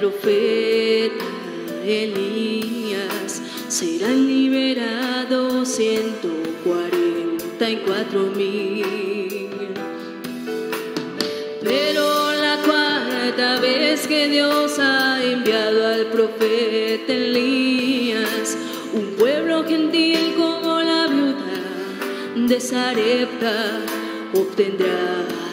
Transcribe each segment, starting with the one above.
profeta Elías, serán liberados 144 mil. Pero la cuarta vez que Dios ha enviado al profeta Elías, un pueblo gentil como la viuda de Sarepta obtendrá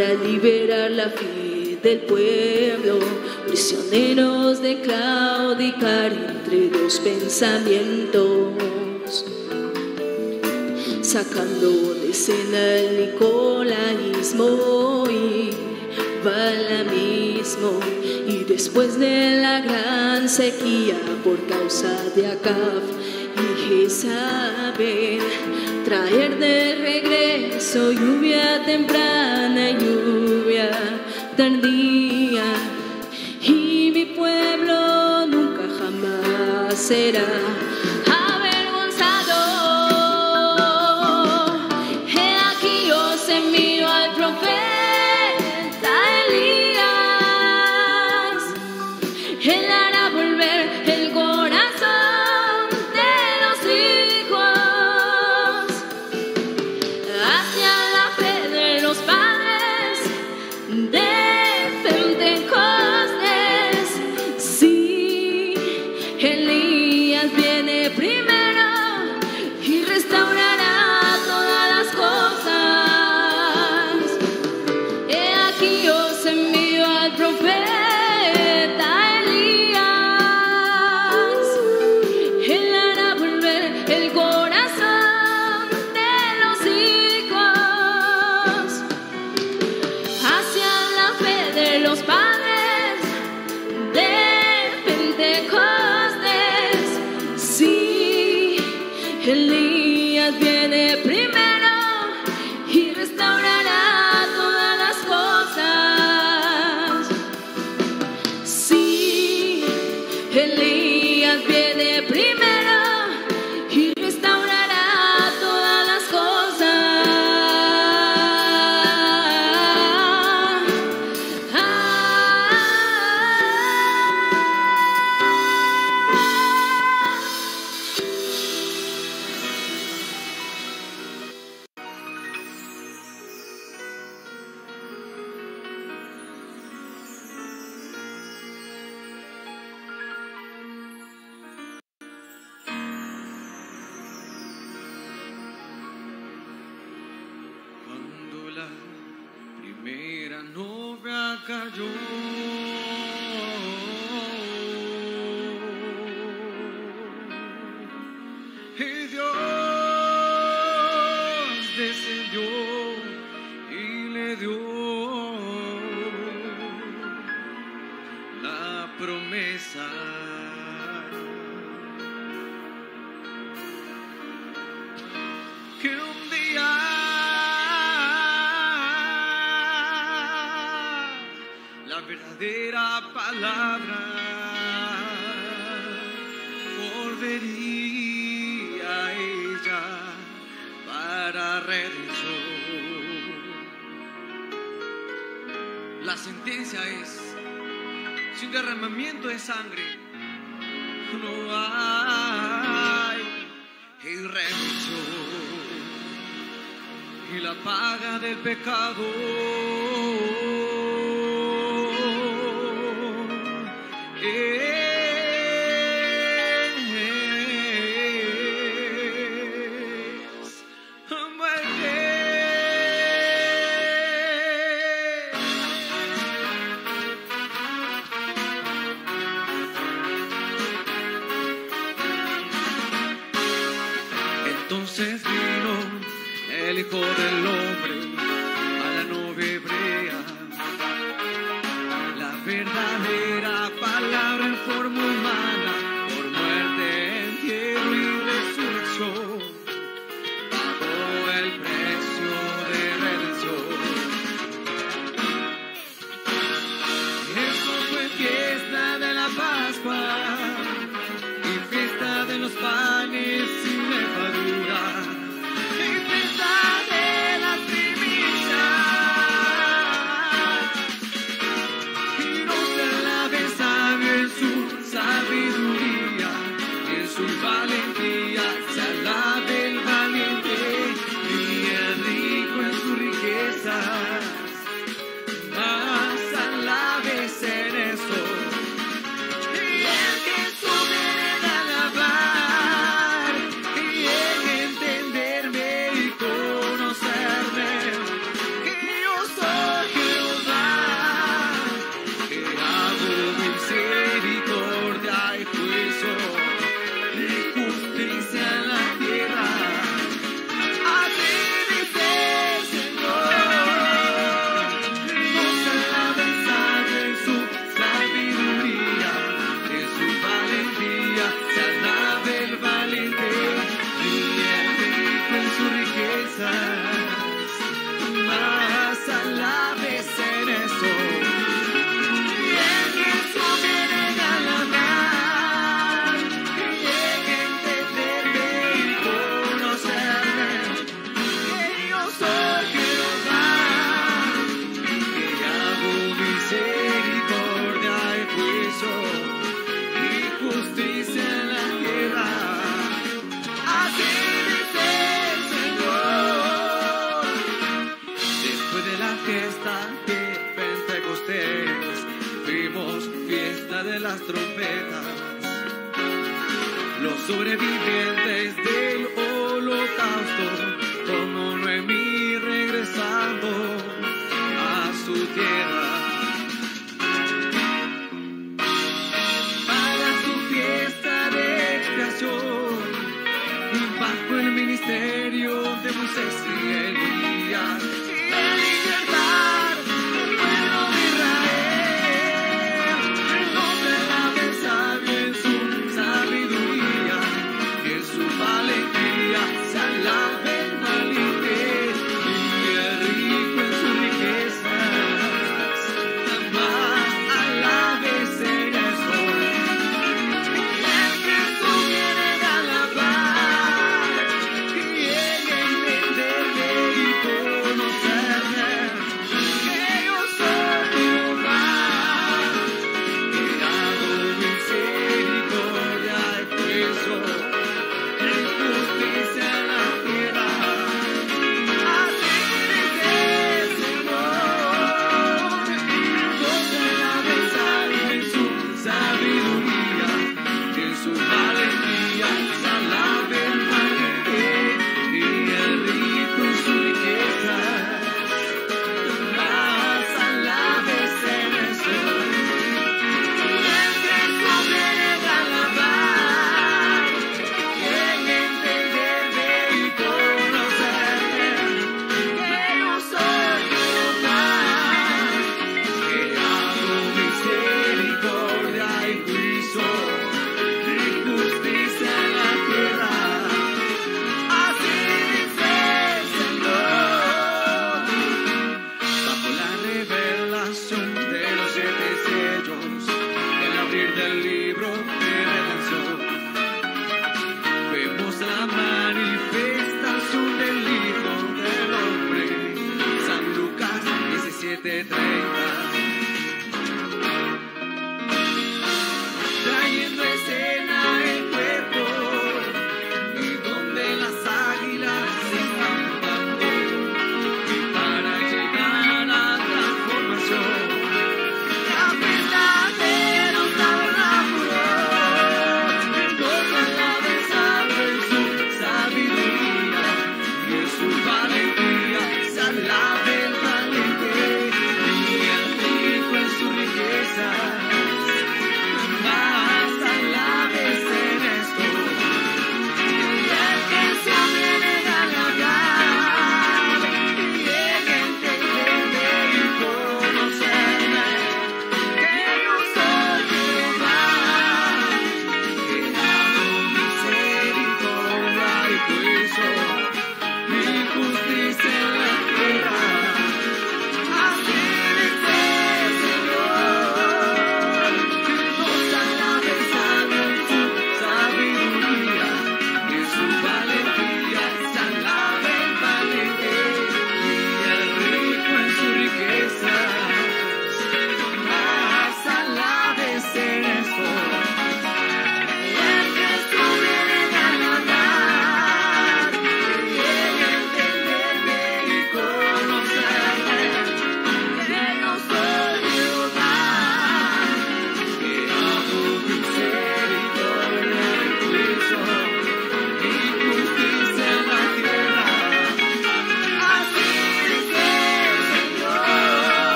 para liberar la fe del pueblo, prisioneros de claudicar entre dos pensamientos, sacando de escena el nicolanismo y balamismo, y después de la gran sequía por causa de Acab y Jezabel, traer de regreso lluvia temprana y mi pueblo nunca jamás será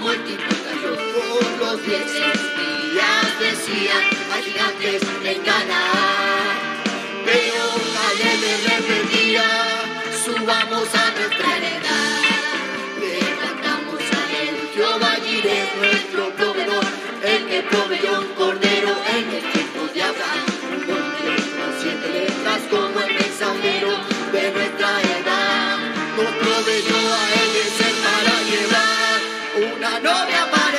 multiplicación por los diez espías decían a gigantes en Cana. Pero Caleb le repetía, subamos a nuestra heredad. Le cantamos a él, Jehová Jireh, nuestro proveedor, el que proveyó un cordero en el tiempo de Abraham. Un hombre con siete letras como el mensajero de nuestra edad, no proveyó a él de ser no me apagues.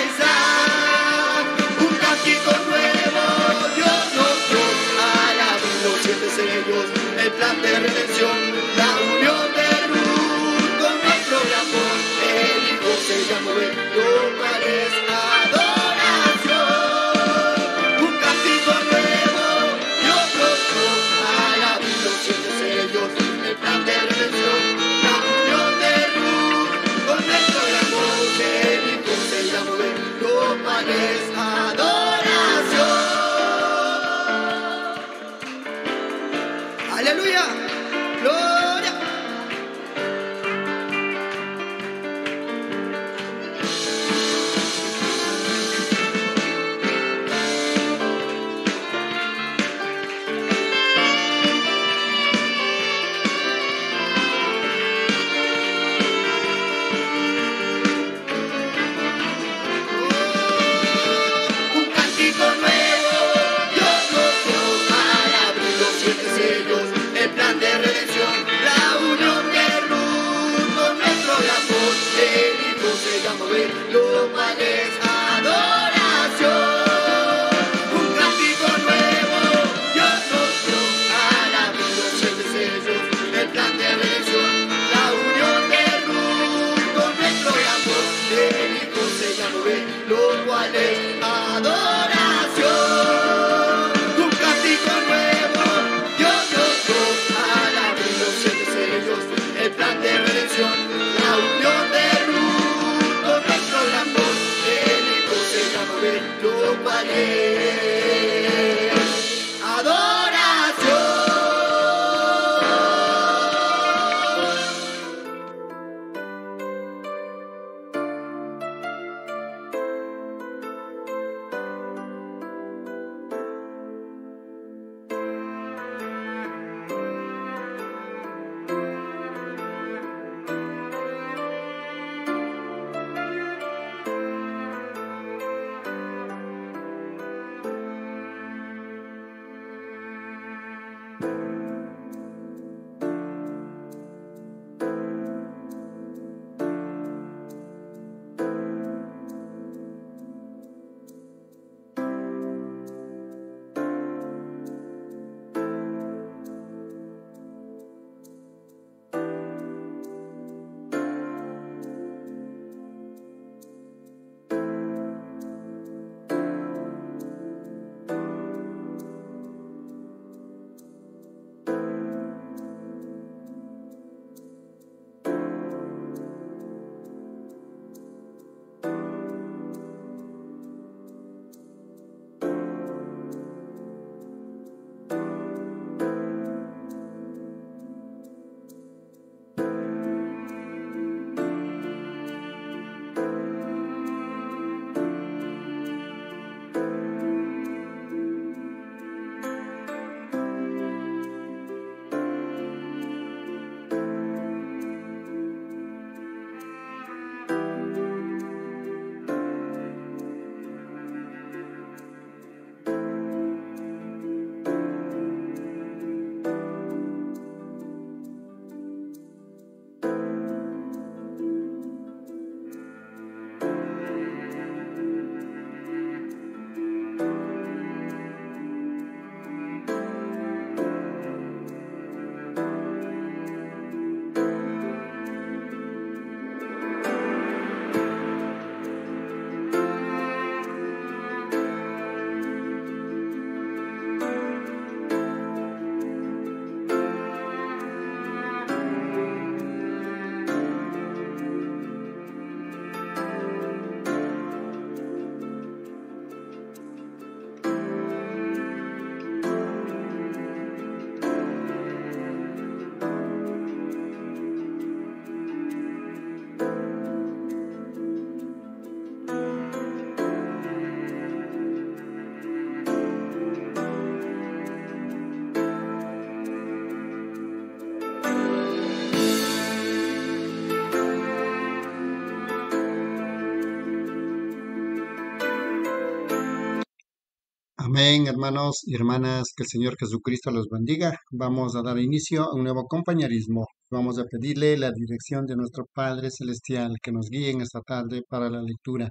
Amén, hermanos y hermanas, que el Señor Jesucristo los bendiga. Vamos a dar inicio a un nuevo compañerismo. Vamos a pedirle la dirección de nuestro Padre Celestial que nos guíe en esta tarde para la lectura.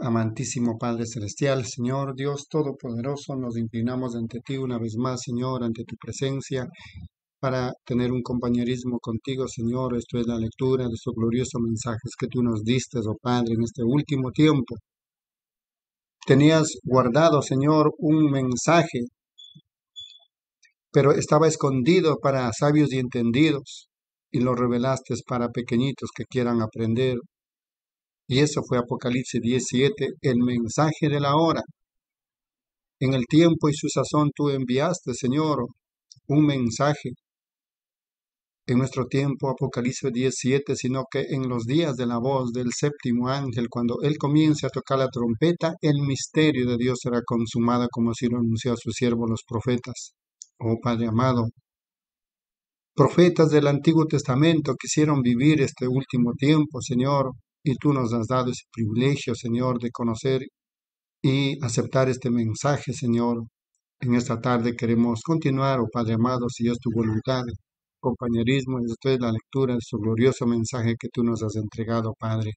Amantísimo Padre Celestial, Señor Dios Todopoderoso, nos inclinamos ante ti una vez más, Señor, ante tu presencia, para tener un compañerismo contigo, Señor. Esto es la lectura de estos gloriosos mensajes que tú nos diste, oh Padre, en este último tiempo. Tenías guardado, Señor, un mensaje, pero estaba escondido para sabios y entendidos, y lo revelaste para pequeñitos que quieran aprender. Y eso fue Apocalipsis 17, el mensaje de la hora. En el tiempo y su sazón tú enviaste, Señor, un mensaje. En nuestro tiempo, Apocalipsis 17, sino que en los días de la voz del séptimo ángel, cuando él comience a tocar la trompeta, el misterio de Dios será consumado como así lo anunció a sus siervos los profetas. Oh Padre amado, profetas del Antiguo Testamento quisieron vivir este último tiempo, Señor, y tú nos has dado ese privilegio, Señor, de conocer y aceptar este mensaje, Señor. En esta tarde queremos continuar, oh Padre amado, si es tu voluntad, compañerismo, esto es la lectura de su glorioso mensaje que tú nos has entregado, Padre.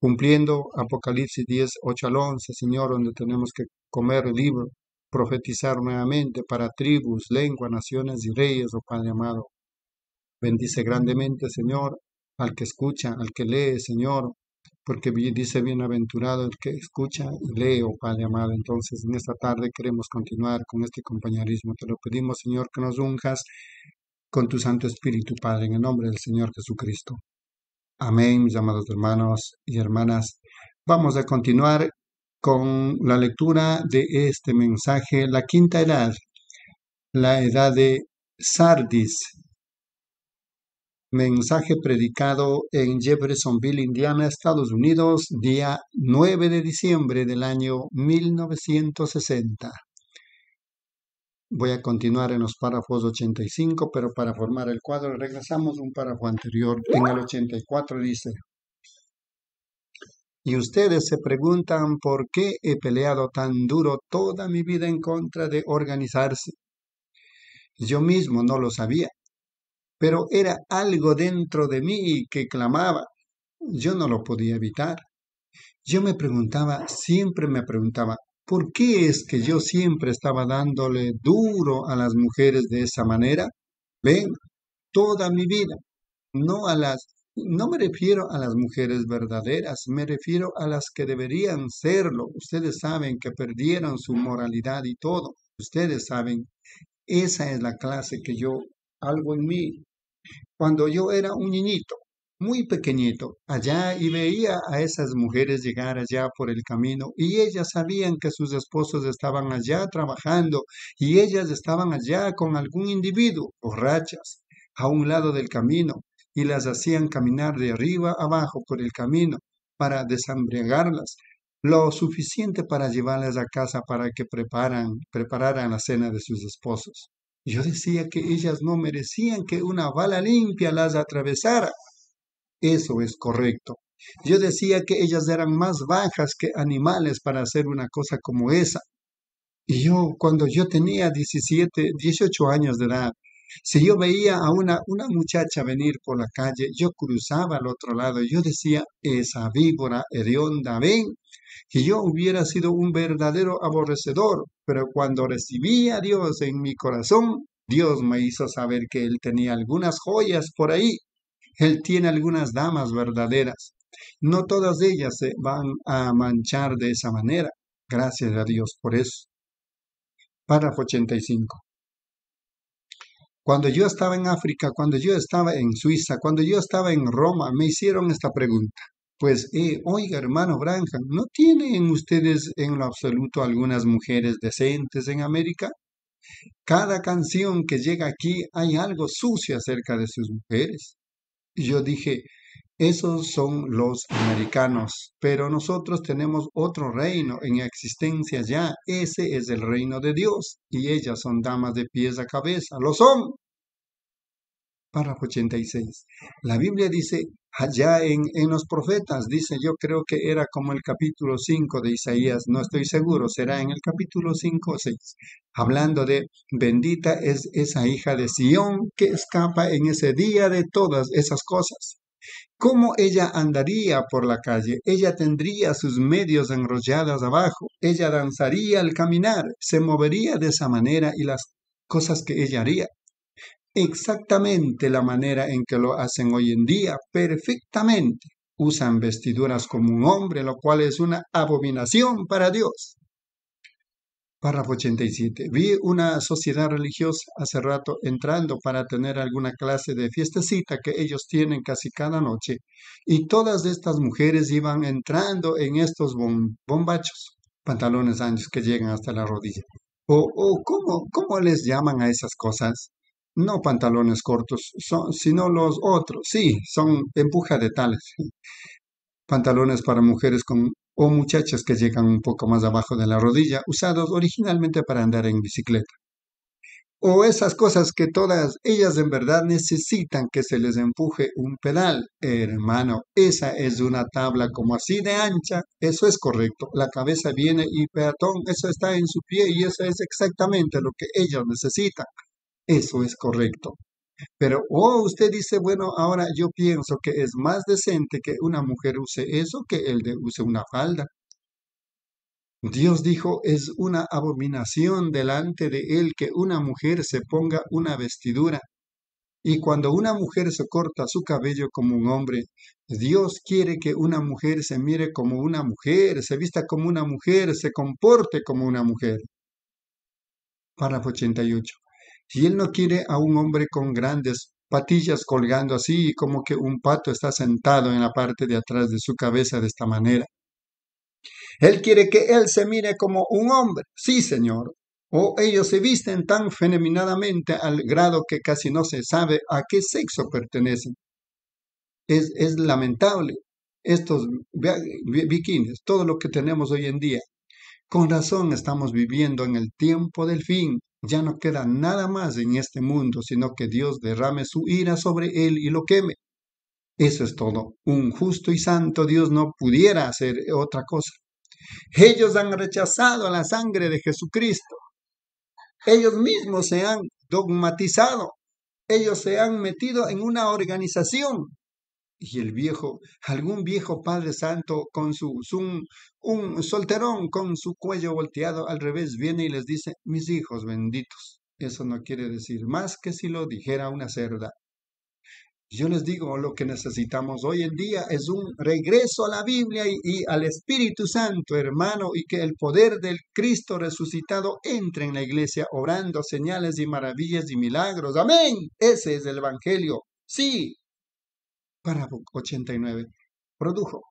Cumpliendo Apocalipsis 10, 8 al 11, Señor, donde tenemos que comer el libro, profetizar nuevamente para tribus, lenguas, naciones y reyes, oh Padre amado. Bendice grandemente, Señor, al que escucha, al que lee, Señor, porque dice bienaventurado el que escucha y lee, oh Padre amado. Entonces, en esta tarde queremos continuar con este compañerismo. Te lo pedimos, Señor, que nos unjas con tu Santo Espíritu, Padre, en el nombre del Señor Jesucristo. Amén, mis amados hermanos y hermanas. Vamos a continuar con la lectura de este mensaje, la quinta edad, la edad de Sardis, Mensaje predicado en Jeffersonville, Indiana, Estados Unidos, día 9 de diciembre del año 1960. Voy a continuar en los párrafos 85, pero para formar el cuadro regresamos a un párrafo anterior. En el 84 dice, y ustedes se preguntan por qué he peleado tan duro toda mi vida en contra de organizarse. Yo mismo no lo sabía pero era algo dentro de mí que clamaba. Yo no lo podía evitar. Yo me preguntaba, siempre me preguntaba, ¿por qué es que yo siempre estaba dándole duro a las mujeres de esa manera? Ven, toda mi vida, no a las, no me refiero a las mujeres verdaderas, me refiero a las que deberían serlo. Ustedes saben que perdieron su moralidad y todo. Ustedes saben, esa es la clase que yo, algo en mí, cuando yo era un niñito, muy pequeñito, allá y veía a esas mujeres llegar allá por el camino y ellas sabían que sus esposos estaban allá trabajando y ellas estaban allá con algún individuo, borrachas, a un lado del camino y las hacían caminar de arriba abajo por el camino para desambriagarlas, lo suficiente para llevarlas a casa para que preparan, prepararan la cena de sus esposos. Yo decía que ellas no merecían que una bala limpia las atravesara. Eso es correcto. Yo decía que ellas eran más bajas que animales para hacer una cosa como esa. Y yo, cuando yo tenía 17, 18 años de edad, si yo veía a una, una muchacha venir por la calle, yo cruzaba al otro lado y yo decía, esa víbora hedionda, ven, que yo hubiera sido un verdadero aborrecedor, pero cuando recibí a Dios en mi corazón, Dios me hizo saber que Él tenía algunas joyas por ahí. Él tiene algunas damas verdaderas. No todas ellas se van a manchar de esa manera. Gracias a Dios por eso. Párrafo 85. Cuando yo estaba en África, cuando yo estaba en Suiza, cuando yo estaba en Roma, me hicieron esta pregunta. Pues, eh, oiga, hermano Branham, ¿no tienen ustedes en lo absoluto algunas mujeres decentes en América? Cada canción que llega aquí hay algo sucio acerca de sus mujeres. Y yo dije, esos son los americanos, pero nosotros tenemos otro reino en existencia ya. Ese es el reino de Dios y ellas son damas de pies a cabeza. Lo son. Párrafo 86. La Biblia dice, allá en, en, los profetas, dice, yo creo que era como el capítulo 5 de Isaías, no estoy seguro, será en el capítulo 5 o 6, hablando de, bendita es esa hija de Sión que escapa en ese día de todas esas cosas. ¿Cómo ella andaría por la calle? Ella tendría sus medios enrollados abajo, ella danzaría al caminar, se movería de esa manera y las cosas que ella haría exactamente la manera en que lo hacen hoy en día, perfectamente. Usan vestiduras como un hombre, lo cual es una abominación para Dios. Párrafo 87. Vi una sociedad religiosa hace rato entrando para tener alguna clase de fiestecita que ellos tienen casi cada noche y todas estas mujeres iban entrando en estos bombachos, pantalones anchos que llegan hasta la rodilla. O, o ¿cómo, ¿cómo les llaman a esas cosas? No pantalones cortos, son, sino los otros, sí, son empuja de tales. Pantalones para mujeres con, o muchachas que llegan un poco más abajo de la rodilla, usados originalmente para andar en bicicleta. O esas cosas que todas ellas en verdad necesitan que se les empuje un pedal. Hermano, esa es una tabla como así de ancha, eso es correcto. La cabeza viene y peatón, eso está en su pie y eso es exactamente lo que ellos necesitan. Eso es correcto. Pero, oh, usted dice, bueno, ahora yo pienso que es más decente que una mujer use eso que el de use una falda. Dios dijo, es una abominación delante de él que una mujer se ponga una vestidura. Y cuando una mujer se corta su cabello como un hombre, Dios quiere que una mujer se mire como una mujer, se vista como una mujer, se comporte como una mujer. Párrafo 88. Si él no quiere a un hombre con grandes patillas colgando así, como que un pato está sentado en la parte de atrás de su cabeza de esta manera. Él quiere que él se mire como un hombre. Sí, señor. O ellos se visten tan feminadamente al grado que casi no se sabe a qué sexo pertenecen. Es, es lamentable. Estos bikinis, todo lo que tenemos hoy en día. Con razón estamos viviendo en el tiempo del fin. Ya no queda nada más en este mundo, sino que Dios derrame su ira sobre él y lo queme. Eso es todo. Un justo y santo Dios no pudiera hacer otra cosa. Ellos han rechazado la sangre de Jesucristo. Ellos mismos se han dogmatizado. Ellos se han metido en una organización. Y el viejo, algún viejo Padre Santo con su, un, solterón con su cuello volteado al revés viene y les dice, mis hijos benditos. Eso no quiere decir más que si lo dijera una cerda. Yo les digo, lo que necesitamos hoy en día es un regreso a la Biblia y, al Espíritu Santo, hermano, y que el poder del Cristo resucitado entre en la iglesia, orando señales y maravillas y milagros. Amén. Ese es el Evangelio. Sí. Párrafo 89. Produjo.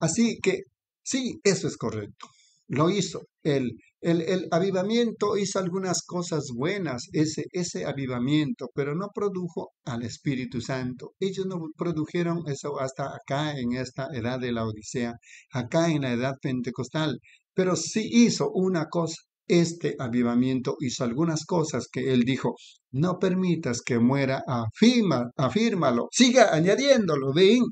Así que, sí, eso es correcto. Lo hizo. El, el, el, avivamiento hizo algunas cosas buenas, ese, ese avivamiento, pero no produjo al Espíritu Santo. Ellos no produjeron eso hasta acá en esta edad de la Odisea, acá en la edad pentecostal, pero sí hizo una cosa. Este avivamiento hizo algunas cosas que él dijo, no permitas que muera, afirma, afírmalo, siga añadiéndolo, ven.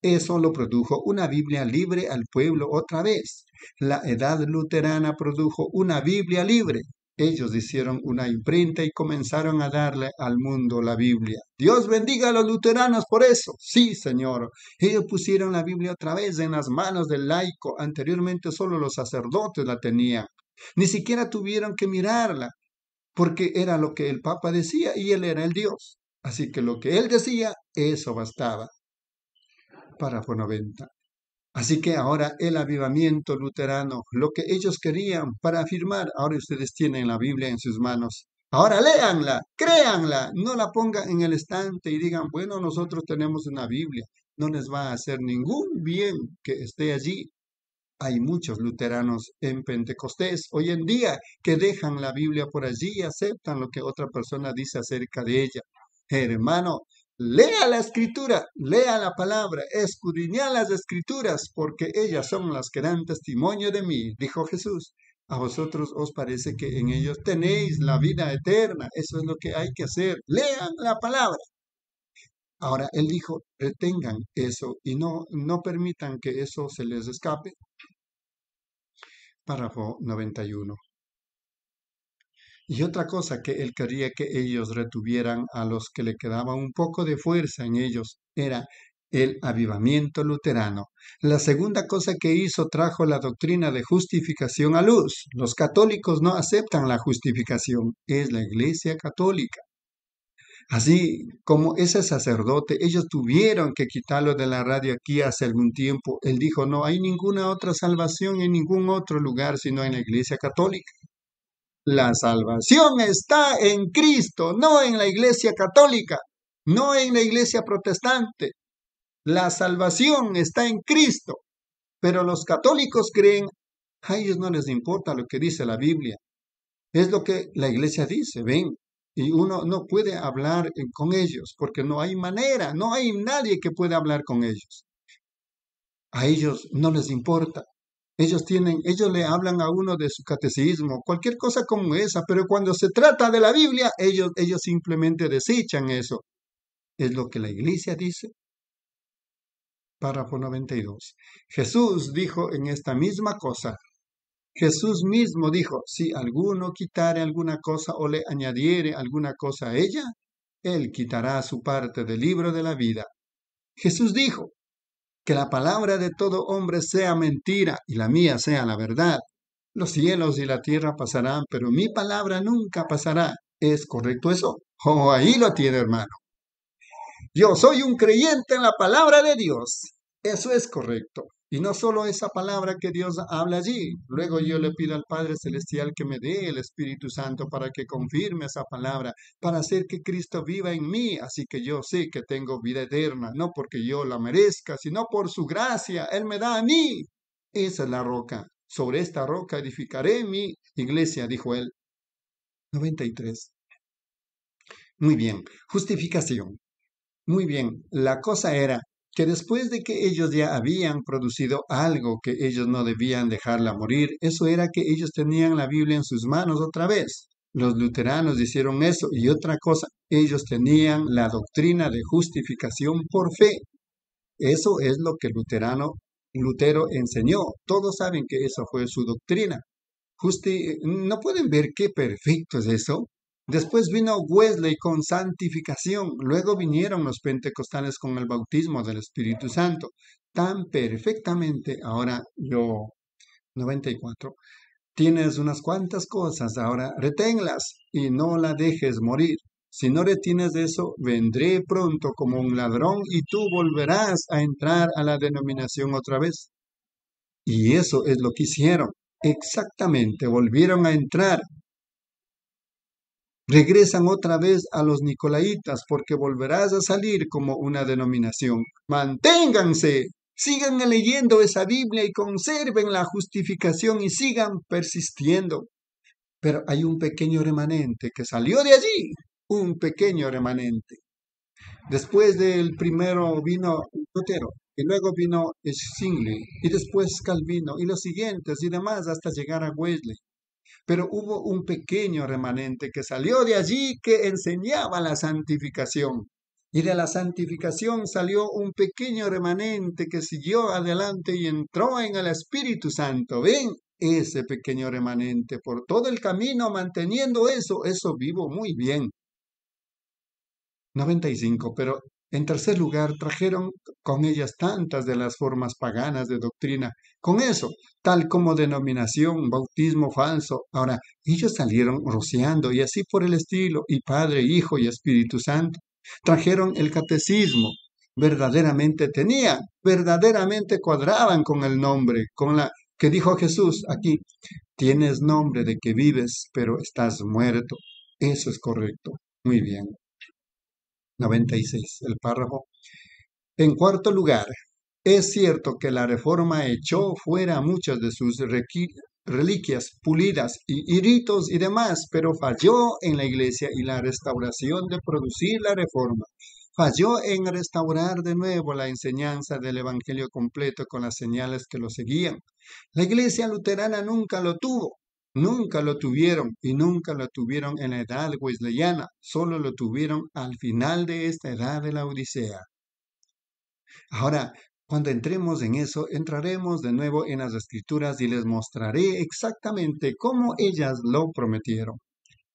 Eso lo produjo una Biblia libre al pueblo otra vez. La edad luterana produjo una Biblia libre. Ellos hicieron una imprenta y comenzaron a darle al mundo la Biblia. Dios bendiga a los luteranos por eso. Sí, Señor. Ellos pusieron la Biblia otra vez en las manos del laico. Anteriormente solo los sacerdotes la tenían. Ni siquiera tuvieron que mirarla, porque era lo que el Papa decía y él era el Dios. Así que lo que él decía, eso bastaba. Párrafo 90. Así que ahora el avivamiento luterano, lo que ellos querían para afirmar, ahora ustedes tienen la Biblia en sus manos. Ahora léanla, créanla, no la pongan en el estante y digan, bueno, nosotros tenemos una Biblia. No les va a hacer ningún bien que esté allí. Hay muchos luteranos en Pentecostés hoy en día que dejan la Biblia por allí y aceptan lo que otra persona dice acerca de ella. Hermano, Lea la escritura, lea la palabra, escudriña las escrituras, porque ellas son las que dan testimonio de mí, dijo Jesús. A vosotros os parece que en ellos tenéis la vida eterna. Eso es lo que hay que hacer. Lean la palabra. Ahora, él dijo, retengan eso y no, no permitan que eso se les escape. Párrafo 91. Y otra cosa que él quería que ellos retuvieran a los que le quedaba un poco de fuerza en ellos era el avivamiento luterano. La segunda cosa que hizo trajo la doctrina de justificación a luz. Los católicos no aceptan la justificación, es la iglesia católica. Así como ese sacerdote, ellos tuvieron que quitarlo de la radio aquí hace algún tiempo. Él dijo, no hay ninguna otra salvación en ningún otro lugar sino en la iglesia católica. La salvación está en Cristo, no en la iglesia católica, no en la iglesia protestante. La salvación está en Cristo. Pero los católicos creen, a ellos no les importa lo que dice la Biblia. Es lo que la iglesia dice, ven. Y uno no puede hablar con ellos porque no hay manera, no hay nadie que pueda hablar con ellos. A ellos no les importa. Ellos tienen, ellos le hablan a uno de su catecismo, cualquier cosa como esa, pero cuando se trata de la Biblia, ellos, ellos simplemente desechan eso. Es lo que la iglesia dice. Párrafo 92. Jesús dijo en esta misma cosa. Jesús mismo dijo, si alguno quitare alguna cosa o le añadiere alguna cosa a ella, él quitará su parte del libro de la vida. Jesús dijo, que la palabra de todo hombre sea mentira y la mía sea la verdad. Los cielos y la tierra pasarán, pero mi palabra nunca pasará. ¿Es correcto eso? Oh, ahí lo tiene, hermano. Yo soy un creyente en la palabra de Dios. Eso es correcto. Y no solo esa palabra que Dios habla allí. Luego yo le pido al Padre Celestial que me dé el Espíritu Santo para que confirme esa palabra, para hacer que Cristo viva en mí. Así que yo sé que tengo vida eterna, no porque yo la merezca, sino por su gracia. Él me da a mí. Esa es la roca. Sobre esta roca edificaré mi iglesia, dijo él. 93. Muy bien. Justificación. Muy bien. La cosa era que después de que ellos ya habían producido algo que ellos no debían dejarla morir, eso era que ellos tenían la Biblia en sus manos otra vez. Los luteranos hicieron eso y otra cosa, ellos tenían la doctrina de justificación por fe. Eso es lo que Luterano, Lutero enseñó. Todos saben que esa fue su doctrina. Justi ¿No pueden ver qué perfecto es eso? Después vino Wesley con santificación. Luego vinieron los pentecostales con el bautismo del Espíritu Santo. Tan perfectamente, ahora yo, 94, tienes unas cuantas cosas, ahora reténlas y no la dejes morir. Si no retienes eso, vendré pronto como un ladrón y tú volverás a entrar a la denominación otra vez. Y eso es lo que hicieron. Exactamente, volvieron a entrar regresan otra vez a los nicolaitas porque volverás a salir como una denominación. Manténganse, sigan leyendo esa Biblia y conserven la justificación y sigan persistiendo. Pero hay un pequeño remanente que salió de allí, un pequeño remanente. Después del primero vino Lutero, y luego vino Zwingli, y después Calvino, y los siguientes y demás hasta llegar a Wesley pero hubo un pequeño remanente que salió de allí que enseñaba la santificación. Y de la santificación salió un pequeño remanente que siguió adelante y entró en el Espíritu Santo. Ven, ese pequeño remanente por todo el camino manteniendo eso, eso vivo muy bien. 95, pero en tercer lugar, trajeron con ellas tantas de las formas paganas de doctrina, con eso, tal como denominación, bautismo falso. Ahora, ellos salieron rociando y así por el estilo, y Padre, Hijo y Espíritu Santo. Trajeron el catecismo, verdaderamente tenían, verdaderamente cuadraban con el nombre, con la que dijo Jesús aquí, tienes nombre de que vives, pero estás muerto. Eso es correcto. Muy bien. 96, el párrafo. En cuarto lugar, es cierto que la reforma echó fuera muchas de sus reliquias pulidas y ritos y demás, pero falló en la iglesia y la restauración de producir la reforma. Falló en restaurar de nuevo la enseñanza del Evangelio completo con las señales que lo seguían. La iglesia luterana nunca lo tuvo. Nunca lo tuvieron y nunca lo tuvieron en la edad wesleyana, solo lo tuvieron al final de esta edad de la Odisea. Ahora, cuando entremos en eso, entraremos de nuevo en las escrituras y les mostraré exactamente cómo ellas lo prometieron.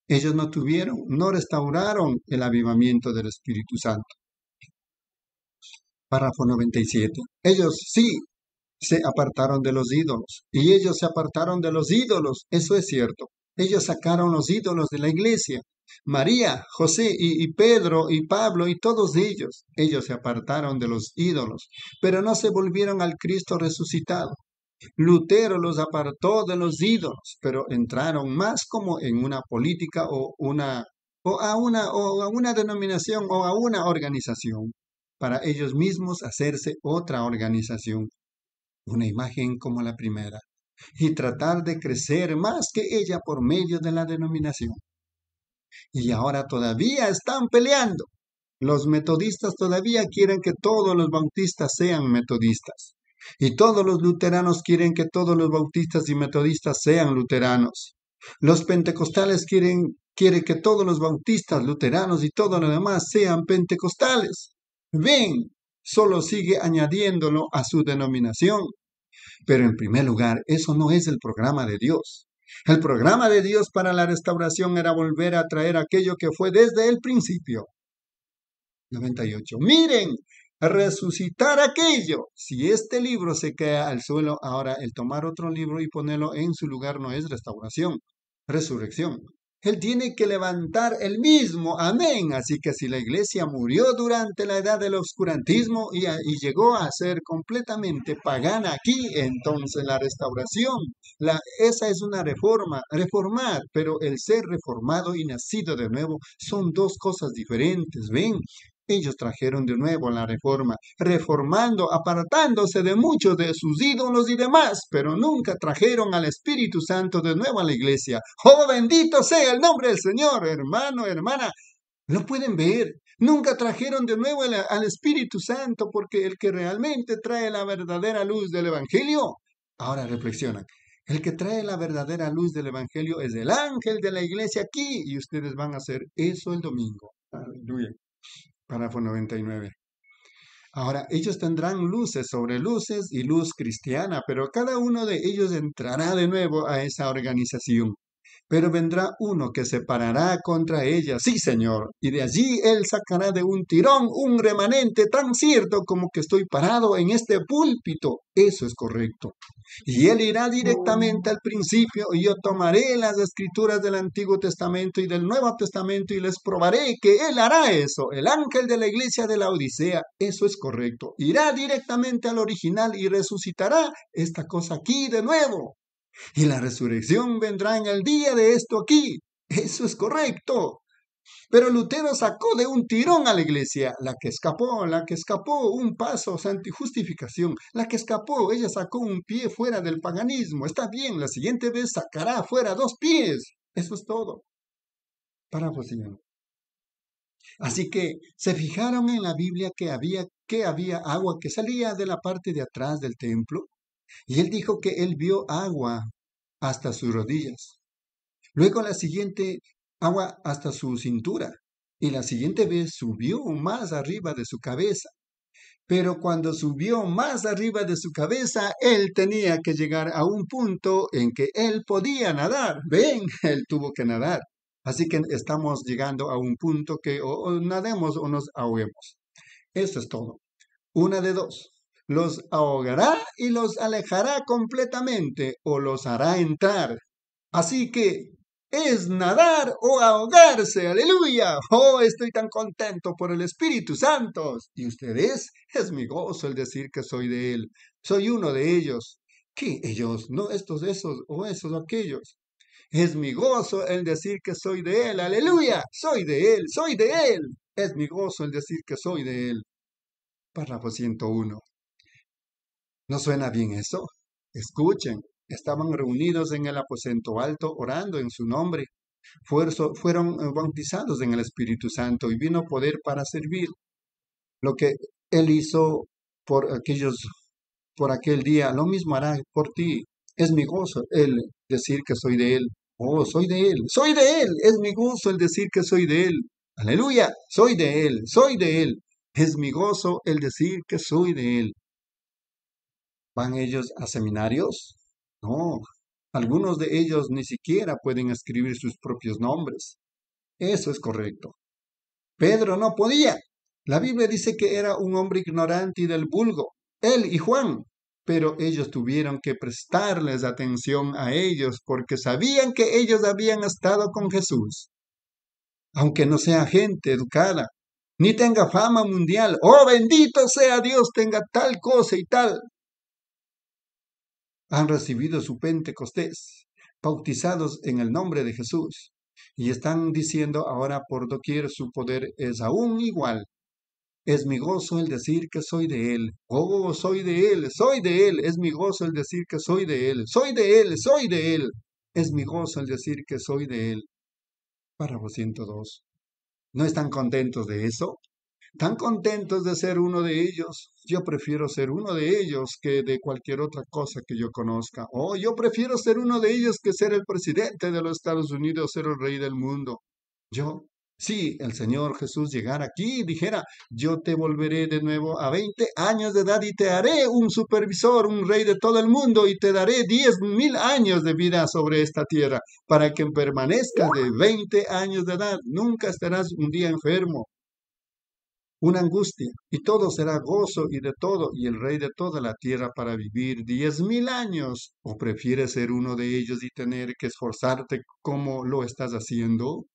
Ellos no tuvieron, no restauraron el avivamiento del Espíritu Santo. Párrafo 97. Ellos sí se apartaron de los ídolos. Y ellos se apartaron de los ídolos, eso es cierto. Ellos sacaron los ídolos de la iglesia. María, José y, Pedro y Pablo y todos ellos, ellos se apartaron de los ídolos, pero no se volvieron al Cristo resucitado. Lutero los apartó de los ídolos, pero entraron más como en una política o una o a una o a una denominación o a una organización para ellos mismos hacerse otra organización una imagen como la primera, y tratar de crecer más que ella por medio de la denominación. Y ahora todavía están peleando. Los metodistas todavía quieren que todos los bautistas sean metodistas. Y todos los luteranos quieren que todos los bautistas y metodistas sean luteranos. Los pentecostales quieren, quieren que todos los bautistas, luteranos y todo lo demás sean pentecostales. Ven, solo sigue añadiéndolo a su denominación. Pero en primer lugar, eso no es el programa de Dios. El programa de Dios para la restauración era volver a traer aquello que fue desde el principio. 98. Miren, resucitar aquello. Si este libro se cae al suelo, ahora el tomar otro libro y ponerlo en su lugar no es restauración, resurrección. Él tiene que levantar el mismo. Amén. Así que si la iglesia murió durante la edad del oscurantismo y, y llegó a ser completamente pagana aquí, entonces la restauración, esa es una reforma, reformar, pero el ser reformado y nacido de nuevo son dos cosas diferentes. Ven, ellos trajeron de nuevo la reforma, reformando, apartándose de muchos de sus ídolos y demás, pero nunca trajeron al Espíritu Santo de nuevo a la iglesia. Oh, bendito sea el nombre del Señor, hermano, hermana. Lo pueden ver. Nunca trajeron de nuevo al Espíritu Santo porque el que realmente trae la verdadera luz del Evangelio. Ahora reflexionan. El que trae la verdadera luz del Evangelio es el ángel de la iglesia aquí y ustedes van a hacer eso el domingo. Aleluya. Párrafo 99. Ahora, ellos tendrán luces sobre luces y luz cristiana, pero cada uno de ellos entrará de nuevo a esa organización pero vendrá uno que se parará contra ella, sí, Señor, y de allí él sacará de un tirón un remanente tan cierto como que estoy parado en este púlpito. Eso es correcto. Y él irá directamente al principio, y yo tomaré las escrituras del Antiguo Testamento y del Nuevo Testamento y les probaré que él hará eso. El ángel de la iglesia de la Odisea, eso es correcto. Irá directamente al original y resucitará esta cosa aquí de nuevo. Y la resurrección vendrá en el día de esto aquí. Eso es correcto. Pero Lutero sacó de un tirón a la iglesia, la que escapó, la que escapó un paso, justificación, la que escapó, ella sacó un pie fuera del paganismo. Está bien, la siguiente vez sacará fuera dos pies. Eso es todo. Para Señor. Así que se fijaron en la Biblia que había, que había agua que salía de la parte de atrás del templo. Y él dijo que él vio agua hasta sus rodillas. Luego la siguiente, agua hasta su cintura. Y la siguiente vez subió más arriba de su cabeza. Pero cuando subió más arriba de su cabeza, él tenía que llegar a un punto en que él podía nadar. Ven, él tuvo que nadar. Así que estamos llegando a un punto que o, nademos o nos ahoguemos. Eso es todo. Una de dos los ahogará y los alejará completamente o los hará entrar. Así que es nadar o ahogarse, aleluya. Oh, estoy tan contento por el Espíritu Santo. ¿Y ustedes? Es mi gozo el decir que soy de Él. Soy uno de ellos. ¿Qué ellos? No estos, esos o esos aquellos. Es mi gozo el decir que soy de Él, aleluya. Soy de Él, soy de Él. Es mi gozo el decir que soy de Él. Párrafo 101. ¿No suena bien eso? Escuchen, estaban reunidos en el aposento alto orando en su nombre. Fueron eh, bautizados en el Espíritu Santo y vino poder para servir. Lo que Él hizo por aquellos, por aquel día, lo mismo hará por ti. Es mi gozo el decir que soy de Él. Oh, soy de Él, soy de Él. Es mi gozo el decir que soy de Él. Aleluya, soy de Él, soy de Él. Es mi gozo el decir que soy de Él. ¿Van ellos a seminarios? No, algunos de ellos ni siquiera pueden escribir sus propios nombres. Eso es correcto. Pedro no podía. La Biblia dice que era un hombre ignorante y del vulgo, él y Juan, pero ellos tuvieron que prestarles atención a ellos porque sabían que ellos habían estado con Jesús. Aunque no sea gente educada, ni tenga fama mundial, oh bendito sea Dios, tenga tal cosa y tal, han recibido su Pentecostés, bautizados en el nombre de Jesús, y están diciendo ahora por doquier su poder es aún igual. Es mi gozo el decir que soy de Él. Oh, soy de Él, soy de Él. Es mi gozo el decir que soy de Él. Soy de Él, soy de Él. Es mi gozo el decir que soy de Él. Párrafo 102. ¿No están contentos de eso? Tan contentos de ser uno de ellos. Yo prefiero ser uno de ellos que de cualquier otra cosa que yo conozca. Oh, yo prefiero ser uno de ellos que ser el presidente de los Estados Unidos, ser el rey del mundo. Yo, si el Señor Jesús llegara aquí y dijera, yo te volveré de nuevo a 20 años de edad y te haré un supervisor, un rey de todo el mundo y te daré 10 mil años de vida sobre esta tierra para que permanezcas de 20 años de edad. Nunca estarás un día enfermo una angustia, y todo será gozo y de todo, y el rey de toda la tierra para vivir diez mil años. ¿O prefieres ser uno de ellos y tener que esforzarte como lo estás haciendo?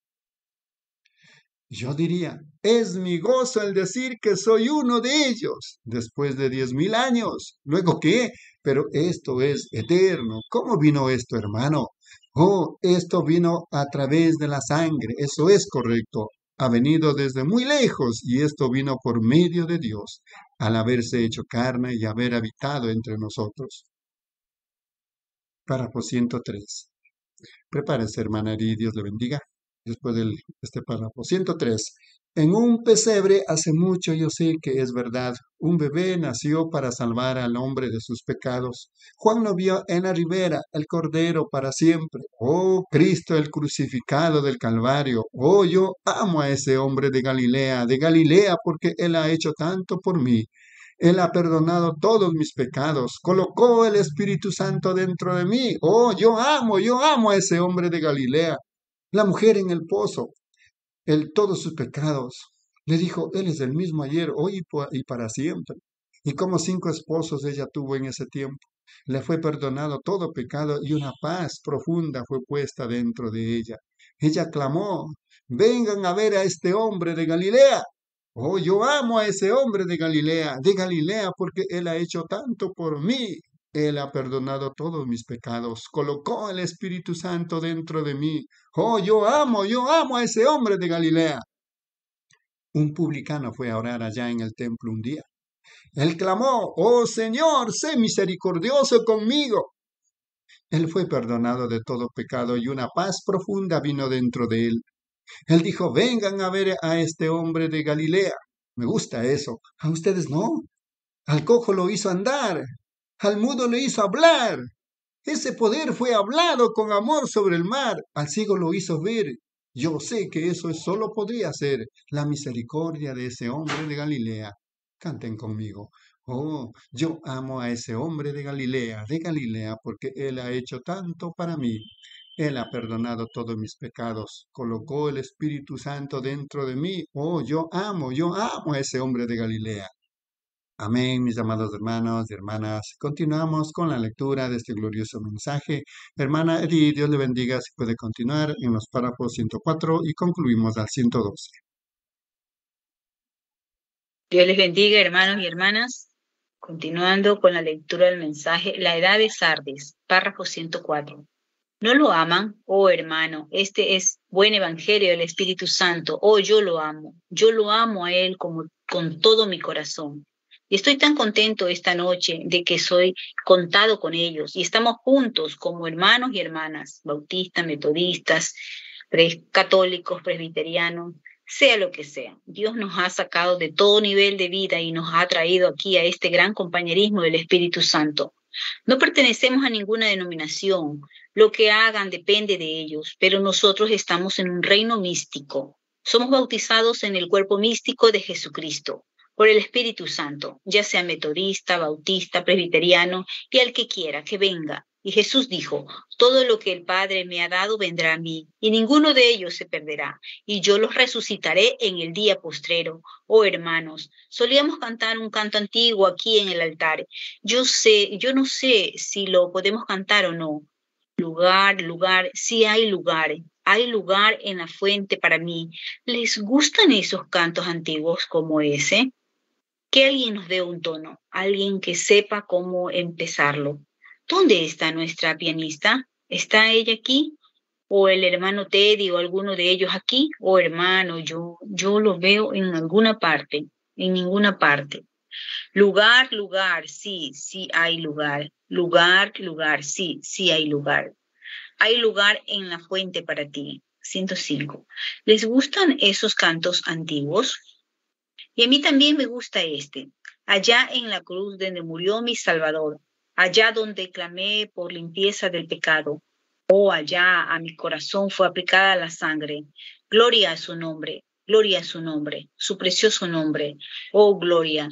Yo diría, es mi gozo el decir que soy uno de ellos después de diez mil años. ¿Luego qué? Pero esto es eterno. ¿Cómo vino esto, hermano? Oh, esto vino a través de la sangre. Eso es correcto. Ha venido desde muy lejos y esto vino por medio de Dios, al haberse hecho carne y haber habitado entre nosotros. Párrafo 103. Prepárese, hermana, y Dios le bendiga después de este párrafo. 103. En un pesebre hace mucho yo sé que es verdad. Un bebé nació para salvar al hombre de sus pecados. Juan no vio en la ribera el cordero para siempre. Oh Cristo el crucificado del Calvario. Oh yo amo a ese hombre de Galilea, de Galilea porque él ha hecho tanto por mí. Él ha perdonado todos mis pecados, colocó el Espíritu Santo dentro de mí. Oh, yo amo, yo amo a ese hombre de Galilea. La mujer en el pozo, el todos sus pecados. Le dijo, Él es el mismo ayer, hoy y para siempre. Y como cinco esposos ella tuvo en ese tiempo. Le fue perdonado todo pecado y una paz profunda fue puesta dentro de ella. Ella clamó, vengan a ver a este hombre de Galilea. Oh, yo amo a ese hombre de Galilea, de Galilea, porque él ha hecho tanto por mí. Él ha perdonado todos mis pecados, colocó el Espíritu Santo dentro de mí. Oh, yo amo, yo amo a ese hombre de Galilea. Un publicano fue a orar allá en el templo un día. Él clamó, Oh Señor, sé misericordioso conmigo. Él fue perdonado de todo pecado y una paz profunda vino dentro de él. Él dijo, vengan a ver a este hombre de Galilea. Me gusta eso. A ustedes no. Al cojo lo hizo andar, al mudo le hizo hablar. Ese poder fue hablado con amor sobre el mar. Al ciego lo hizo ver. Yo sé que eso solo podría ser la misericordia de ese hombre de Galilea. Canten conmigo. Oh, yo amo a ese hombre de Galilea, de Galilea, porque él ha hecho tanto para mí. Él ha perdonado todos mis pecados, colocó el Espíritu Santo dentro de mí. Oh, yo amo, yo amo a ese hombre de Galilea. Amén, mis amados hermanos y hermanas. Continuamos con la lectura de este glorioso mensaje. Hermana Edith, Dios le bendiga si puede continuar en los párrafos 104 y concluimos al 112. Dios les bendiga, hermanos y hermanas. Continuando con la lectura del mensaje, la edad de Sardis, párrafo 104. ¿No lo aman? Oh hermano, este es buen evangelio del Espíritu Santo. Oh, yo lo amo. Yo lo amo a Él como, con todo mi corazón. Y estoy tan contento esta noche de que soy contado con ellos y estamos juntos como hermanos y hermanas, bautistas, metodistas, católicos, presbiterianos, sea lo que sea. Dios nos ha sacado de todo nivel de vida y nos ha traído aquí a este gran compañerismo del Espíritu Santo. No pertenecemos a ninguna denominación, lo que hagan depende de ellos, pero nosotros estamos en un reino místico. Somos bautizados en el cuerpo místico de Jesucristo por el Espíritu Santo, ya sea metodista, bautista, presbiteriano, y al que quiera que venga. Y Jesús dijo, todo lo que el Padre me ha dado vendrá a mí, y ninguno de ellos se perderá, y yo los resucitaré en el día postrero. Oh hermanos, solíamos cantar un canto antiguo aquí en el altar. Yo sé, yo no sé si lo podemos cantar o no. Lugar, lugar, sí hay lugar, hay lugar en la fuente para mí. ¿Les gustan esos cantos antiguos como ese? Que alguien nos dé un tono, alguien que sepa cómo empezarlo. ¿Dónde está nuestra pianista? ¿Está ella aquí? ¿O el hermano Teddy o alguno de ellos aquí? ¿O hermano, yo, yo lo veo en alguna parte, en ninguna parte. Lugar, lugar, sí, sí hay lugar. Lugar, lugar, sí, sí hay lugar. Hay lugar en la fuente para ti. 105. ¿Les gustan esos cantos antiguos? Y a mí también me gusta este, allá en la cruz donde murió mi Salvador, allá donde clamé por limpieza del pecado. Oh, allá a mi corazón fue aplicada la sangre. Gloria a su nombre, gloria a su nombre, su precioso nombre. Oh, gloria.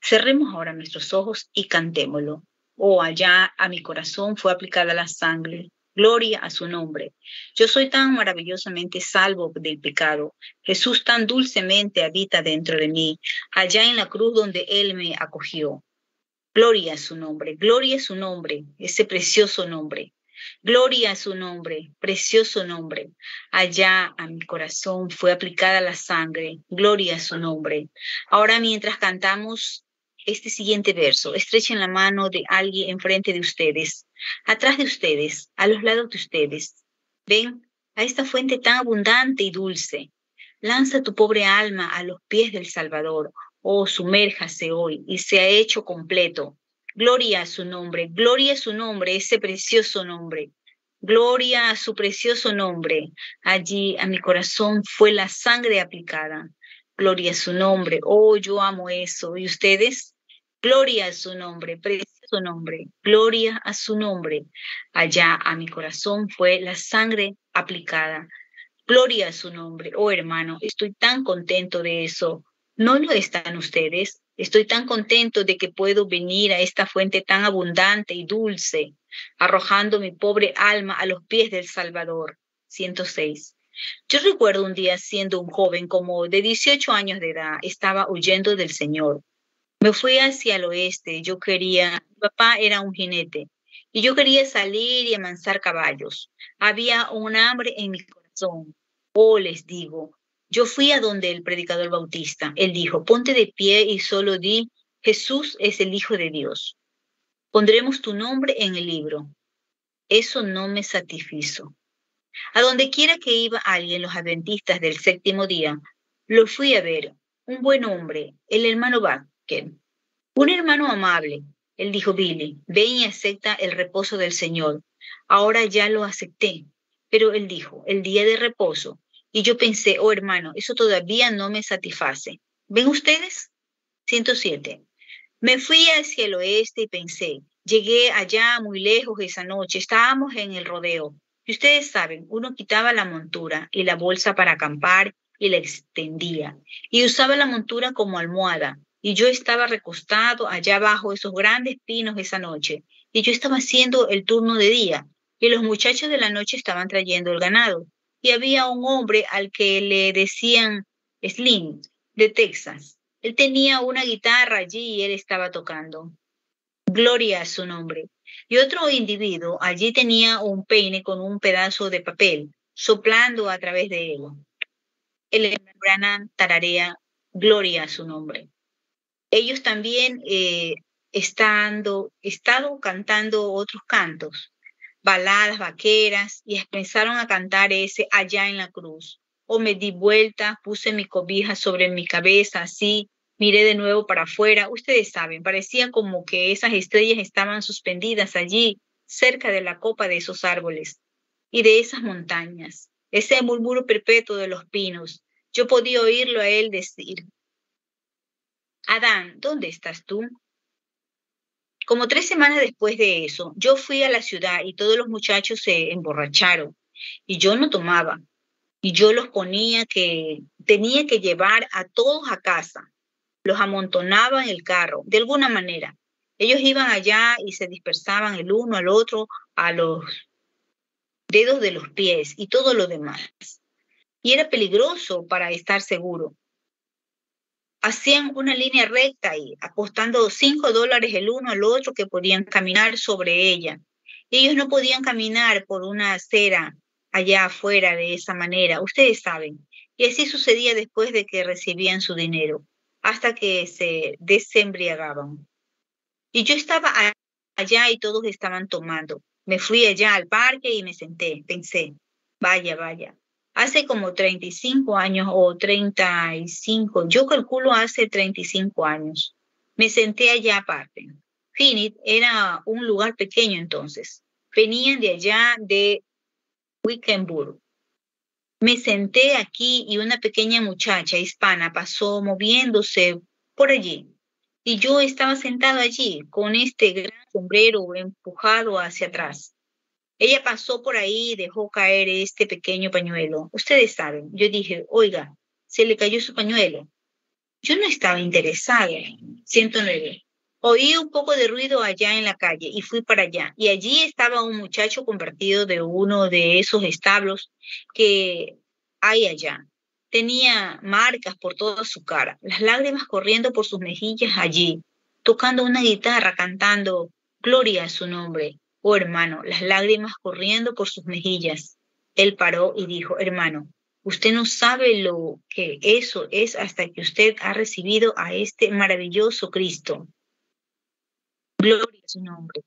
Cerremos ahora nuestros ojos y cantémoslo. Oh, allá a mi corazón fue aplicada la sangre. Gloria a su nombre. Yo soy tan maravillosamente salvo del pecado. Jesús tan dulcemente habita dentro de mí, allá en la cruz donde Él me acogió. Gloria a su nombre, gloria a su nombre, ese precioso nombre. Gloria a su nombre, precioso nombre. Allá a mi corazón fue aplicada la sangre. Gloria a su nombre. Ahora mientras cantamos este siguiente verso, estrechen la mano de alguien enfrente de ustedes, atrás de ustedes, a los lados de ustedes. Ven a esta fuente tan abundante y dulce. Lanza tu pobre alma a los pies del Salvador. Oh, sumérjase hoy y se ha hecho completo. Gloria a su nombre, gloria a su nombre, ese precioso nombre. Gloria a su precioso nombre. Allí a mi corazón fue la sangre aplicada. Gloria a su nombre. Oh, yo amo eso. ¿Y ustedes? Gloria a su nombre, precioso nombre. Gloria a su nombre. Allá a mi corazón fue la sangre aplicada. Gloria a su nombre. Oh, hermano, estoy tan contento de eso. ¿No lo están ustedes? Estoy tan contento de que puedo venir a esta fuente tan abundante y dulce, arrojando mi pobre alma a los pies del Salvador. 106. Yo recuerdo un día siendo un joven como de 18 años de edad, estaba huyendo del Señor. Me fui hacia el oeste, yo quería, mi papá era un jinete, y yo quería salir y amansar caballos. Había un hambre en mi corazón. Oh, les digo, yo fui a donde el predicador bautista. Él dijo, ponte de pie y solo di, Jesús es el Hijo de Dios. Pondremos tu nombre en el libro. Eso no me satisfizo. A donde quiera que iba alguien, los adventistas del séptimo día, lo fui a ver. Un buen hombre, el hermano Un hermano amable. Él dijo, Billy, ven y acepta el reposo del Señor. Ahora ya lo acepté. Pero él dijo, el día de reposo y yo pensé, oh hermano, eso todavía no me satisface. ¿Ven ustedes? 107. Me fui hacia el oeste y pensé, llegué allá muy lejos esa noche, estábamos en el rodeo. Y ustedes saben, uno quitaba la montura y la bolsa para acampar y la extendía. Y usaba la montura como almohada. Y yo estaba recostado allá abajo esos grandes pinos esa noche. Y yo estaba haciendo el turno de día. Y los muchachos de la noche estaban trayendo el ganado y había un hombre al que le decían Slim, de Texas. Él tenía una guitarra allí y él estaba tocando. Gloria a su nombre. Y otro individuo allí tenía un peine con un pedazo de papel, soplando a través de él. El Branham tararea, gloria a su nombre. Ellos también eh, estando, cantando otros cantos baladas vaqueras y empezaron a cantar ese allá en la cruz. O me di vuelta, puse mi cobija sobre mi cabeza, así, miré de nuevo para afuera. Ustedes saben, parecía como que esas estrellas estaban suspendidas allí, cerca de la copa de esos árboles y de esas montañas. Ese murmuro perpetuo de los pinos. Yo podía oírlo a él decir, Adán, ¿dónde estás tú? Como tres semanas después de eso, yo fui a la ciudad y todos los muchachos se emborracharon y yo no tomaba. Y yo los ponía que tenía que llevar a todos a casa. Los amontonaba en el carro, de alguna manera. Ellos iban allá y se dispersaban el uno al otro a los dedos de los pies y todo lo demás. Y era peligroso para estar seguro hacían una línea recta y apostando cinco dólares el uno al otro que podían caminar sobre ella. Ellos no podían caminar por una acera allá afuera de esa manera, ustedes saben. Y así sucedía después de que recibían su dinero, hasta que se desembriagaban. Y yo estaba allá y todos estaban tomando. Me fui allá al parque y me senté. Pensé, vaya, vaya, hace como 35 años o 35, yo calculo hace 35 años. Me senté allá aparte. Finit era un lugar pequeño entonces. Venían de allá de Wickenburg. Me senté aquí y una pequeña muchacha hispana pasó moviéndose por allí. Y yo estaba sentado allí con este gran sombrero empujado hacia atrás. Ella pasó por ahí y dejó caer este pequeño pañuelo. Ustedes saben, yo dije, oiga, se le cayó su pañuelo. Yo no estaba interesada. 109. Oí un poco de ruido allá en la calle y fui para allá. Y allí estaba un muchacho convertido de uno de esos establos que hay allá. Tenía marcas por toda su cara, las lágrimas corriendo por sus mejillas allí, tocando una guitarra, cantando Gloria a su nombre. Oh hermano, las lágrimas corriendo por sus mejillas. Él paró y dijo, hermano, usted no sabe lo que eso es hasta que usted ha recibido a este maravilloso Cristo. Gloria a su nombre.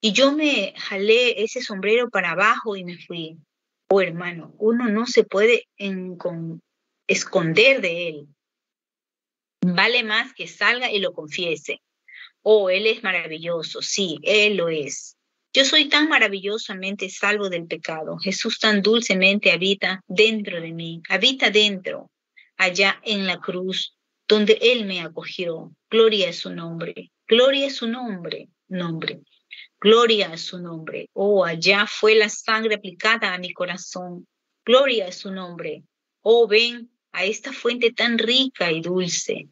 Y yo me jalé ese sombrero para abajo y me fui. Oh hermano, uno no se puede esconder de él. Vale más que salga y lo confiese. Oh, él es maravilloso. Sí, él lo es. Yo soy tan maravillosamente salvo del pecado. Jesús tan dulcemente habita dentro de mí. Habita dentro, allá en la cruz, donde Él me acogió. Gloria a su nombre. Gloria a su nombre, nombre. Gloria a su nombre. Oh, allá fue la sangre aplicada a mi corazón. Gloria a su nombre. Oh, ven a esta fuente tan rica y dulce.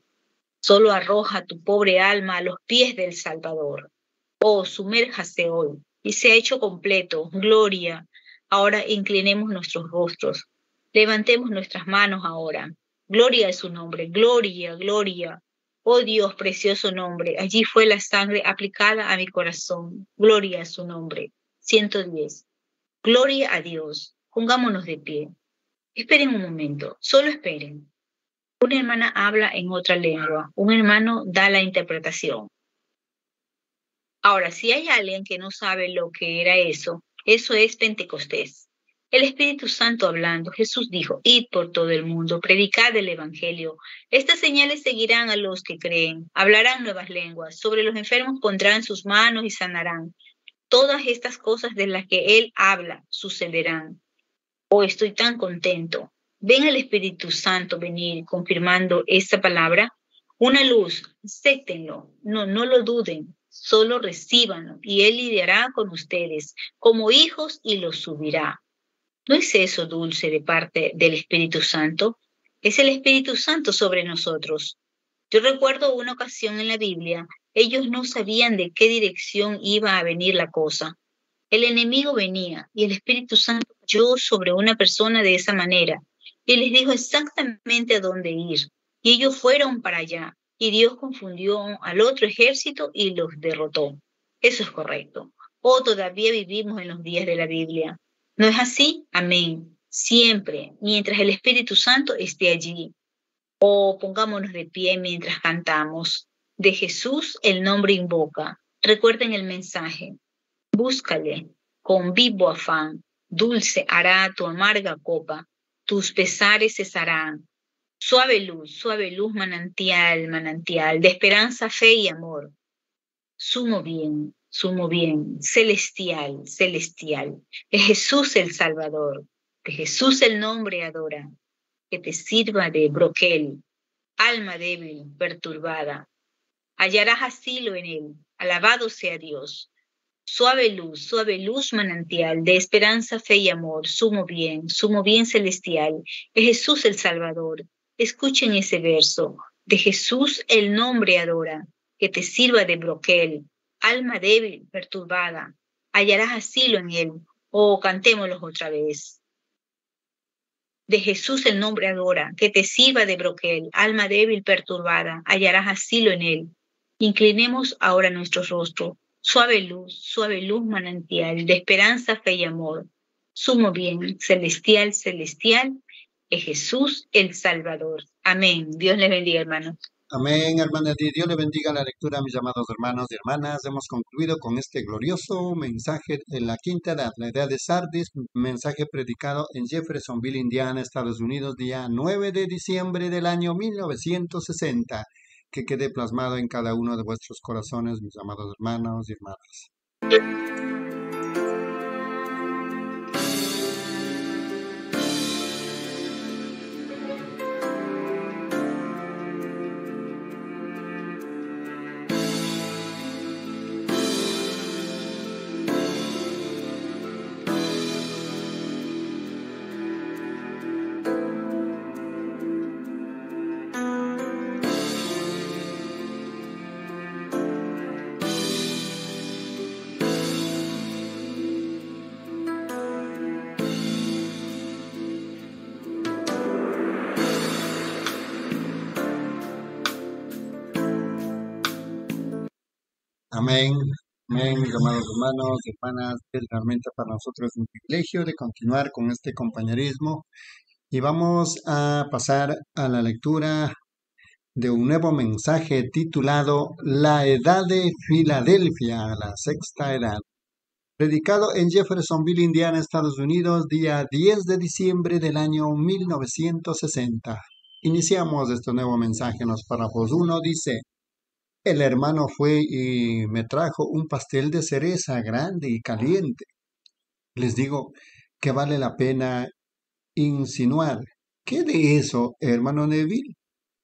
Solo arroja tu pobre alma a los pies del Salvador. Oh, sumérjase hoy y se ha hecho completo. Gloria. Ahora inclinemos nuestros rostros. Levantemos nuestras manos ahora. Gloria a su nombre. Gloria, gloria. Oh Dios, precioso nombre, allí fue la sangre aplicada a mi corazón. Gloria a su nombre. 110. Gloria a Dios. Pongámonos de pie. Esperen un momento, solo esperen. Una hermana habla en otra lengua, un hermano da la interpretación. Ahora, si hay alguien que no sabe lo que era eso, eso es Pentecostés. El Espíritu Santo hablando, Jesús dijo, id por todo el mundo, predicad el Evangelio. Estas señales seguirán a los que creen, hablarán nuevas lenguas, sobre los enfermos pondrán sus manos y sanarán. Todas estas cosas de las que Él habla sucederán. Oh, estoy tan contento. Ven al Espíritu Santo venir confirmando esta palabra. Una luz, acéptenlo, no, no lo duden, solo recíbanlo y Él lidiará con ustedes como hijos y los subirá. ¿No es eso dulce de parte del Espíritu Santo? Es el Espíritu Santo sobre nosotros. Yo recuerdo una ocasión en la Biblia, ellos no sabían de qué dirección iba a venir la cosa. El enemigo venía y el Espíritu Santo cayó sobre una persona de esa manera y les dijo exactamente a dónde ir. Y ellos fueron para allá y Dios confundió al otro ejército y los derrotó. Eso es correcto. O todavía vivimos en los días de la Biblia. ¿No es así? Amén. Siempre, mientras el Espíritu Santo esté allí. O pongámonos de pie mientras cantamos. De Jesús el nombre invoca. Recuerden el mensaje. Búscale con vivo afán. Dulce hará tu amarga copa. Tus pesares cesarán. Suave luz, suave luz manantial, manantial, de esperanza, fe y amor. Sumo bien, sumo bien, celestial, celestial, de Jesús el Salvador, de Jesús el nombre adora, que te sirva de broquel, alma débil, perturbada. Hallarás asilo en él, alabado sea Dios. Suave luz, suave luz manantial, de esperanza, fe y amor, sumo bien, sumo bien celestial, de Jesús el Salvador. Escuchen ese verso, de Jesús el nombre adora, que te sirva de broquel, alma débil, perturbada, hallarás asilo en él. Oh, cantémoslo otra vez. De Jesús el nombre adora, que te sirva de broquel, alma débil, perturbada, hallarás asilo en él. Inclinemos ahora nuestro rostro. Suave luz, suave luz manantial, de esperanza, fe y amor. Sumo bien, celestial, celestial, es Jesús el Salvador. Amén. Dios les bendiga, hermanos. Amén, hermanas. Dios le bendiga la lectura, mis amados hermanos y hermanas. Hemos concluido con este glorioso mensaje en la quinta edad, la edad de Sardis, mensaje predicado en Jeffersonville, Indiana, Estados Unidos, día 9 de diciembre del año 1960. Que quede plasmado en cada uno de vuestros corazones, mis amados hermanos y hermanas. Amén, mis amados hermanos hermanas. Es realmente para nosotros un privilegio de continuar con este compañerismo. Y vamos a pasar a la lectura de un nuevo mensaje titulado La Edad de Filadelfia, la sexta edad. Predicado en Jeffersonville, Indiana, Estados Unidos, día 10 de diciembre del año 1960. Iniciamos este nuevo mensaje en los párrafos 1. Dice, el hermano fue y me trajo un pastel de cereza grande y caliente. Les digo que vale la pena insinuar. ¿Qué de eso, hermano Neville?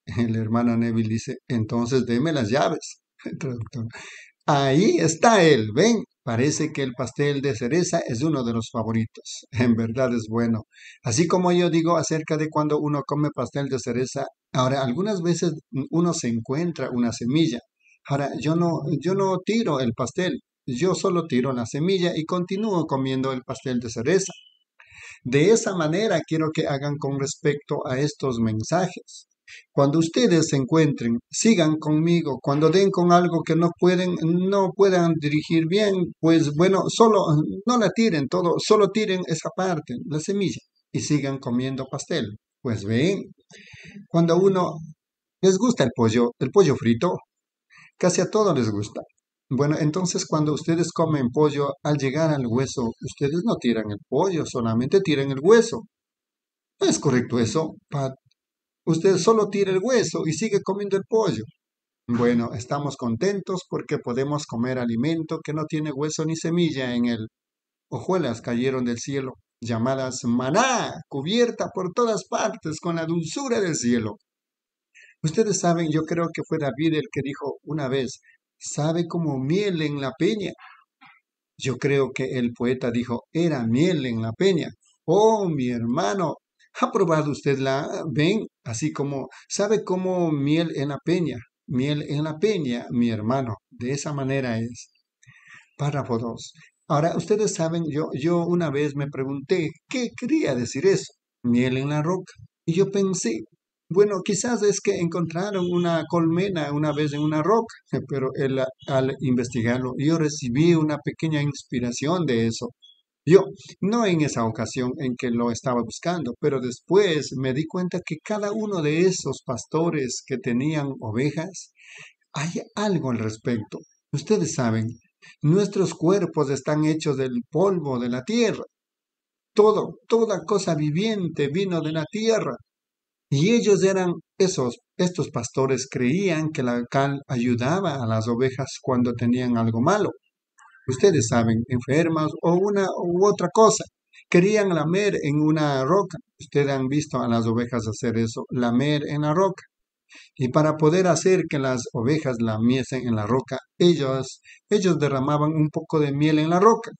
El hermano Neville dice, entonces deme las llaves. Ahí está él, ven, parece que el pastel de cereza es uno de los favoritos. En verdad es bueno. Así como yo digo acerca de cuando uno come pastel de cereza, ahora algunas veces uno se encuentra una semilla. Ahora yo no, yo no tiro el pastel, yo solo tiro la semilla y continúo comiendo el pastel de cereza. De esa manera quiero que hagan con respecto a estos mensajes. Cuando ustedes se encuentren, sigan conmigo. Cuando den con algo que no pueden, no puedan dirigir bien, pues bueno, solo no la tiren todo, solo tiren esa parte, la semilla, y sigan comiendo pastel. Pues ven, cuando uno les gusta el pollo, el pollo frito, casi a todos les gusta. Bueno, entonces cuando ustedes comen pollo, al llegar al hueso, ustedes no tiran el pollo, solamente tiran el hueso. ¿No es correcto eso, Pat? Usted solo tira el hueso y sigue comiendo el pollo. Bueno, estamos contentos porque podemos comer alimento que no tiene hueso ni semilla en él. Hojuelas cayeron del cielo, llamadas maná, cubierta por todas partes con la dulzura del cielo. Ustedes saben, yo creo que fue David el que dijo una vez, sabe como miel en la peña. Yo creo que el poeta dijo, era miel en la peña. Oh, mi hermano, ¿Ha probado usted la ven? Así como, ¿sabe cómo miel en la peña? Miel en la peña, mi hermano. De esa manera es. Párrafo 2. Ahora, ustedes saben, yo, yo una vez me pregunté, ¿qué quería decir eso? Miel en la roca. Y yo pensé, bueno, quizás es que encontraron una colmena una vez en una roca, pero al investigarlo, yo recibí una pequeña inspiración de eso. Yo, no en esa ocasión en que lo estaba buscando, pero después me di cuenta que cada uno de esos pastores que tenían ovejas, hay algo al respecto. Ustedes saben, nuestros cuerpos están hechos del polvo de la tierra. Todo, toda cosa viviente vino de la tierra. Y ellos eran esos, estos pastores creían que la cal ayudaba a las ovejas cuando tenían algo malo ustedes saben, enfermas o una u otra cosa. Querían lamer en una roca. Ustedes han visto a las ovejas hacer eso, lamer en la roca. Y para poder hacer que las ovejas lamiesen en la roca, ellos, ellos derramaban un poco de miel en la roca.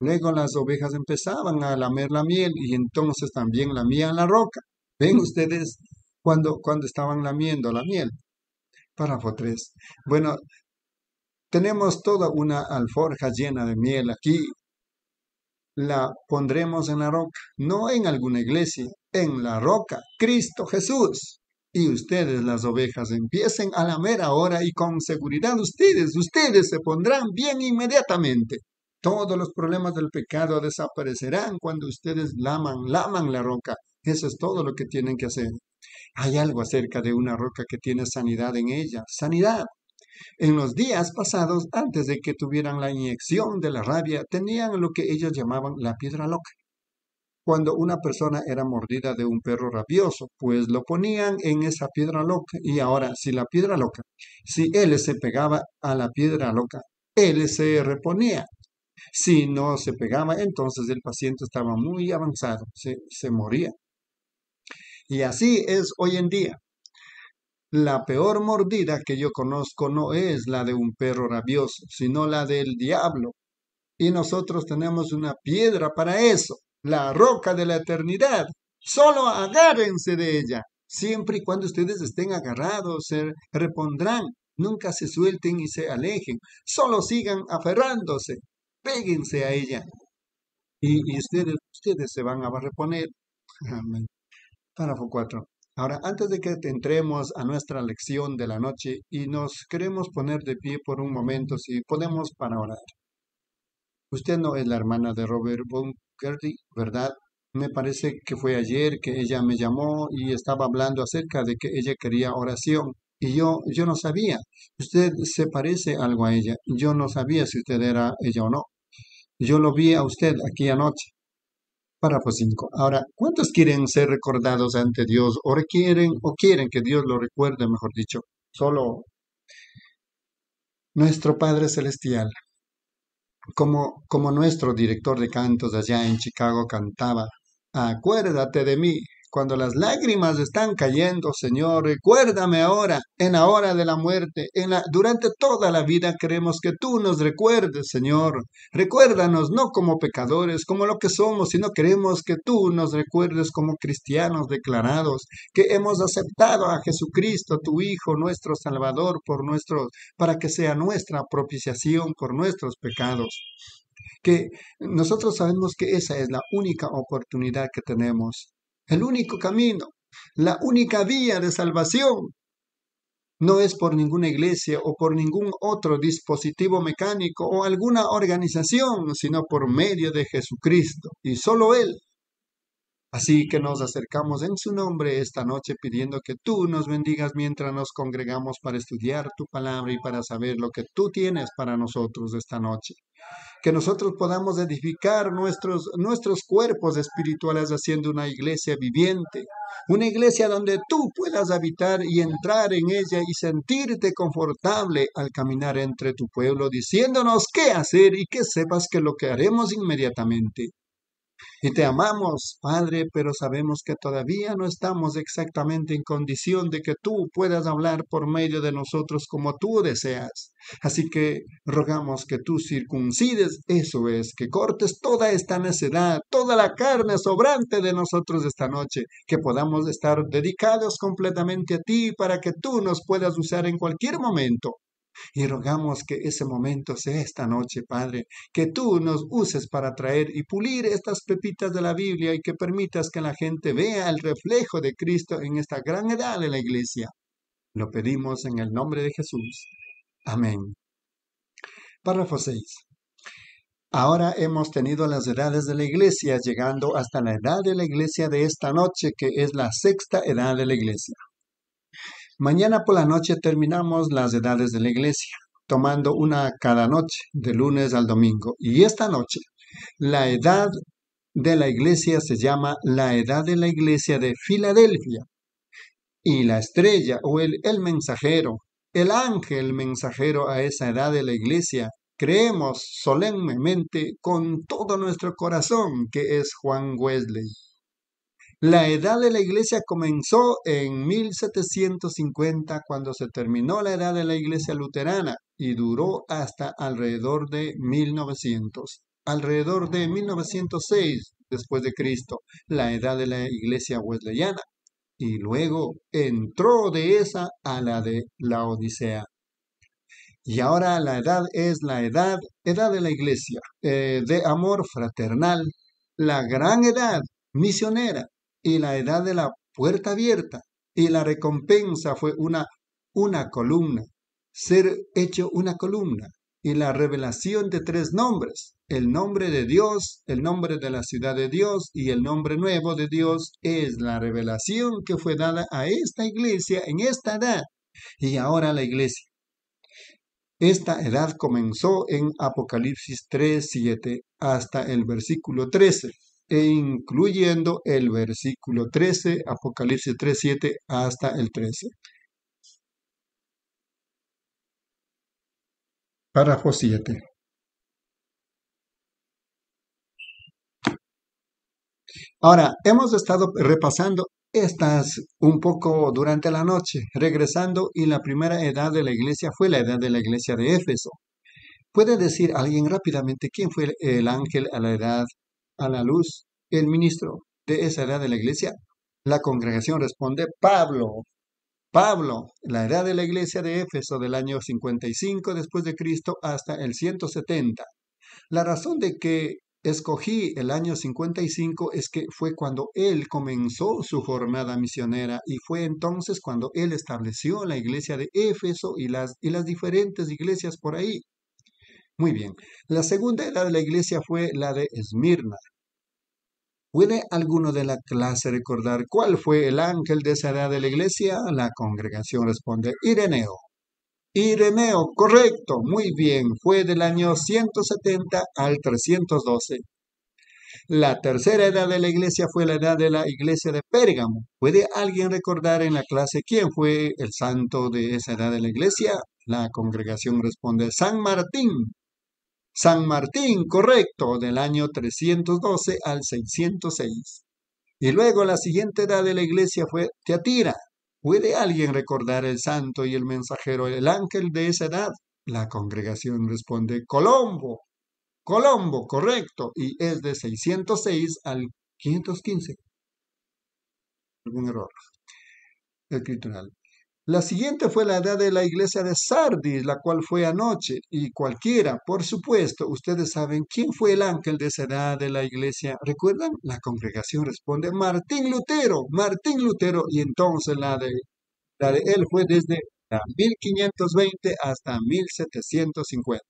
Luego las ovejas empezaban a lamer la miel y entonces también lamían la roca. ¿Ven ustedes cuando, cuando estaban lamiendo la miel? Párrafo 3. Bueno, tenemos toda una alforja llena de miel aquí. La pondremos en la roca, no en alguna iglesia, en la roca, Cristo Jesús. Y ustedes, las ovejas, empiecen a lamer ahora y con seguridad ustedes, ustedes se pondrán bien inmediatamente. Todos los problemas del pecado desaparecerán cuando ustedes laman, laman la roca. Eso es todo lo que tienen que hacer. Hay algo acerca de una roca que tiene sanidad en ella. Sanidad. En los días pasados, antes de que tuvieran la inyección de la rabia, tenían lo que ellos llamaban la piedra loca. Cuando una persona era mordida de un perro rabioso, pues lo ponían en esa piedra loca. Y ahora, si la piedra loca, si él se pegaba a la piedra loca, él se reponía. Si no se pegaba, entonces el paciente estaba muy avanzado, se, se moría. Y así es hoy en día. La peor mordida que yo conozco no es la de un perro rabioso, sino la del diablo. Y nosotros tenemos una piedra para eso, la roca de la eternidad. Solo agárrense de ella. Siempre y cuando ustedes estén agarrados, se repondrán. Nunca se suelten y se alejen. Solo sigan aferrándose. Péguense a ella. Y, ustedes, ustedes se van a reponer. Amén. Párrafo 4. Ahora, antes de que entremos a nuestra lección de la noche y nos queremos poner de pie por un momento, si podemos para orar. Usted no es la hermana de Robert Bunkerdy, ¿verdad? Me parece que fue ayer que ella me llamó y estaba hablando acerca de que ella quería oración. Y yo, yo no sabía. Usted se parece algo a ella. Yo no sabía si usted era ella o no. Yo lo vi a usted aquí anoche. Párrafo 5. Ahora, ¿cuántos quieren ser recordados ante Dios o quieren o quieren que Dios lo recuerde, mejor dicho? Solo nuestro Padre Celestial, como, como nuestro director de cantos allá en Chicago cantaba, acuérdate de mí cuando las lágrimas están cayendo, Señor, recuérdame ahora, en la hora de la muerte, en la, durante toda la vida queremos que tú nos recuerdes, Señor. Recuérdanos no como pecadores, como lo que somos, sino queremos que tú nos recuerdes como cristianos declarados, que hemos aceptado a Jesucristo, tu Hijo, nuestro Salvador, por nuestros, para que sea nuestra propiciación por nuestros pecados que nosotros sabemos que esa es la única oportunidad que tenemos el único camino, la única vía de salvación. No es por ninguna iglesia o por ningún otro dispositivo mecánico o alguna organización, sino por medio de Jesucristo y solo Él. Así que nos acercamos en su nombre esta noche pidiendo que tú nos bendigas mientras nos congregamos para estudiar tu palabra y para saber lo que tú tienes para nosotros esta noche. Que nosotros podamos edificar nuestros, nuestros cuerpos espirituales haciendo una iglesia viviente, una iglesia donde tú puedas habitar y entrar en ella y sentirte confortable al caminar entre tu pueblo, diciéndonos qué hacer y que sepas que lo que haremos inmediatamente y te amamos, Padre, pero sabemos que todavía no estamos exactamente en condición de que tú puedas hablar por medio de nosotros como tú deseas. Así que rogamos que tú circuncides, eso es, que cortes toda esta necedad, toda la carne sobrante de nosotros esta noche, que podamos estar dedicados completamente a ti para que tú nos puedas usar en cualquier momento y rogamos que ese momento sea esta noche, Padre, que tú nos uses para traer y pulir estas pepitas de la Biblia y que permitas que la gente vea el reflejo de Cristo en esta gran edad de la iglesia. Lo pedimos en el nombre de Jesús. Amén. Párrafo 6. Ahora hemos tenido las edades de la iglesia, llegando hasta la edad de la iglesia de esta noche, que es la sexta edad de la iglesia. Mañana por la noche terminamos las edades de la iglesia, tomando una cada noche, de lunes al domingo. Y esta noche, la edad de la iglesia se llama la edad de la iglesia de Filadelfia. Y la estrella o el, el mensajero, el ángel mensajero a esa edad de la iglesia, creemos solemnemente con todo nuestro corazón que es Juan Wesley. La edad de la iglesia comenzó en 1750 cuando se terminó la edad de la iglesia luterana y duró hasta alrededor de 1900. Alrededor de 1906 después de Cristo, la edad de la iglesia wesleyana y luego entró de esa a la de la Odisea. Y ahora la edad es la edad, edad de la iglesia, eh, de amor fraternal, la gran edad misionera, y la edad de la puerta abierta y la recompensa fue una, una columna, ser hecho una columna y la revelación de tres nombres, el nombre de Dios, el nombre de la ciudad de Dios y el nombre nuevo de Dios es la revelación que fue dada a esta iglesia en esta edad y ahora la iglesia. Esta edad comenzó en Apocalipsis 3, 7 hasta el versículo 13 e incluyendo el versículo 13, Apocalipsis 3, 7 hasta el 13. Párrafo 7. Ahora, hemos estado repasando estas un poco durante la noche, regresando y la primera edad de la iglesia fue la edad de la iglesia de Éfeso. ¿Puede decir alguien rápidamente quién fue el ángel a la edad a la luz el ministro de esa edad de la iglesia? La congregación responde, Pablo. Pablo, la edad de la iglesia de Éfeso del año 55 después de Cristo hasta el 170. La razón de que escogí el año 55 es que fue cuando él comenzó su jornada misionera y fue entonces cuando él estableció la iglesia de Éfeso y las, y las diferentes iglesias por ahí. Muy bien, la segunda edad de la iglesia fue la de Esmirna. ¿Puede alguno de la clase recordar cuál fue el ángel de esa edad de la iglesia? La congregación responde, Ireneo. Ireneo, correcto, muy bien, fue del año 170 al 312. La tercera edad de la iglesia fue la edad de la iglesia de Pérgamo. ¿Puede alguien recordar en la clase quién fue el santo de esa edad de la iglesia? La congregación responde, San Martín. San Martín, correcto, del año 312 al 606. Y luego la siguiente edad de la iglesia fue Teatira. ¿Puede alguien recordar el santo y el mensajero, el ángel de esa edad? La congregación responde, Colombo. Colombo, correcto, y es de 606 al 515. Algún error escritural. La siguiente fue la edad de la iglesia de Sardis, la cual fue anoche, y cualquiera, por supuesto, ustedes saben quién fue el ángel de esa edad de la iglesia. ¿Recuerdan? La congregación responde Martín Lutero, Martín Lutero, y entonces la de, la de él fue desde 1520 hasta 1750.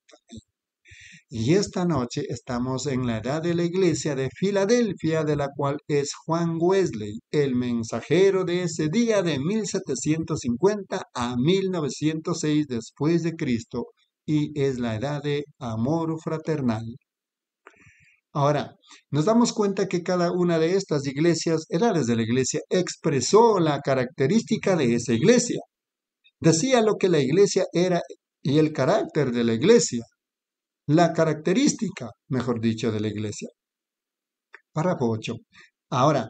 Y esta noche estamos en la edad de la iglesia de Filadelfia, de la cual es Juan Wesley, el mensajero de ese día de 1750 a 1906 después de Cristo, y es la edad de amor fraternal. Ahora, nos damos cuenta que cada una de estas iglesias, edades de la iglesia, expresó la característica de esa iglesia. Decía lo que la iglesia era y el carácter de la iglesia la característica, mejor dicho, de la iglesia. Párrafo 8. Ahora,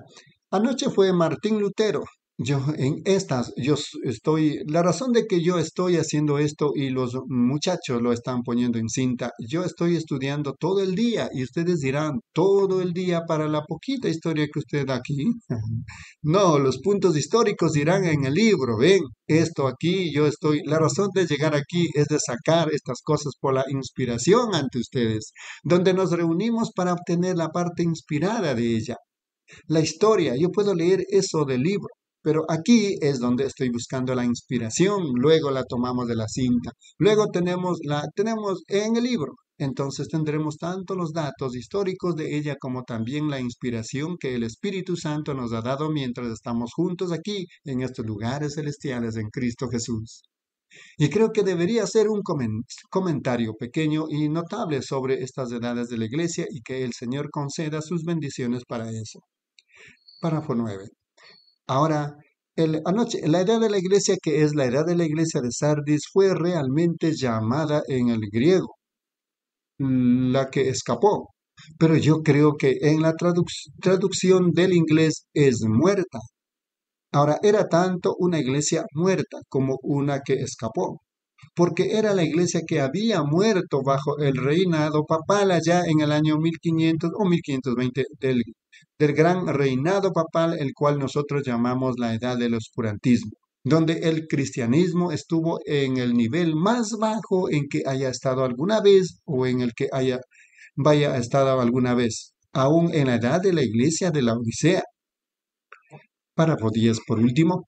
anoche fue Martín Lutero, yo en estas, yo estoy, la razón de que yo estoy haciendo esto y los muchachos lo están poniendo en cinta, yo estoy estudiando todo el día y ustedes dirán, todo el día para la poquita historia que usted da aquí. No, los puntos históricos dirán en el libro, ven, esto aquí, yo estoy, la razón de llegar aquí es de sacar estas cosas por la inspiración ante ustedes, donde nos reunimos para obtener la parte inspirada de ella. La historia, yo puedo leer eso del libro pero aquí es donde estoy buscando la inspiración, luego la tomamos de la cinta, luego tenemos la tenemos en el libro. Entonces tendremos tanto los datos históricos de ella como también la inspiración que el Espíritu Santo nos ha dado mientras estamos juntos aquí en estos lugares celestiales en Cristo Jesús. Y creo que debería ser un comentario pequeño y notable sobre estas edades de la iglesia y que el Señor conceda sus bendiciones para eso. Párrafo 9. Ahora, el, anoche, la edad de la iglesia, que es la edad de la iglesia de Sardis, fue realmente llamada en el griego, la que escapó. Pero yo creo que en la traducción del inglés es muerta. Ahora, era tanto una iglesia muerta como una que escapó, porque era la iglesia que había muerto bajo el reinado papal allá en el año 1500 o 1520 del del gran reinado papal, el cual nosotros llamamos la edad del oscurantismo, donde el cristianismo estuvo en el nivel más bajo en que haya estado alguna vez o en el que haya vaya estado alguna vez, aún en la edad de la iglesia de la Odisea. Para 10 por último,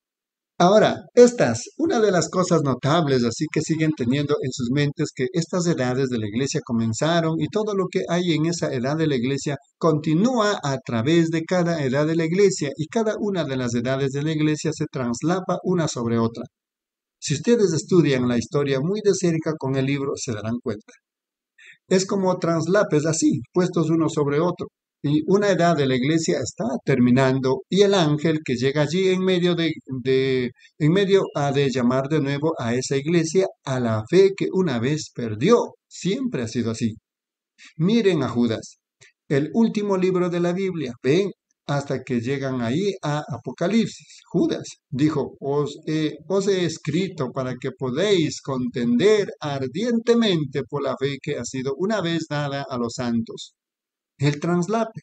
Ahora, estas, una de las cosas notables, así que siguen teniendo en sus mentes que estas edades de la iglesia comenzaron y todo lo que hay en esa edad de la iglesia continúa a través de cada edad de la iglesia y cada una de las edades de la iglesia se traslapa una sobre otra. Si ustedes estudian la historia muy de cerca con el libro, se darán cuenta. Es como traslapes así, puestos uno sobre otro y una edad de la iglesia está terminando y el ángel que llega allí en medio de, en medio ha de llamar de nuevo a esa iglesia a la fe que una vez perdió. Siempre ha sido así. Miren a Judas, el último libro de la Biblia. Ven hasta que llegan ahí a Apocalipsis. Judas dijo, os he, os he escrito para que podéis contender ardientemente por la fe que ha sido una vez dada a los santos el translape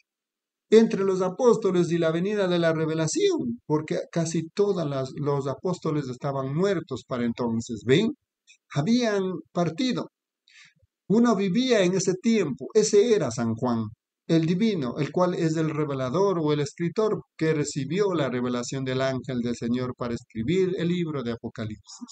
entre los apóstoles y la venida de la revelación, porque casi todos los apóstoles estaban muertos para entonces, ¿ven? Habían partido. Uno vivía en ese tiempo, ese era San Juan. el divino, el cual es el revelador o el escritor que recibió la revelación del ángel del Señor para escribir el libro de Apocalipsis.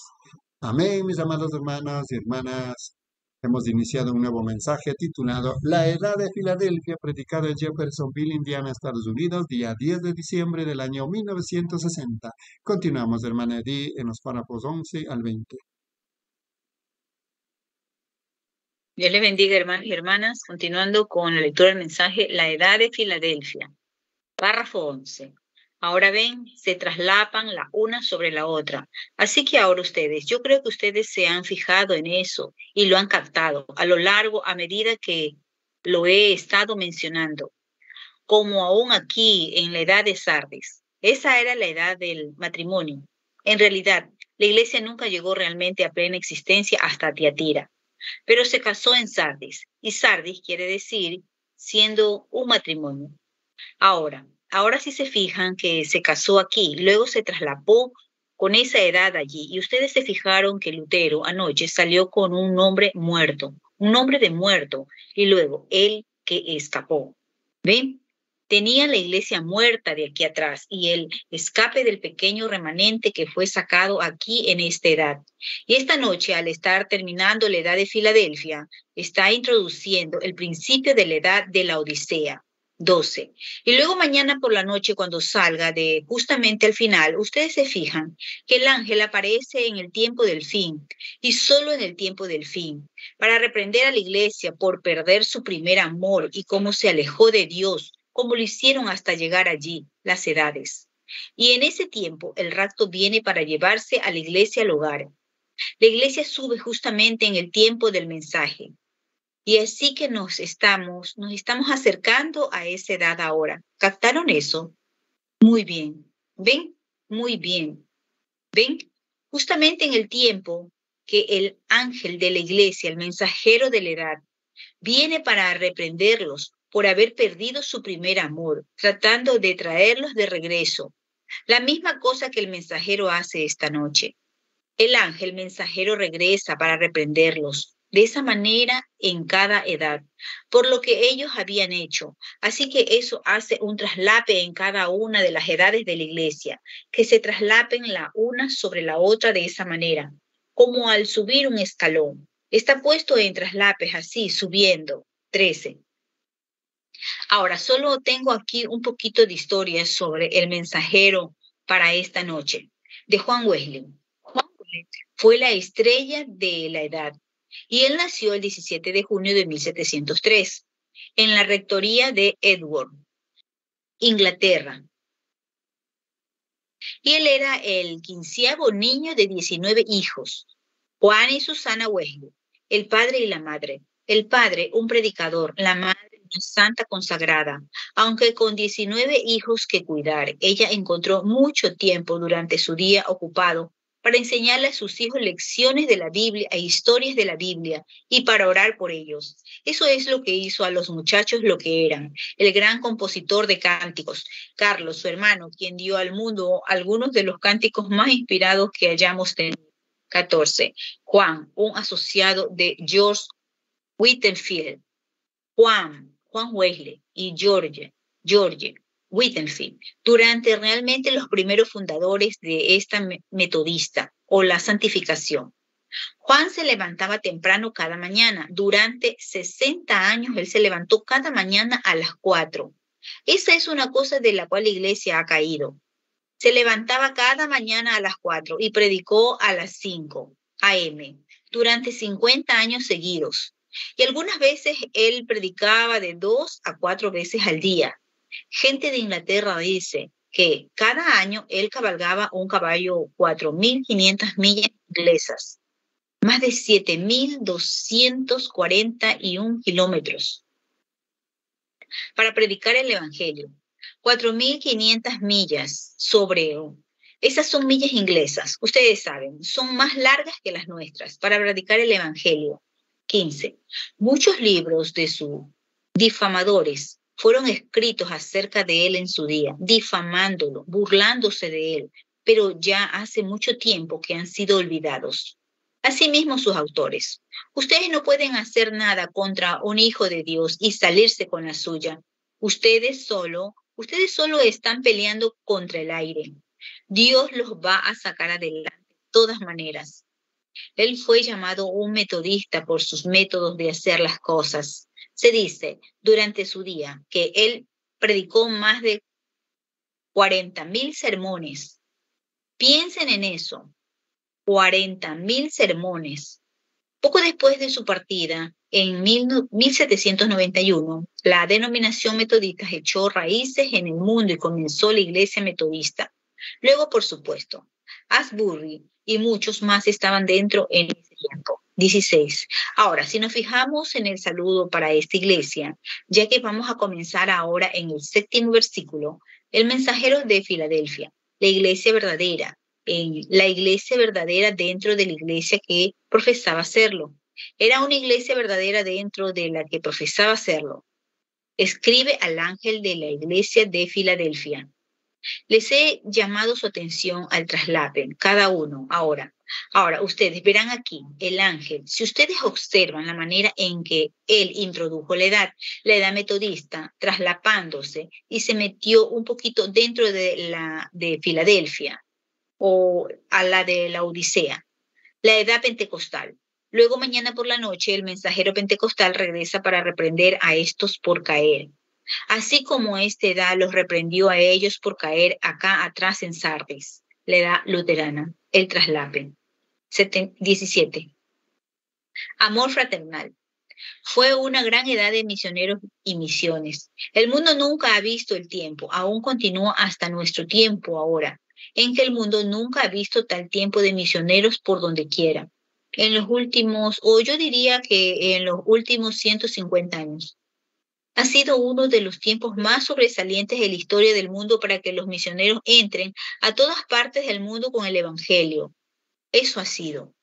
Amén, mis amados hermanos y hermanas. Hemos iniciado un nuevo mensaje titulado La Edad de Filadelfia, predicado en Jeffersonville, Indiana, Estados Unidos, día 10 de diciembre del año 1960. Continuamos, hermana Edith, en los párrafos 11 al 20. Dios les bendiga, hermanos y hermanas. Continuando con la lectura del mensaje, La Edad de Filadelfia. Párrafo 11. Ahora ven, se traslapan la una sobre la otra. Así que ahora ustedes, yo creo que ustedes se han fijado en eso y lo han captado a lo largo a medida que lo he estado mencionando. Como aún aquí en la edad de Sardis. Esa era la edad del matrimonio. En realidad, la iglesia nunca llegó realmente a plena existencia hasta Tiatira pero se casó en Sardis, y Sardis quiere decir siendo un matrimonio. Ahora, ahora sí se fijan que se casó aquí, luego se trasladó con esa edad allí, y ustedes se fijaron que Lutero anoche salió con un nombre muerto, un nombre de muerto, y luego él que escapó. ¿Ven? Tenía la iglesia muerta de aquí atrás y el escape del pequeño remanente que fue sacado aquí en esta edad. Y esta noche, al estar terminando la edad de Filadelfia, está introduciendo el principio de la edad de la Odisea. 12. Y luego mañana por la noche, cuando salga de justamente al final, ustedes se fijan que el ángel aparece en el tiempo del fin y solo en el tiempo del fin, para reprender a la iglesia por perder su primer amor y cómo se alejó de Dios como lo hicieron hasta llegar allí las edades. Y en ese tiempo el rapto viene para llevarse a la iglesia al hogar. La iglesia sube justamente en el tiempo del mensaje. Y así que nos estamos, nos estamos acercando a esa edad ahora. ¿Captaron eso? Muy bien. ¿Ven? Muy bien. ¿Ven? Justamente en el tiempo que el ángel de la iglesia, el mensajero de la edad, viene para reprenderlos, por haber perdido su primer amor, tratando de traerlos de regreso. La misma cosa que el mensajero hace esta noche. El ángel mensajero regresa para reprenderlos, de esa manera en cada edad, por lo que ellos habían hecho. Así que eso hace un traslape en cada una de las edades de la iglesia, que se traslapen la una sobre la otra de esa manera, como al subir un escalón. Está puesto en traslapes así, subiendo. 13. Ahora, solo tengo aquí un poquito de historia sobre el mensajero para esta noche, de Juan Wesley. Juan Wesley fue la estrella de la edad y él nació el 17 de junio de 1703 en la rectoría de Edward, Inglaterra. Y él era el quinceavo niño de 19 hijos, Juan y Susana Wesley, el padre y la madre. El padre, un predicador, la madre, santa consagrada. Aunque con 19 hijos que cuidar, ella encontró mucho tiempo durante su día ocupado para enseñarle a sus hijos lecciones de la Biblia e historias de la Biblia y para orar por ellos. Eso es lo que hizo a los muchachos lo que eran. El gran compositor de cánticos, Carlos, su hermano, quien dio al mundo algunos de los cánticos más inspirados que hayamos tenido. 14. Juan, un asociado de George Whittenfield. Juan, Juan Wesley y George, George Whittenfield, durante realmente los primeros fundadores de esta metodista o la santificación. Juan se levantaba temprano cada mañana. Durante 60 años él se levantó cada mañana a las 4. Esa es una cosa de la cual la iglesia ha caído. Se levantaba cada mañana a las 4 y predicó a las 5 a.m. durante 50 años seguidos. Y algunas veces él predicaba de dos a cuatro veces al día. Gente de Inglaterra dice que cada año él cabalgaba un caballo 4.500 millas inglesas, más de 7.241 kilómetros, para predicar el Evangelio. 4.500 millas sobre... Esas son millas inglesas, ustedes saben, son más largas que las nuestras para predicar el Evangelio. 15. Muchos libros de sus difamadores fueron escritos acerca de él en su día, difamándolo, burlándose de él, pero ya hace mucho tiempo que han sido olvidados. Asimismo sus autores. Ustedes no pueden hacer nada contra un hijo de Dios y salirse con la suya. Ustedes solo, ustedes solo están peleando contra el aire. Dios los va a sacar adelante de todas maneras. Él fue llamado un metodista por sus métodos de hacer las cosas. Se dice durante su día que él predicó más de 40 mil sermones. Piensen en eso, 40 mil sermones. Poco después de su partida, en 1791, la denominación metodista echó raíces en el mundo y comenzó la iglesia metodista. Luego, por supuesto, Asbury y muchos más estaban dentro en ese tiempo. 16. Ahora, si nos fijamos en el saludo para esta iglesia, ya que vamos a comenzar ahora en el séptimo versículo, el mensajero de Filadelfia, la iglesia verdadera, en la iglesia verdadera dentro de la iglesia que profesaba serlo. Era una iglesia verdadera dentro de la que profesaba serlo. Escribe al ángel de la iglesia de Filadelfia. Les he llamado su atención al traslape, cada uno ahora. Ahora, ustedes verán aquí el ángel. Si ustedes observan la manera en que él introdujo la edad, la edad metodista, traslapándose y se metió un poquito dentro de la de Filadelfia, o a la de la Odisea, la edad pentecostal. Luego mañana por la noche el mensajero pentecostal regresa para reprender a estos por caer. Así como esta edad los reprendió a ellos por caer acá atrás en Sardis, la edad luterana, el traslape. 17. Amor fraternal. Fue una gran edad de misioneros y misiones. El mundo nunca ha visto el tiempo, aún continúa hasta nuestro tiempo ahora en que el mundo nunca ha visto tal tiempo de misioneros por donde quiera. En los últimos, o yo diría que en los últimos 150 años. Ha sido uno de los tiempos más sobresalientes de la historia del mundo para que los misioneros entren a todas partes del mundo con el Evangelio. Eso ha sido.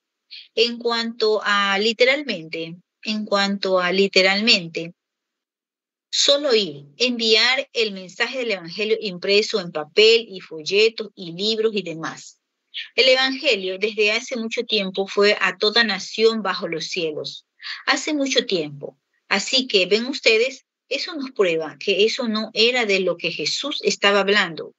En cuanto a literalmente, en cuanto a literalmente, Solo ir, enviar el mensaje del Evangelio impreso en papel y folletos y libros y demás. El Evangelio desde hace mucho tiempo fue a toda nación bajo los cielos. Hace mucho tiempo. Así que ven ustedes, eso nos prueba que eso no era de lo que Jesús estaba hablando.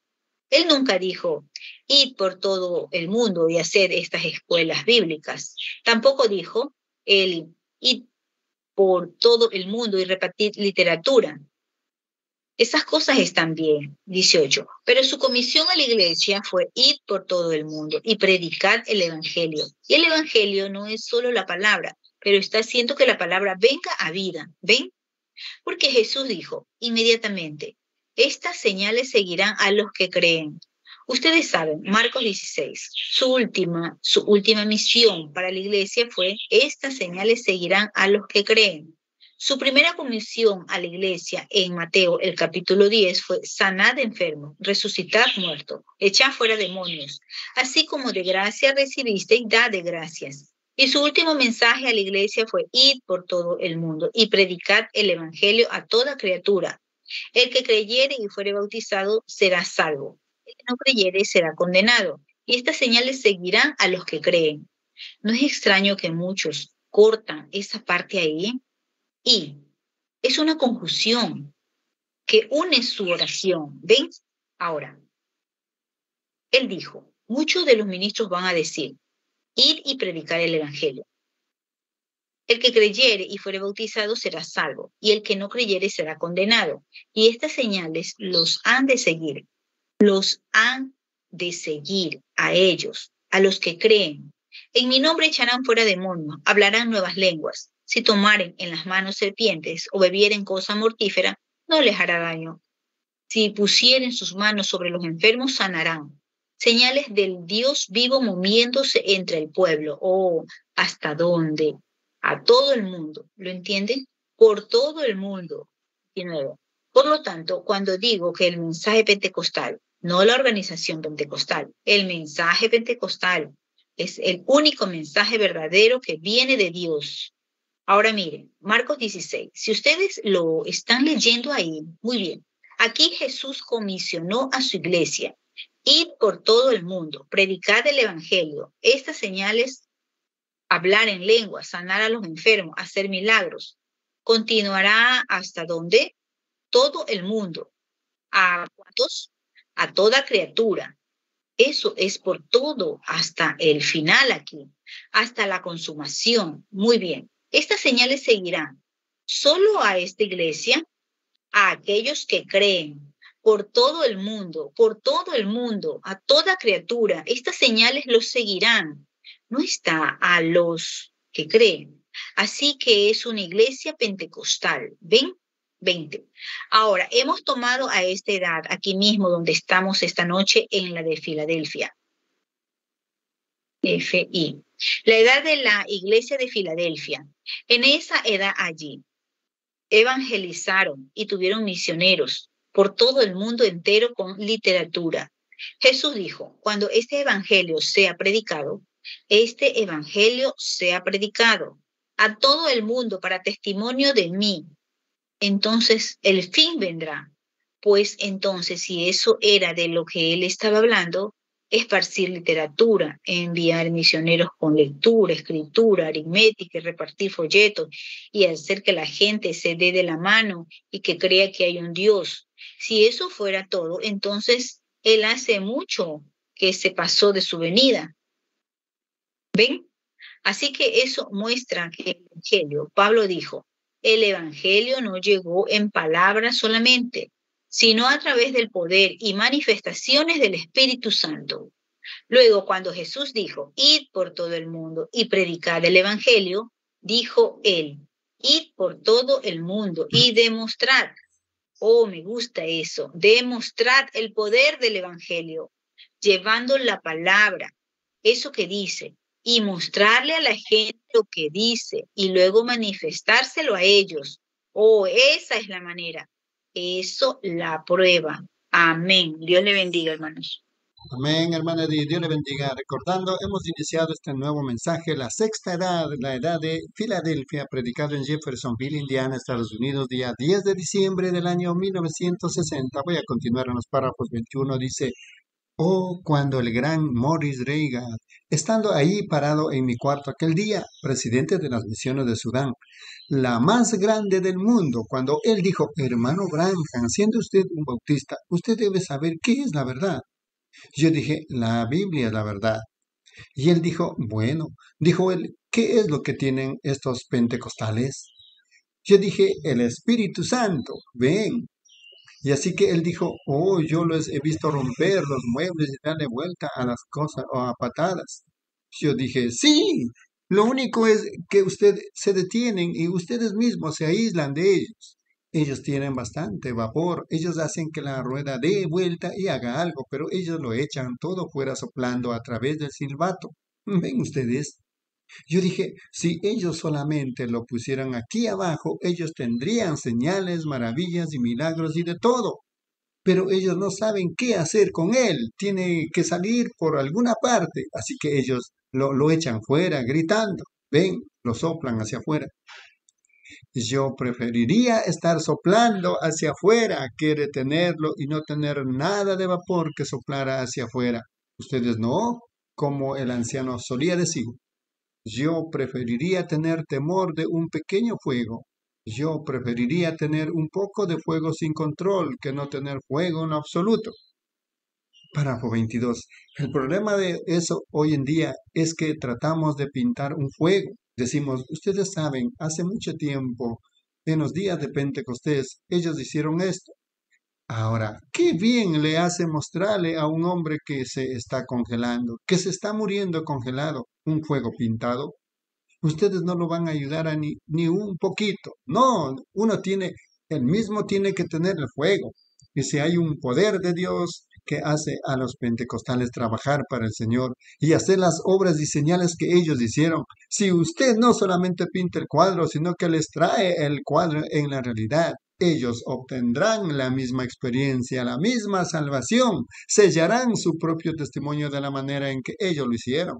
Él nunca dijo, id por todo el mundo y hacer estas escuelas bíblicas. Tampoco dijo, él, id por todo el mundo y repartir literatura. Esas cosas están bien, 18. Pero su comisión a la iglesia fue ir por todo el mundo y predicar el Evangelio. Y el Evangelio no es solo la palabra, pero está haciendo que la palabra venga a vida. ¿Ven? Porque Jesús dijo inmediatamente, estas señales seguirán a los que creen. Ustedes saben, Marcos 16, su última, su última misión para la iglesia fue, estas señales seguirán a los que creen. Su primera comisión a la iglesia en Mateo, el capítulo 10, fue sanad enfermo, resucitar muerto, echar fuera demonios. Así como de gracia recibiste y da de gracias. Y su último mensaje a la iglesia fue id por todo el mundo y predicad el evangelio a toda criatura. El que creyere y fuere bautizado será salvo que no creyere será condenado, y estas señales seguirán a los que creen. No es extraño que muchos cortan esa parte ahí y es una conjunción que une su oración. ¿Ven? Ahora, él dijo, muchos de los ministros van a decir, ir y predicar el Evangelio. El que creyere y fuere bautizado será salvo, y el que no creyere será condenado. Y estas señales los han de seguir los han de seguir a ellos, a los que creen. En mi nombre echarán fuera demonios, hablarán nuevas lenguas. Si tomaren en las manos serpientes o bebieren cosa mortífera, no les hará daño. Si pusieren sus manos sobre los enfermos, sanarán. Señales del Dios vivo moviéndose entre el pueblo. Oh, ¿hasta dónde? A todo el mundo. ¿Lo entienden? Por todo el mundo. Por lo tanto, cuando digo que el mensaje pentecostal no la organización pentecostal. El mensaje pentecostal es el único mensaje verdadero que viene de Dios. Ahora miren, Marcos 16, si ustedes lo están leyendo ahí, muy bien. Aquí Jesús comisionó a su iglesia, ir por todo el mundo, predicar el Evangelio. Estas señales hablar en lengua, sanar a los enfermos, hacer milagros. Continuará hasta donde todo el mundo. ¿A cuántos? A toda criatura. Eso es por todo hasta el final aquí, hasta la consumación. Muy bien. Estas señales seguirán solo a esta iglesia, a aquellos que creen por todo el mundo, por todo el mundo, a toda criatura. Estas señales los seguirán. No está a los que creen. Así que es una iglesia pentecostal. ¿Ven? 20. Ahora, hemos tomado a esta edad, aquí mismo donde estamos esta noche, en la de Filadelfia. FI. La edad de la iglesia de Filadelfia. En esa edad allí, evangelizaron y tuvieron misioneros por todo el mundo entero con literatura. Jesús dijo, cuando este evangelio sea predicado, este evangelio sea predicado a todo el mundo para testimonio de mí. Entonces el fin vendrá. Pues entonces, si eso era de lo que él estaba hablando, esparcir literatura, enviar misioneros con lectura, escritura, aritmética, repartir folletos y hacer que la gente se dé de la mano y que crea que hay un Dios. Si eso fuera todo, entonces él hace mucho que se pasó de su venida. ¿Ven? Así que eso muestra que el Evangelio, Pablo dijo, el Evangelio no llegó en palabras solamente, sino a través del poder y manifestaciones del Espíritu Santo. Luego, cuando Jesús dijo, id por todo el mundo y predicad el Evangelio, dijo él, id por todo el mundo y demostrad. Oh, me gusta eso, demostrad el poder del Evangelio, llevando la palabra, eso que dice, y mostrarle a la gente lo que dice y luego manifestárselo a ellos. Oh, esa es la manera eso la prueba. Amén. Dios le bendiga, hermanos. Amén, hermana Dios le bendiga. Recordando, hemos iniciado este nuevo mensaje, la sexta edad, la edad de Filadelfia, predicado en Jeffersonville, Indiana, Estados Unidos, día 10 de diciembre del año 1960. Voy a continuar en los párrafos 21. Dice, Oh, cuando el gran Morris Reagan, estando ahí parado en mi cuarto aquel día, presidente de las misiones de Sudán, la más grande del mundo, cuando él dijo, hermano Branham, siendo usted un bautista, usted debe saber qué es la verdad. Yo dije, la Biblia es la verdad. Y él dijo, bueno, dijo él, ¿qué es lo que tienen estos pentecostales? Yo dije, el Espíritu Santo, ven, y así que él dijo, oh, yo los he visto romper los muebles y darle vuelta a las cosas o a patadas. Yo dije, sí, lo único es que ustedes se detienen y ustedes mismos se aíslan de ellos. Ellos tienen bastante vapor, ellos hacen que la rueda dé vuelta y haga algo, pero ellos lo echan todo fuera soplando a través del silbato. ¿Ven ustedes? Yo dije, si ellos solamente lo pusieran aquí abajo, ellos tendrían señales, maravillas y milagros y de todo. Pero ellos no saben qué hacer con él. Tiene que salir por alguna parte. Así que ellos lo, lo echan fuera, gritando. Ven, lo soplan hacia afuera. Yo preferiría estar soplando hacia afuera que retenerlo y no tener nada de vapor que soplara hacia afuera. Ustedes no, como el anciano solía decir, yo preferiría tener temor de un pequeño fuego. Yo preferiría tener un poco de fuego sin control que no tener fuego en absoluto. Párrafo 22. El problema de eso hoy en día es que tratamos de pintar un fuego. Decimos, ustedes saben, hace mucho tiempo, en los días de Pentecostés, ellos hicieron esto. Ahora, qué bien le hace mostrarle a un hombre que se está congelando, que se está muriendo congelado, un fuego pintado. Ustedes no lo van a ayudar a ni, ni un poquito. No, uno tiene, el mismo tiene que tener el fuego. Y si hay un poder de Dios que hace a los pentecostales trabajar para el Señor y hacer las obras y señales que ellos hicieron, si usted no solamente pinta el cuadro, sino que les trae el cuadro en la realidad, ellos obtendrán la misma experiencia, la misma salvación, sellarán su propio testimonio de la manera en que ellos lo hicieron.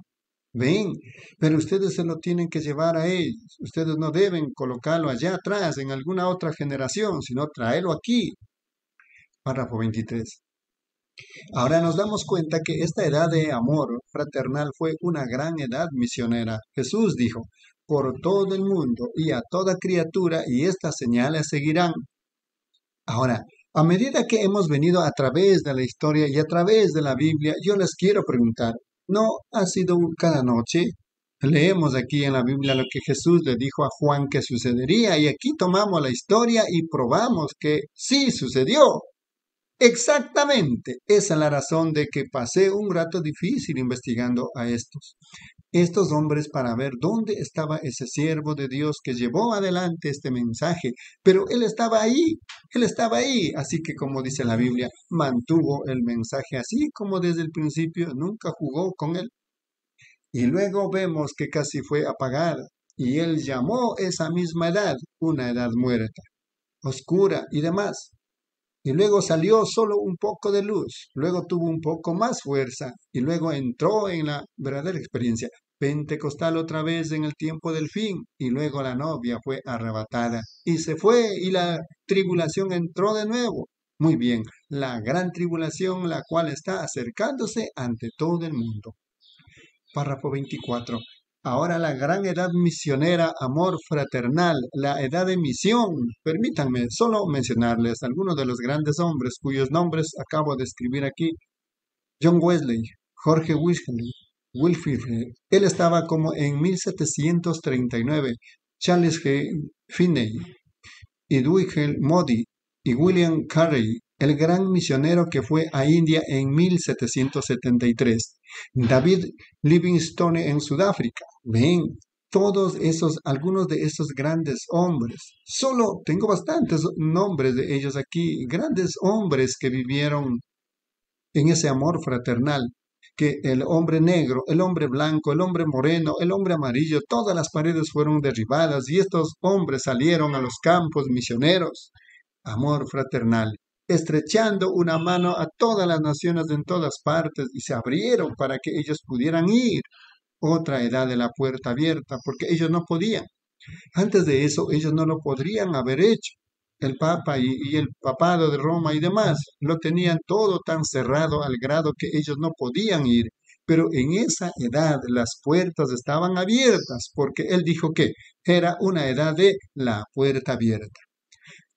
Ven, pero ustedes se lo tienen que llevar a ellos. Ustedes no deben colocarlo allá atrás en alguna otra generación, sino traerlo aquí. Párrafo 23. Ahora nos damos cuenta que esta edad de amor fraternal fue una gran edad misionera. Jesús dijo, por todo el mundo y a toda criatura, y estas señales seguirán. Ahora, a medida que hemos venido a través de la historia y a través de la Biblia, yo les quiero preguntar, ¿no ha sido cada noche? Leemos aquí en la Biblia lo que Jesús le dijo a Juan que sucedería y aquí tomamos la historia y probamos que sí sucedió. Exactamente, esa es la razón de que pasé un rato difícil investigando a estos. Estos hombres para ver dónde estaba ese siervo de Dios que llevó adelante este mensaje. Pero él estaba ahí, él estaba ahí. Así que como dice la Biblia, mantuvo el mensaje así como desde el principio, nunca jugó con él. Y luego vemos que casi fue apagada. Y él llamó esa misma edad una edad muerta, oscura y demás y luego salió solo un poco de luz, luego tuvo un poco más fuerza y luego entró en la verdadera experiencia pentecostal otra vez en el tiempo del fin y luego la novia fue arrebatada y se fue y la tribulación entró de nuevo. Muy bien, la gran tribulación la cual está acercándose ante todo el mundo. Párrafo 24. Ahora la gran edad misionera, amor fraternal, la edad de misión. Permítanme solo mencionarles algunos de los grandes hombres cuyos nombres acabo de escribir aquí. John Wesley, Jorge Wesley, Wilfrid. Él estaba como en 1739. Charles G. Finney, Edwin Modi y William Carey el gran misionero que fue a India en 1773, David Livingstone en Sudáfrica. Ven, todos esos, algunos de esos grandes hombres. Solo tengo bastantes nombres de ellos aquí, grandes hombres que vivieron en ese amor fraternal, que el hombre negro, el hombre blanco, el hombre moreno, el hombre amarillo, todas las paredes fueron derribadas y estos hombres salieron a los campos misioneros. Amor fraternal estrechando una mano a todas las naciones en todas partes y se abrieron para que ellos pudieran ir. Otra edad de la puerta abierta, porque ellos no podían. Antes de eso, ellos no lo podrían haber hecho. El Papa y, el Papado de Roma y demás lo tenían todo tan cerrado al grado que ellos no podían ir. Pero en esa edad las puertas estaban abiertas, porque él dijo que era una edad de la puerta abierta.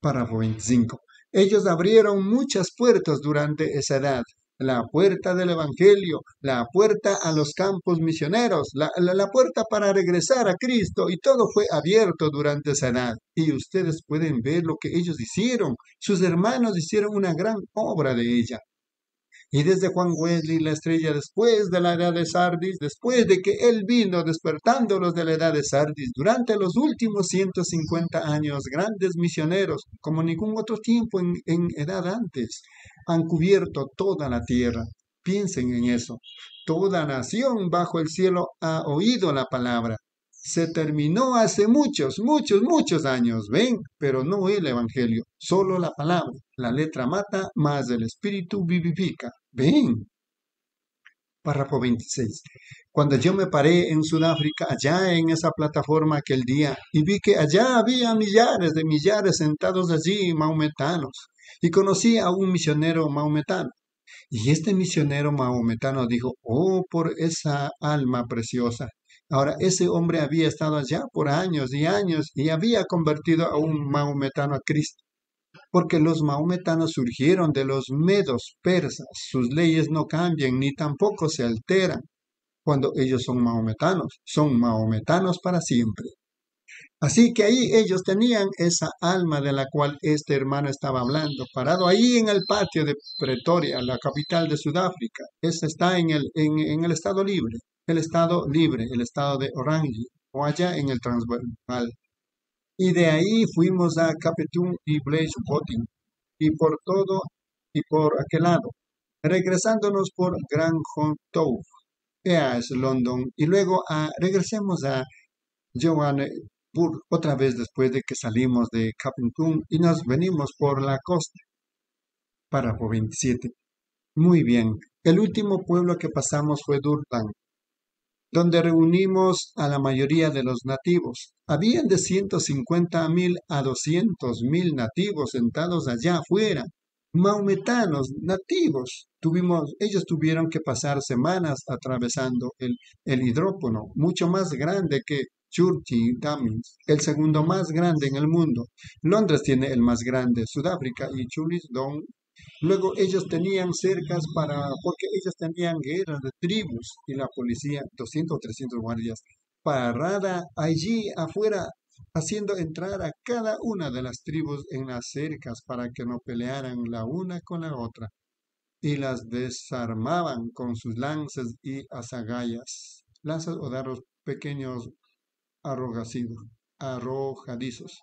Párrafo 25. Ellos abrieron muchas puertas durante esa edad. La puerta del Evangelio, la puerta a los campos misioneros, la, la, puerta para regresar a Cristo y todo fue abierto durante esa edad. Y ustedes pueden ver lo que ellos hicieron. Sus hermanos hicieron una gran obra de ella. Y desde Juan Wesley, la estrella después de la edad de Sardis, después de que él vino despertándolos de la edad de Sardis, durante los últimos 150 años, grandes misioneros, como ningún otro tiempo en, en edad antes, han cubierto toda la tierra. Piensen en eso. Toda nación bajo el cielo ha oído la palabra se terminó hace muchos, muchos, muchos años, ven, pero no el Evangelio, solo la palabra. La letra mata, más el Espíritu vivifica. Ven. Párrafo 26. Cuando yo me paré en Sudáfrica, allá en esa plataforma aquel día, y vi que allá había millares de millares sentados allí, maometanos, y conocí a un misionero maometano. Y este misionero maometano dijo, oh, por esa alma preciosa, Ahora, ese hombre había estado allá por años y años y había convertido a un maometano a Cristo. Porque los maometanos surgieron de los medos persas. Sus leyes no cambian ni tampoco se alteran. Cuando ellos son maometanos, son maometanos para siempre. Así que ahí ellos tenían esa alma de la cual este hermano estaba hablando, parado ahí en el patio de Pretoria, la capital de Sudáfrica. Ese está en el, en, en el estado libre el estado libre, el estado de Orange, o allá en el Transvaal. Y de ahí fuimos a Capetum y Botting, y por todo y por aquel lado, regresándonos por Grand Hontow, es London, y luego a, regresemos a Johannesburg otra vez después de que salimos de Capetum y nos venimos por la costa. Párrafo 27. Muy bien, el último pueblo que pasamos fue Durban, donde reunimos a la mayoría de los nativos. Habían de 150 mil a 200 mil nativos sentados allá afuera. maometanos nativos. Tuvimos, ellos tuvieron que pasar semanas atravesando el, el hidrópono, mucho más grande que Churchill Downs, el segundo más grande en el mundo. Londres tiene el más grande, Sudáfrica y Chulisdon. Luego ellos tenían cercas para, porque ellos tenían guerras de tribus y la policía, 200 o 300 guardias, parada allí afuera haciendo entrar a cada una de las tribus en las cercas para que no pelearan la una con la otra, y las desarmaban con sus lanzas y azagallas, lanzas o dardos pequeños arrojadizos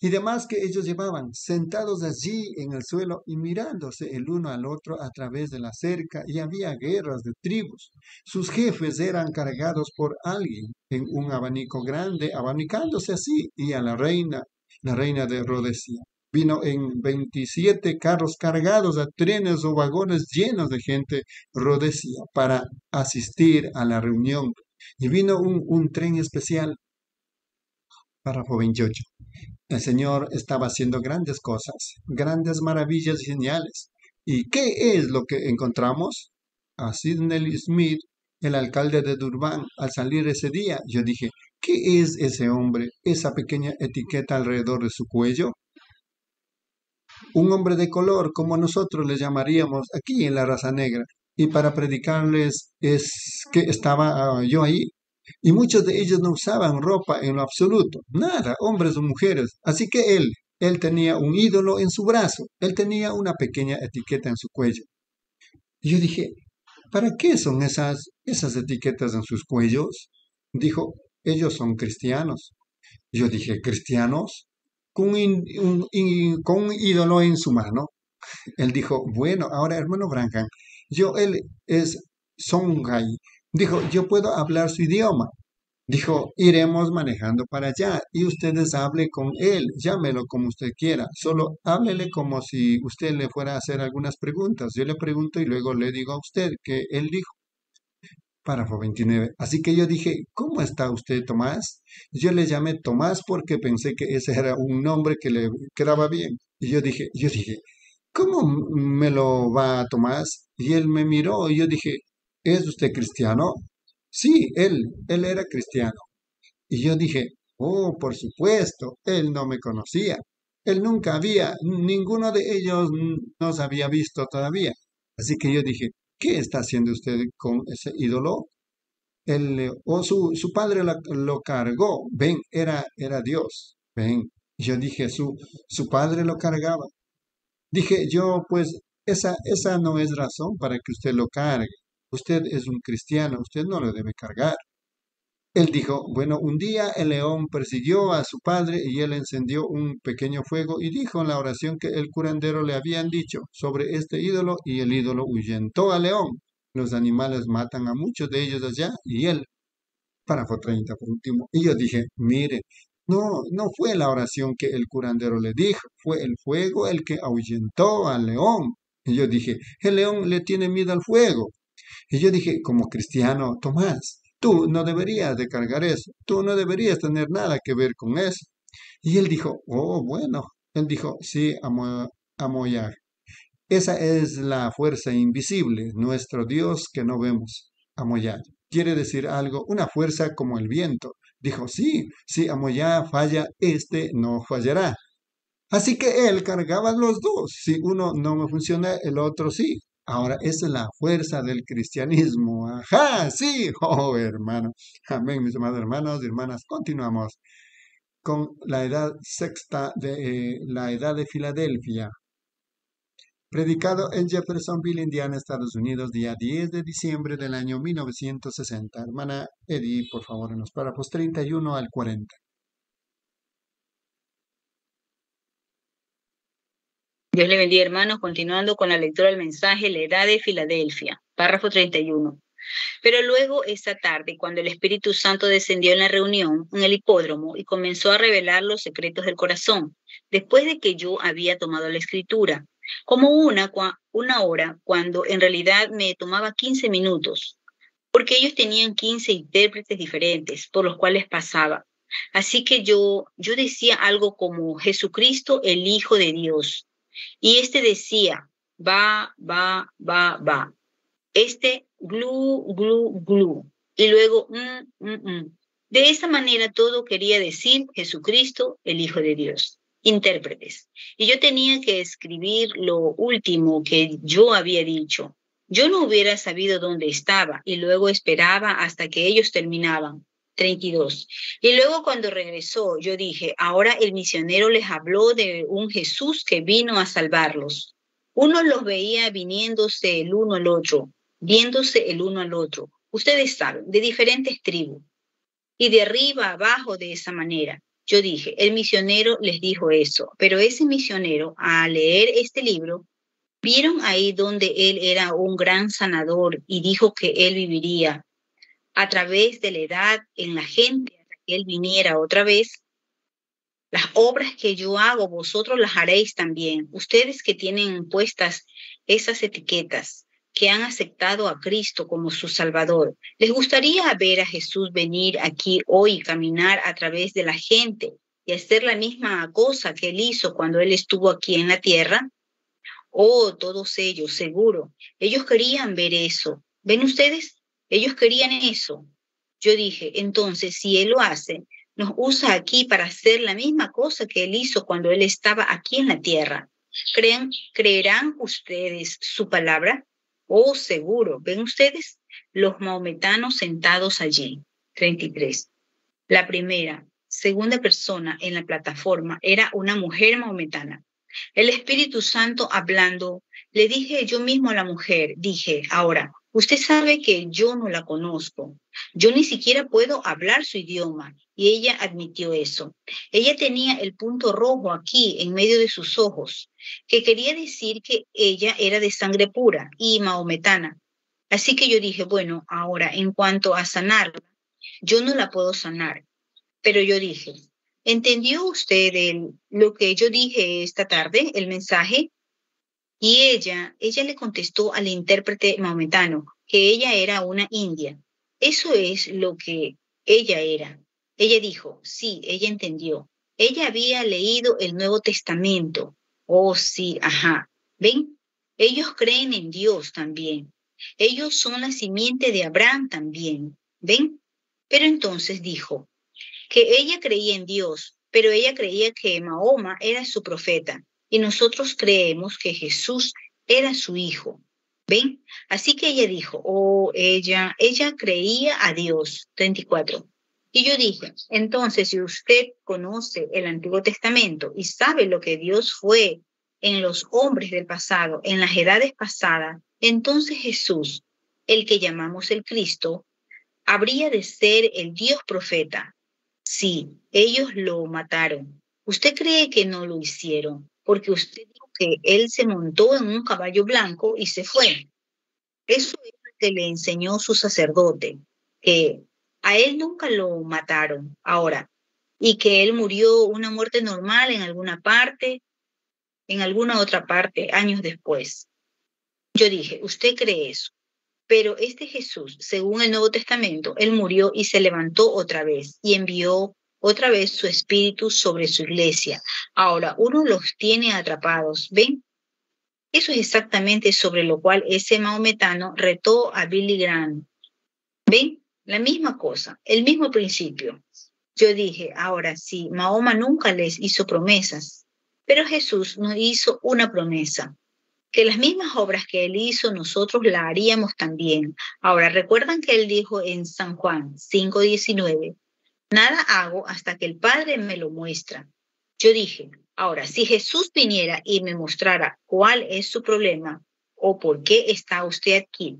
y demás que ellos llevaban, sentados allí en el suelo y mirándose el uno al otro a través de la cerca, y había guerras de tribus. Sus jefes eran cargados por alguien en un abanico grande, abanicándose así, y a la reina, la reina de Rhodesia. Vino en 27 carros cargados a trenes o vagones llenos de gente Rhodesia para asistir a la reunión. Y vino un, un tren especial Párrafo 28. El Señor estaba haciendo grandes cosas, grandes maravillas y señales. ¿Y qué es lo que encontramos? A Sidney Smith, el alcalde de Durban, al salir ese día, yo dije, ¿qué es ese hombre, esa pequeña etiqueta alrededor de su cuello? Un hombre de color, como nosotros le llamaríamos aquí en la raza negra. Y para predicarles es que estaba ah, yo ahí, y muchos de ellos no usaban ropa en lo absoluto, nada, hombres o mujeres. Así que él, él tenía un ídolo en su brazo, él tenía una pequeña etiqueta en su cuello. Yo dije, ¿para qué son esas, esas etiquetas en sus cuellos? Dijo, ellos son cristianos. Yo dije, ¿cristianos? Con un, con un ídolo en su mano. Él dijo, bueno, ahora hermano Branham, yo, él es Songhai, Dijo, yo puedo hablar su idioma. Dijo, iremos manejando para allá y ustedes hable con él, llámelo como usted quiera, solo háblele como si usted le fuera a hacer algunas preguntas. Yo le pregunto y luego le digo a usted que él dijo. Párrafo 29. Así que yo dije, ¿cómo está usted, Tomás? Yo le llamé Tomás porque pensé que ese era un nombre que le quedaba bien. Y yo dije, yo dije, ¿cómo me lo va Tomás? Y él me miró y yo dije, ¿es usted cristiano? Sí, él, él era cristiano. Y yo dije, oh, por supuesto, él no me conocía. Él nunca había, ninguno de ellos nos había visto todavía. Así que yo dije, ¿qué está haciendo usted con ese ídolo? Él, o su, su padre lo, cargó. Ven, era, era Dios. Ven. Yo dije, su, su padre lo cargaba. Dije, yo, pues, esa, esa no es razón para que usted lo cargue. Usted es un cristiano, usted no lo debe cargar. Él dijo, bueno, un día el león persiguió a su padre y él encendió un pequeño fuego y dijo en la oración que el curandero le habían dicho sobre este ídolo y el ídolo huyentó al león. Los animales matan a muchos de ellos allá y él, párrafo 30 por último. Y yo dije, mire, no, no fue la oración que el curandero le dijo, fue el fuego el que ahuyentó al león. Y yo dije, el león le tiene miedo al fuego. Y yo dije, como cristiano, Tomás, tú no deberías de cargar eso, tú no deberías tener nada que ver con eso. Y él dijo, oh, bueno, él dijo, sí, amo. Esa es la fuerza invisible, nuestro Dios que no vemos, amoyar. Quiere decir algo, una fuerza como el viento. Dijo, sí, si amoyá falla, este no fallará. Así que él cargaba los dos. Si uno no me funciona, el otro sí. Ahora, esa es la fuerza del cristianismo. Ajá, sí, oh hermano. Amén, mis amados hermanos y hermanas. Continuamos con la edad sexta de eh, la edad de Filadelfia. Predicado en Jeffersonville, Indiana, Estados Unidos, día 10 de diciembre del año 1960. Hermana Eddie, por favor, en los párrafos 31 al 40. Dios le bendiga, hermanos, continuando con la lectura del mensaje, la edad de Filadelfia, párrafo 31. Pero luego, esa tarde, cuando el Espíritu Santo descendió en la reunión, en el hipódromo, y comenzó a revelar los secretos del corazón, después de que yo había tomado la escritura, como una, una hora, cuando en realidad me tomaba 15 minutos, porque ellos tenían 15 intérpretes diferentes por los cuales pasaba. Así que yo, yo decía algo como Jesucristo, el Hijo de Dios Y este decía, va, va, va, va. Este, glu, glu, glu. Y luego, mm, mm, mm. De esa manera todo quería decir Jesucristo, el Hijo de Dios. Intérpretes. Y yo tenía que escribir lo último que yo había dicho. Yo no hubiera sabido dónde estaba y luego esperaba hasta que ellos terminaban. 32. Y luego cuando regresó, yo dije, ahora el misionero les habló de un Jesús que vino a salvarlos. Uno los veía viniéndose el uno al otro, viéndose el uno al otro. Ustedes saben, de diferentes tribus. Y de arriba abajo de esa manera. Yo dije, el misionero les dijo eso, pero ese misionero, al leer este libro, vieron ahí donde él era un gran sanador y dijo que él viviría a través de la edad en la gente hasta que él viniera otra vez. Las obras que yo hago, vosotros las haréis también. Ustedes que tienen puestas esas etiquetas, que han aceptado a Cristo como su Salvador, ¿les gustaría ver a Jesús venir aquí hoy, caminar a través de la gente y hacer la misma cosa que él hizo cuando él estuvo aquí en la tierra? Oh, todos ellos, seguro. Ellos querían ver eso. ¿Ven ustedes? Ellos querían eso. Yo dije, entonces, si Él lo hace, nos usa aquí para hacer la misma cosa que Él hizo cuando Él estaba aquí en la tierra. ¿Creen, ¿Creerán ustedes su palabra? Oh, seguro. ¿Ven ustedes? Los maometanos sentados allí. 33. La primera, segunda persona en la plataforma era una mujer maometana. El Espíritu Santo hablando, le dije yo mismo a la mujer, dije, ahora, usted sabe que yo no la conozco, yo ni siquiera puedo hablar su idioma. Y ella admitió eso. Ella tenía el punto rojo aquí en medio de sus ojos, que quería decir que ella era de sangre pura y maometana. Así que yo dije, bueno, ahora en cuanto a sanarla, yo no la puedo sanar. Pero yo dije, ¿entendió usted lo que yo dije esta tarde, el mensaje? Y ella, ella le contestó al intérprete maometano que ella era una india. Eso es lo que ella era. Ella dijo, sí, ella entendió. Ella había leído el Nuevo Testamento. Oh, sí, ajá. ¿Ven? Ellos creen en Dios también. Ellos son la simiente de Abraham también. ¿Ven? Pero entonces dijo que ella creía en Dios, pero ella creía que Mahoma era su profeta y nosotros creemos que Jesús era su hijo. ¿Ven? Así que ella dijo, oh, ella, ella creía a Dios. 34. Y yo dije, entonces si usted conoce el Antiguo Testamento y sabe lo que Dios fue en los hombres del pasado, en las edades pasadas, entonces Jesús, el que llamamos el Cristo, habría de ser el Dios profeta. Sí, ellos lo mataron. ¿Usted cree que no lo hicieron? Porque usted dijo que él se montó en un caballo blanco y se fue. Eso es lo que le enseñó su sacerdote, que a él nunca lo mataron ahora y que él murió una muerte normal en alguna parte, en alguna otra parte, años después. Yo dije, ¿usted cree eso? Pero este Jesús, según el Nuevo Testamento, él murió y se levantó otra vez y envió otra vez su espíritu sobre su iglesia. Ahora, uno los tiene atrapados, ¿ven? Eso es exactamente sobre lo cual ese maometano retó a Billy Graham. ¿Ven? La misma cosa, el mismo principio. Yo dije, ahora sí, Mahoma nunca les hizo promesas, pero Jesús nos hizo una promesa, que las mismas obras que él hizo nosotros la haríamos también. Ahora, recuerdan que él dijo en San Juan 5:19, Nada hago hasta que el Padre me lo muestra. Yo dije, ahora, si Jesús viniera y me mostrara cuál es su problema o por qué está usted aquí,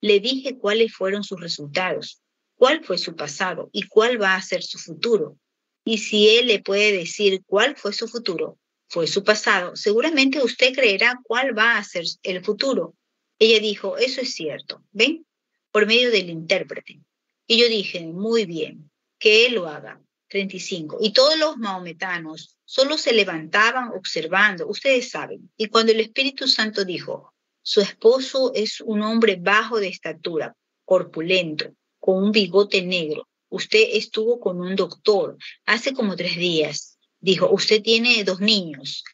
le dije cuáles fueron sus resultados, cuál fue su pasado y cuál va a ser su futuro. Y si él le puede decir cuál fue su futuro, fue su pasado, seguramente usted creerá cuál va a ser el futuro. Ella dijo, eso es cierto, ¿ven? Por medio del intérprete. Y yo dije, muy bien, que él lo haga. 35. Y todos los maometanos solo se levantaban observando, ustedes saben. Y cuando el Espíritu Santo dijo, su esposo es un hombre bajo de estatura, corpulento, con un bigote negro. Usted estuvo con un doctor hace como tres días. Dijo, usted tiene dos niños.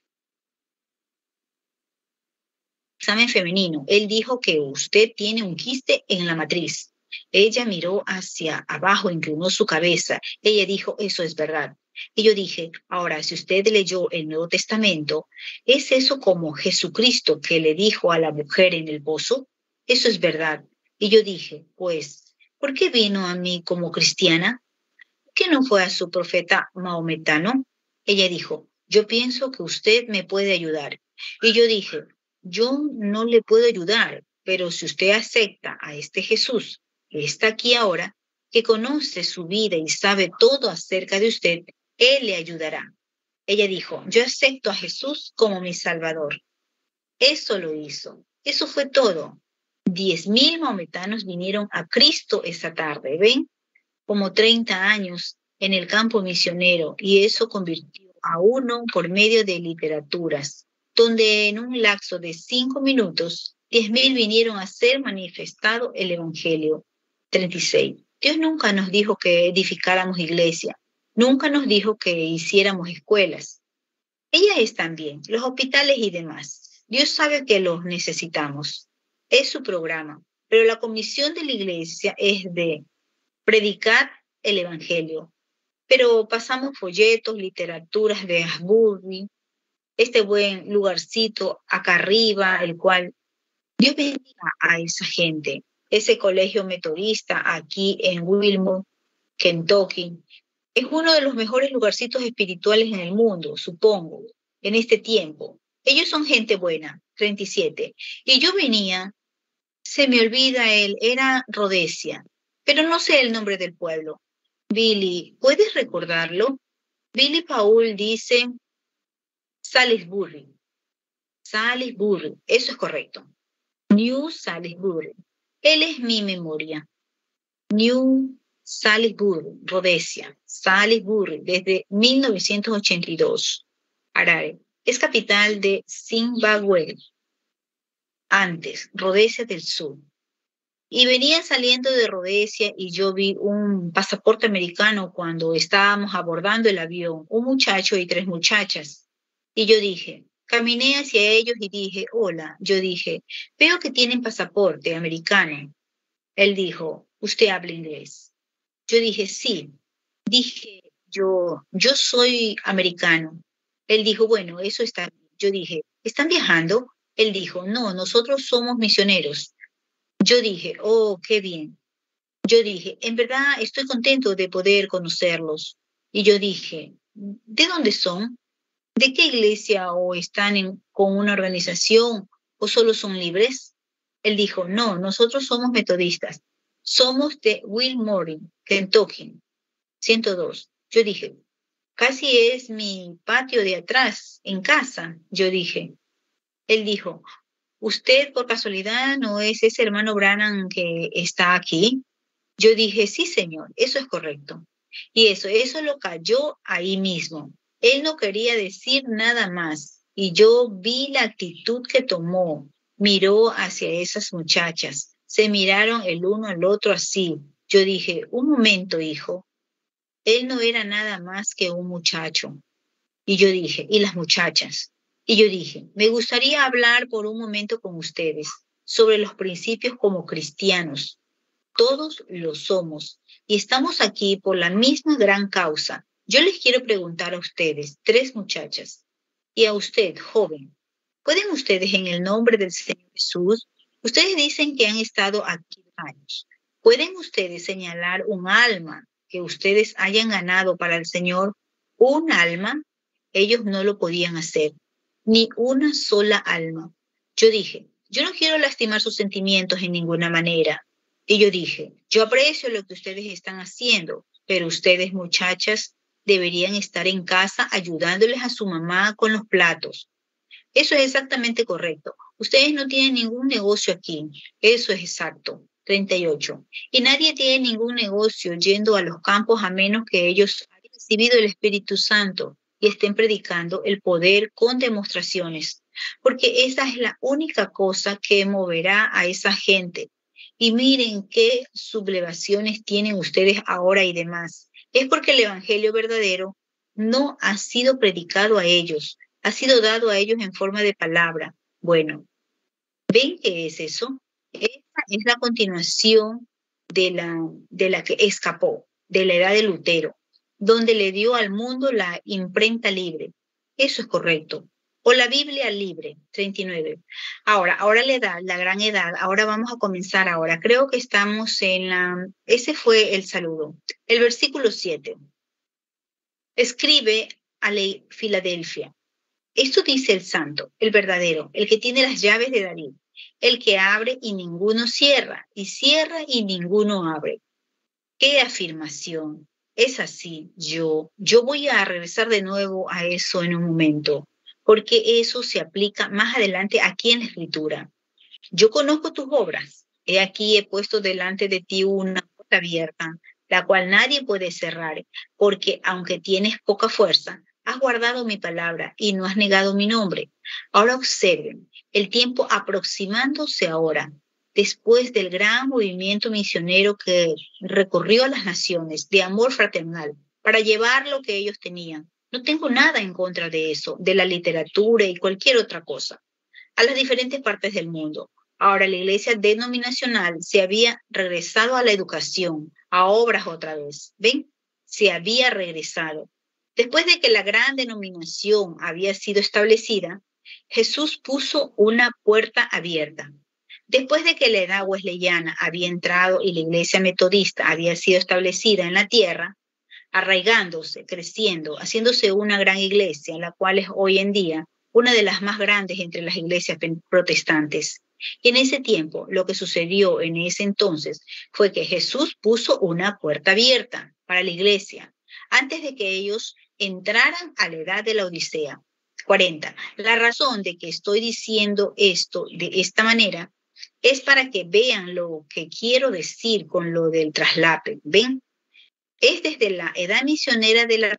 examen femenino. Él dijo que usted tiene un quiste en la matriz. Ella miró hacia abajo, inclinó su cabeza. Ella dijo, eso es verdad. Y yo dije, ahora, si usted leyó el Nuevo Testamento, ¿es eso como Jesucristo que le dijo a la mujer en el pozo? Eso es verdad. Y yo dije, pues, ¿por qué vino a mí como cristiana? ¿Por qué no fue a su profeta maometano? Ella dijo, yo pienso que usted me puede ayudar. Y yo dije, yo no le puedo ayudar, pero si usted acepta a este Jesús está aquí ahora, que conoce su vida y sabe todo acerca de usted, Él le ayudará. Ella dijo, yo acepto a Jesús como mi Salvador. Eso lo hizo. Eso fue todo. Diez mil maometanos vinieron a Cristo esa tarde, ¿ven? Como 30 años en el campo misionero y eso convirtió a uno por medio de literaturas, donde en un lapso de cinco minutos, diez mil vinieron a ser manifestado el Evangelio. 36. Dios nunca nos dijo que edificáramos iglesia, nunca nos dijo que hiciéramos escuelas. Ella es también, los hospitales y demás. Dios sabe que los necesitamos. Es su programa, pero la comisión de la iglesia es de predicar el Evangelio. Pero pasamos folletos, literaturas de Asbury, este buen lugarcito acá arriba, el cual Dios bendiga a esa gente ese colegio metodista aquí en Wilmore, Kentucky. Es uno de los mejores lugarcitos espirituales en el mundo, supongo, en este tiempo. Ellos son gente buena, 37. Y yo venía, se me olvida él, era Rhodesia, pero no sé el nombre del pueblo. Billy, ¿puedes recordarlo? Billy Paul dice Salisbury. Salisbury, eso es correcto. New Salisbury. Él es mi memoria. New Salisbury, Rhodesia, Salisbury, desde 1982. Harare. Es capital de Zimbabue. Antes, Rhodesia del Sur. Y venía saliendo de Rhodesia y yo vi un pasaporte americano cuando estábamos abordando el avión, un muchacho y tres muchachas. Y yo dije, Caminé hacia ellos y dije, hola. Yo dije, veo que tienen pasaporte americano. Él dijo, ¿usted habla inglés? Yo dije, sí. Dije, yo, yo soy americano. Él dijo, bueno, eso está. Yo dije, ¿están viajando? Él dijo, no, nosotros somos misioneros. Yo dije, oh, qué bien. Yo dije, en verdad estoy contento de poder conocerlos. Y yo dije, ¿de dónde son? ¿De qué iglesia o están con una organización o solo son libres? Él dijo, no, nosotros somos metodistas. Somos de Wilmore, Kentucky, 102. Yo dije, casi es mi patio de atrás, en casa. Yo dije, él dijo, ¿usted por casualidad no es ese hermano Branham que está aquí? Yo dije, sí, señor, eso es correcto. Y eso, eso lo cayó ahí mismo. Él no quería decir nada más y yo vi la actitud que tomó. Miró hacia esas muchachas. Se miraron el uno al otro así. Yo dije, un momento, hijo. Él no era nada más que un muchacho. Y yo dije, ¿y las muchachas? Y yo dije, me gustaría hablar por un momento con ustedes sobre los principios como cristianos. Todos lo somos y estamos aquí por la misma gran causa, yo les quiero preguntar a ustedes, tres muchachas, y a usted, joven, ¿pueden ustedes en el nombre del Señor Jesús, ustedes dicen que han estado aquí años, ¿pueden ustedes señalar un alma que ustedes hayan ganado para el Señor? ¿Un alma? Ellos no lo podían hacer, ni una sola alma. Yo dije, yo no quiero lastimar sus sentimientos en ninguna manera. Y yo dije, yo aprecio lo que ustedes están haciendo, pero ustedes, muchachas, deberían estar en casa ayudándoles a su mamá con los platos. Eso es exactamente correcto. Ustedes no tienen ningún negocio aquí. Eso es exacto. 38. Y nadie tiene ningún negocio yendo a los campos a menos que ellos hayan recibido el Espíritu Santo y estén predicando el poder con demostraciones, porque esa es la única cosa que moverá a esa gente. Y miren qué sublevaciones tienen ustedes ahora y demás es porque el Evangelio verdadero no ha sido predicado a ellos, ha sido dado a ellos en forma de palabra. Bueno, ¿Ven qué es eso? Esta es la continuación de la, de la que escapó, de la edad de Lutero, donde le dio al mundo la imprenta libre. Eso es correcto. O la Biblia libre, 39. Ahora, ahora la edad, la gran edad, ahora vamos a comenzar ahora. Creo que estamos en la... Ese fue el saludo. El versículo 7. Escribe a la Filadelfia. Esto dice el santo, el verdadero, el que tiene las llaves de David, el que abre y ninguno cierra, y cierra y ninguno abre. ¡Qué afirmación! Es así, yo, yo voy a regresar de nuevo a eso en un momento, porque eso se aplica más adelante aquí en la escritura. Yo conozco tus obras. He aquí he puesto delante de ti una puerta abierta, la cual nadie puede cerrar, porque aunque tienes poca fuerza, has guardado mi palabra y no has negado mi nombre. Ahora observen, el tiempo aproximándose ahora, después del gran movimiento misionero que recorrió a las naciones de amor fraternal para llevar lo que ellos tenían. No tengo nada en contra de eso, de la literatura y cualquier otra cosa, a las diferentes partes del mundo. Ahora la iglesia denominacional se había regresado a la educación, a obras otra vez. ¿Ven? Se había regresado. Después de que la gran denominación había sido establecida, Jesús puso una puerta abierta. Después de que la edad wesleyana había entrado y la iglesia metodista había sido establecida en la tierra, arraigándose, creciendo, haciéndose una gran iglesia, la cual es hoy en día una de las más grandes entre las iglesias protestantes. Y en ese tiempo, lo que sucedió en ese entonces fue que Jesús puso una puerta abierta para la iglesia antes de que ellos entraran a la edad de la Odisea. 40. La razón de que estoy diciendo esto de esta manera es para que vean lo que quiero decir con lo del traslape. ¿Ven? Es desde la edad misionera de la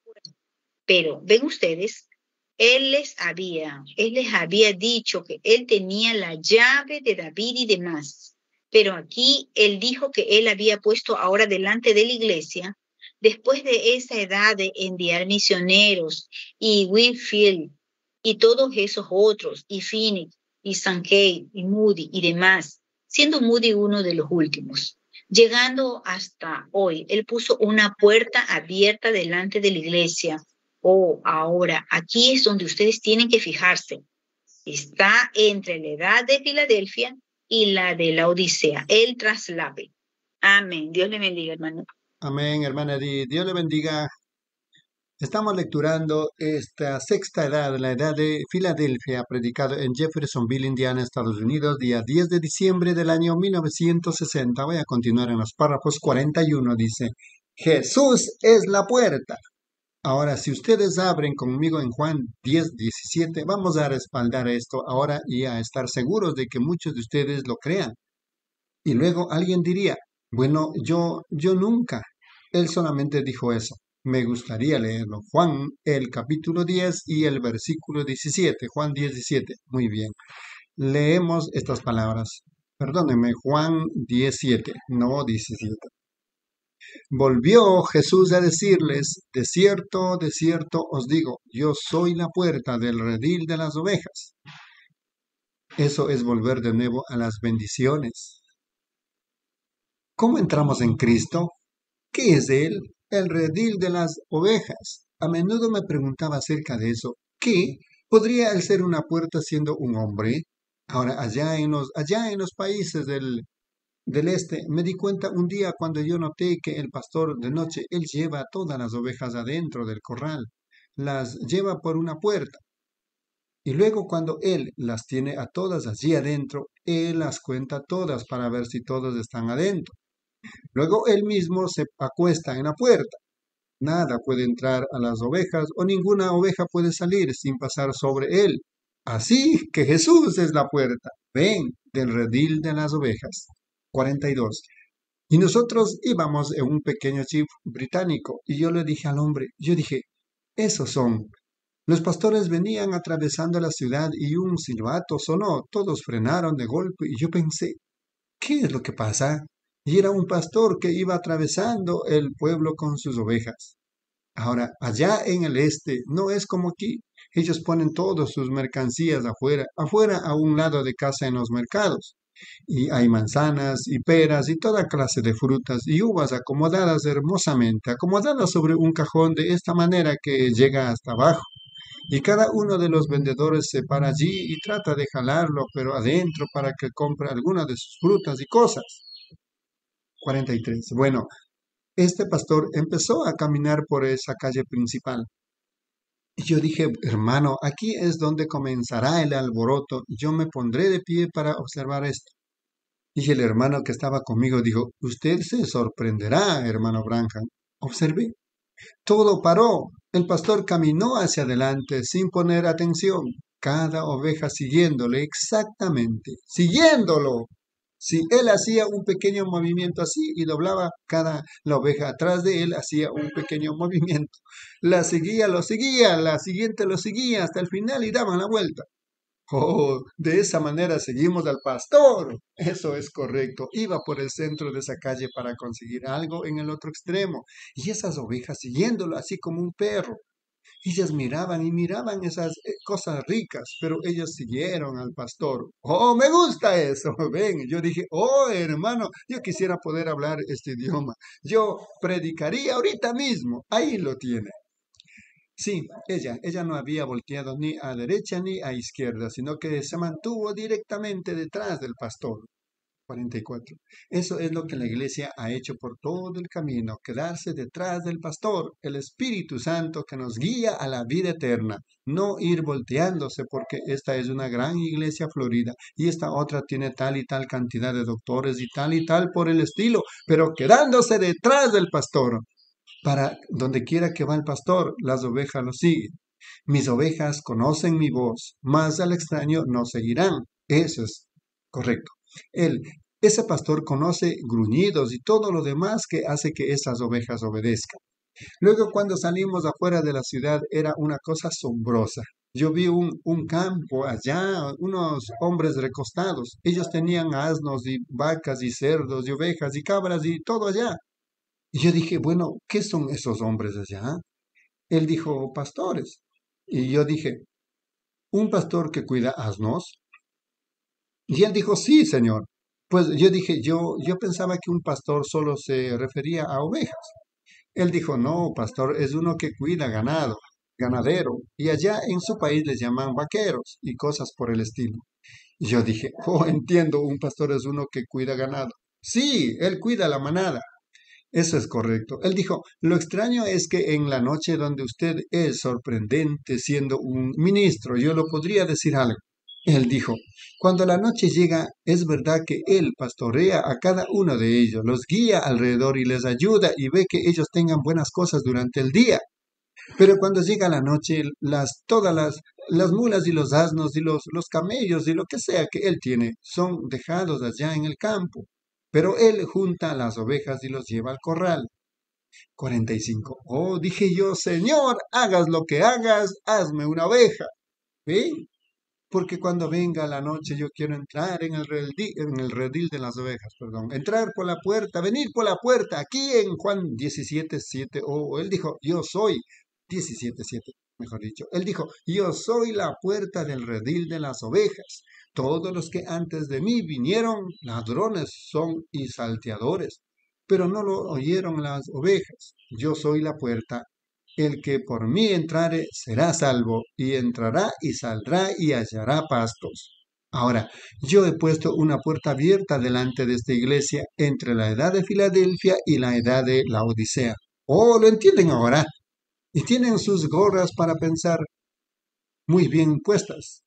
pero ven ustedes, él les había, él les había dicho que él tenía la llave de David y demás. Pero aquí él dijo que él había puesto ahora delante de la iglesia después de esa edad de enviar misioneros y Whitfield y todos esos otros, y Phoenix, y Sankey, y Moody y demás, siendo Moody uno de los últimos. Llegando hasta hoy, él puso una puerta abierta delante de la iglesia. Oh, ahora, aquí es donde ustedes tienen que fijarse. Está entre la edad de Filadelfia y la de la Odisea, el traslape. Amén. Dios le bendiga, hermano. Amén, hermana Edith. Dios le bendiga. Estamos lecturando esta sexta edad, la edad de Filadelfia, predicado en Jeffersonville, Indiana, Estados Unidos, día 10 de diciembre del año 1960. Voy a continuar en los párrafos 41. Dice, Jesús es la puerta. Ahora, si ustedes abren conmigo en Juan 10, 17, vamos a respaldar esto ahora y a estar seguros de que muchos de ustedes lo crean. Y luego alguien diría, bueno, yo, yo nunca. Él solamente dijo eso. Me gustaría leerlo. Juan, el capítulo 10 y el versículo 17. Juan 17. Muy bien. Leemos estas palabras. Perdóneme, Juan 17, no 17. Volvió Jesús a decirles, de cierto, de cierto os digo, yo soy la puerta del redil de las ovejas. Eso es volver de nuevo a las bendiciones. ¿Cómo entramos en Cristo? ¿Qué es Él? El redil de las ovejas. A menudo me preguntaba acerca de eso. ¿Qué? ¿Podría él ser una puerta siendo un hombre? Ahora, allá en los, allá en los países del, del este, me di cuenta un día cuando yo noté que el pastor de noche, él lleva todas las ovejas adentro del corral, las lleva por una puerta. Y luego cuando él las tiene a todas allí adentro, él las cuenta todas para ver si todas están adentro. Luego él mismo se acuesta en la puerta. Nada puede entrar a las ovejas o ninguna oveja puede salir sin pasar sobre él. Así que Jesús es la puerta. Ven del redil de las ovejas. 42. Y nosotros íbamos en un pequeño chip británico y yo le dije al hombre, yo dije, esos son. Los pastores venían atravesando la ciudad y un silbato sonó, todos frenaron de golpe y yo pensé, ¿qué es lo que pasa? Y era un pastor que iba atravesando el pueblo con sus ovejas. Ahora, allá en el este no es como aquí. Ellos ponen todas sus mercancías afuera, afuera a un lado de casa en los mercados. Y hay manzanas y peras y toda clase de frutas y uvas acomodadas hermosamente, acomodadas sobre un cajón de esta manera que llega hasta abajo. Y cada uno de los vendedores se para allí y trata de jalarlo, pero adentro para que compre alguna de sus frutas y cosas. 43. Bueno, este pastor empezó a caminar por esa calle principal. Y yo dije, hermano, aquí es donde comenzará el alboroto. Yo me pondré de pie para observar esto. Y el hermano que estaba conmigo dijo, usted se sorprenderá, hermano Branham. Observé. Todo paró. El pastor caminó hacia adelante sin poner atención, cada oveja siguiéndole exactamente, siguiéndolo. Si él hacía un pequeño movimiento así y doblaba cada la oveja atrás de él, hacía un pequeño movimiento. La seguía, lo seguía, la siguiente lo seguía hasta el final y daban la vuelta. Oh, de esa manera seguimos al pastor. Eso es correcto. Iba por el centro de esa calle para conseguir algo en el otro extremo. Y esas ovejas siguiéndolo así como un perro. Ellas miraban y miraban esas eh, cosas ricas, pero ellas siguieron al pastor. Oh, me gusta eso. Ven, yo dije, oh, hermano, yo quisiera poder hablar este idioma. Yo predicaría ahorita mismo. Ahí lo tiene. Sí, ella, ella no había volteado ni a derecha ni a izquierda, sino que se mantuvo directamente detrás del pastor. 44. Eso es lo que la iglesia ha hecho por todo el camino, quedarse detrás del pastor, el Espíritu Santo que nos guía a la vida eterna, no ir volteándose porque esta es una gran iglesia florida y esta otra tiene tal y tal cantidad de doctores y tal y tal por el estilo, pero quedándose detrás del pastor. Para donde quiera que va el pastor, las ovejas lo siguen. Mis ovejas conocen mi voz, mas al extraño no seguirán. Eso es correcto. Él, ese pastor conoce gruñidos y todo lo demás que hace que esas ovejas obedezcan. Luego cuando salimos afuera de la ciudad era una cosa asombrosa. Yo vi un, un, campo allá, unos hombres recostados. Ellos tenían asnos y vacas y cerdos y ovejas y cabras y todo allá. Y yo dije, bueno, ¿qué son esos hombres allá? Él dijo, pastores. Y yo dije, ¿un pastor que cuida asnos? Y él dijo, sí, señor. Pues yo dije, yo, yo pensaba que un pastor solo se refería a ovejas. Él dijo, no, pastor es uno que cuida ganado, ganadero, y allá en su país les llaman vaqueros y cosas por el estilo. Y yo dije, oh, entiendo, un pastor es uno que cuida ganado. Sí, él cuida la manada. Eso es correcto. Él dijo, lo extraño es que en la noche donde usted es sorprendente siendo un ministro, yo lo podría decir algo. Él dijo, cuando la noche llega, es verdad que Él pastorea a cada uno de ellos, los guía alrededor y les ayuda y ve que ellos tengan buenas cosas durante el día. Pero cuando llega la noche, las, todas las, las mulas y los asnos y los, los camellos y lo que sea que Él tiene son dejados allá en el campo. Pero Él junta las ovejas y los lleva al corral. 45. Oh, dije yo, Señor, hagas lo que hagas, hazme una oveja. ¿Sí? Porque cuando venga la noche yo quiero entrar en el, redil, de las ovejas, perdón, entrar por la puerta, venir por la puerta, aquí en Juan 17, 7, o él dijo, yo soy 17, 7, mejor dicho, él dijo, yo soy la puerta del redil de las ovejas. Todos los que antes de mí vinieron, ladrones son y salteadores, pero no lo oyeron las ovejas. Yo soy la puerta, el que por mí entrare será salvo, y entrará y saldrá y hallará pastos. Ahora, yo he puesto una puerta abierta delante de esta iglesia entre la edad de Filadelfia y la edad de la Odisea. Oh, lo entienden ahora. Y tienen sus gorras para pensar muy bien puestas.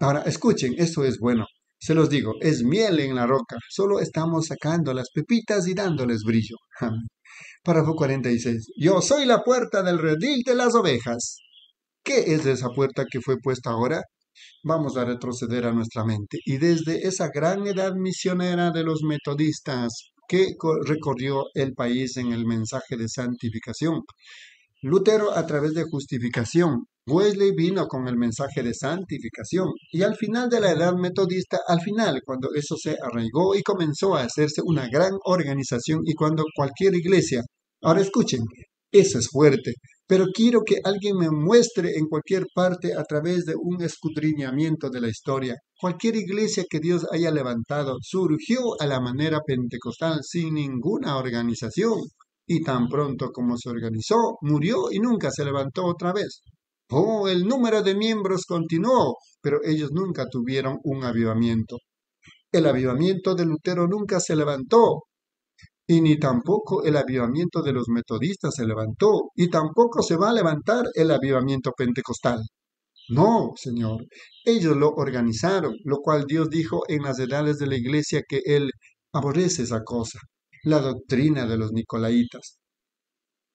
Ahora, escuchen, esto es bueno. Se los digo, es miel en la roca. Solo estamos sacando las pepitas y dándoles brillo. Párrafo 46. Yo soy la puerta del redil de las ovejas. ¿Qué es esa puerta que fue puesta ahora? Vamos a retroceder a nuestra mente. Y desde esa gran edad misionera de los metodistas que recorrió el país en el mensaje de santificación, Lutero a través de justificación, Wesley vino con el mensaje de santificación y al final de la edad metodista, al final, cuando eso se arraigó y comenzó a hacerse una gran organización y cuando cualquier iglesia, ahora escuchen, eso es fuerte, pero quiero que alguien me muestre en cualquier parte a través de un escudriñamiento de la historia. Cualquier iglesia que Dios haya levantado surgió a la manera pentecostal sin ninguna organización y tan pronto como se organizó, murió y nunca se levantó otra vez. Oh, el número de miembros continuó, pero ellos nunca tuvieron un avivamiento. El avivamiento de Lutero nunca se levantó, y ni tampoco el avivamiento de los metodistas se levantó, y tampoco se va a levantar el avivamiento pentecostal. No, Señor, ellos lo organizaron, lo cual Dios dijo en las edades de la iglesia que Él aborrece esa cosa, la doctrina de los nicolaitas.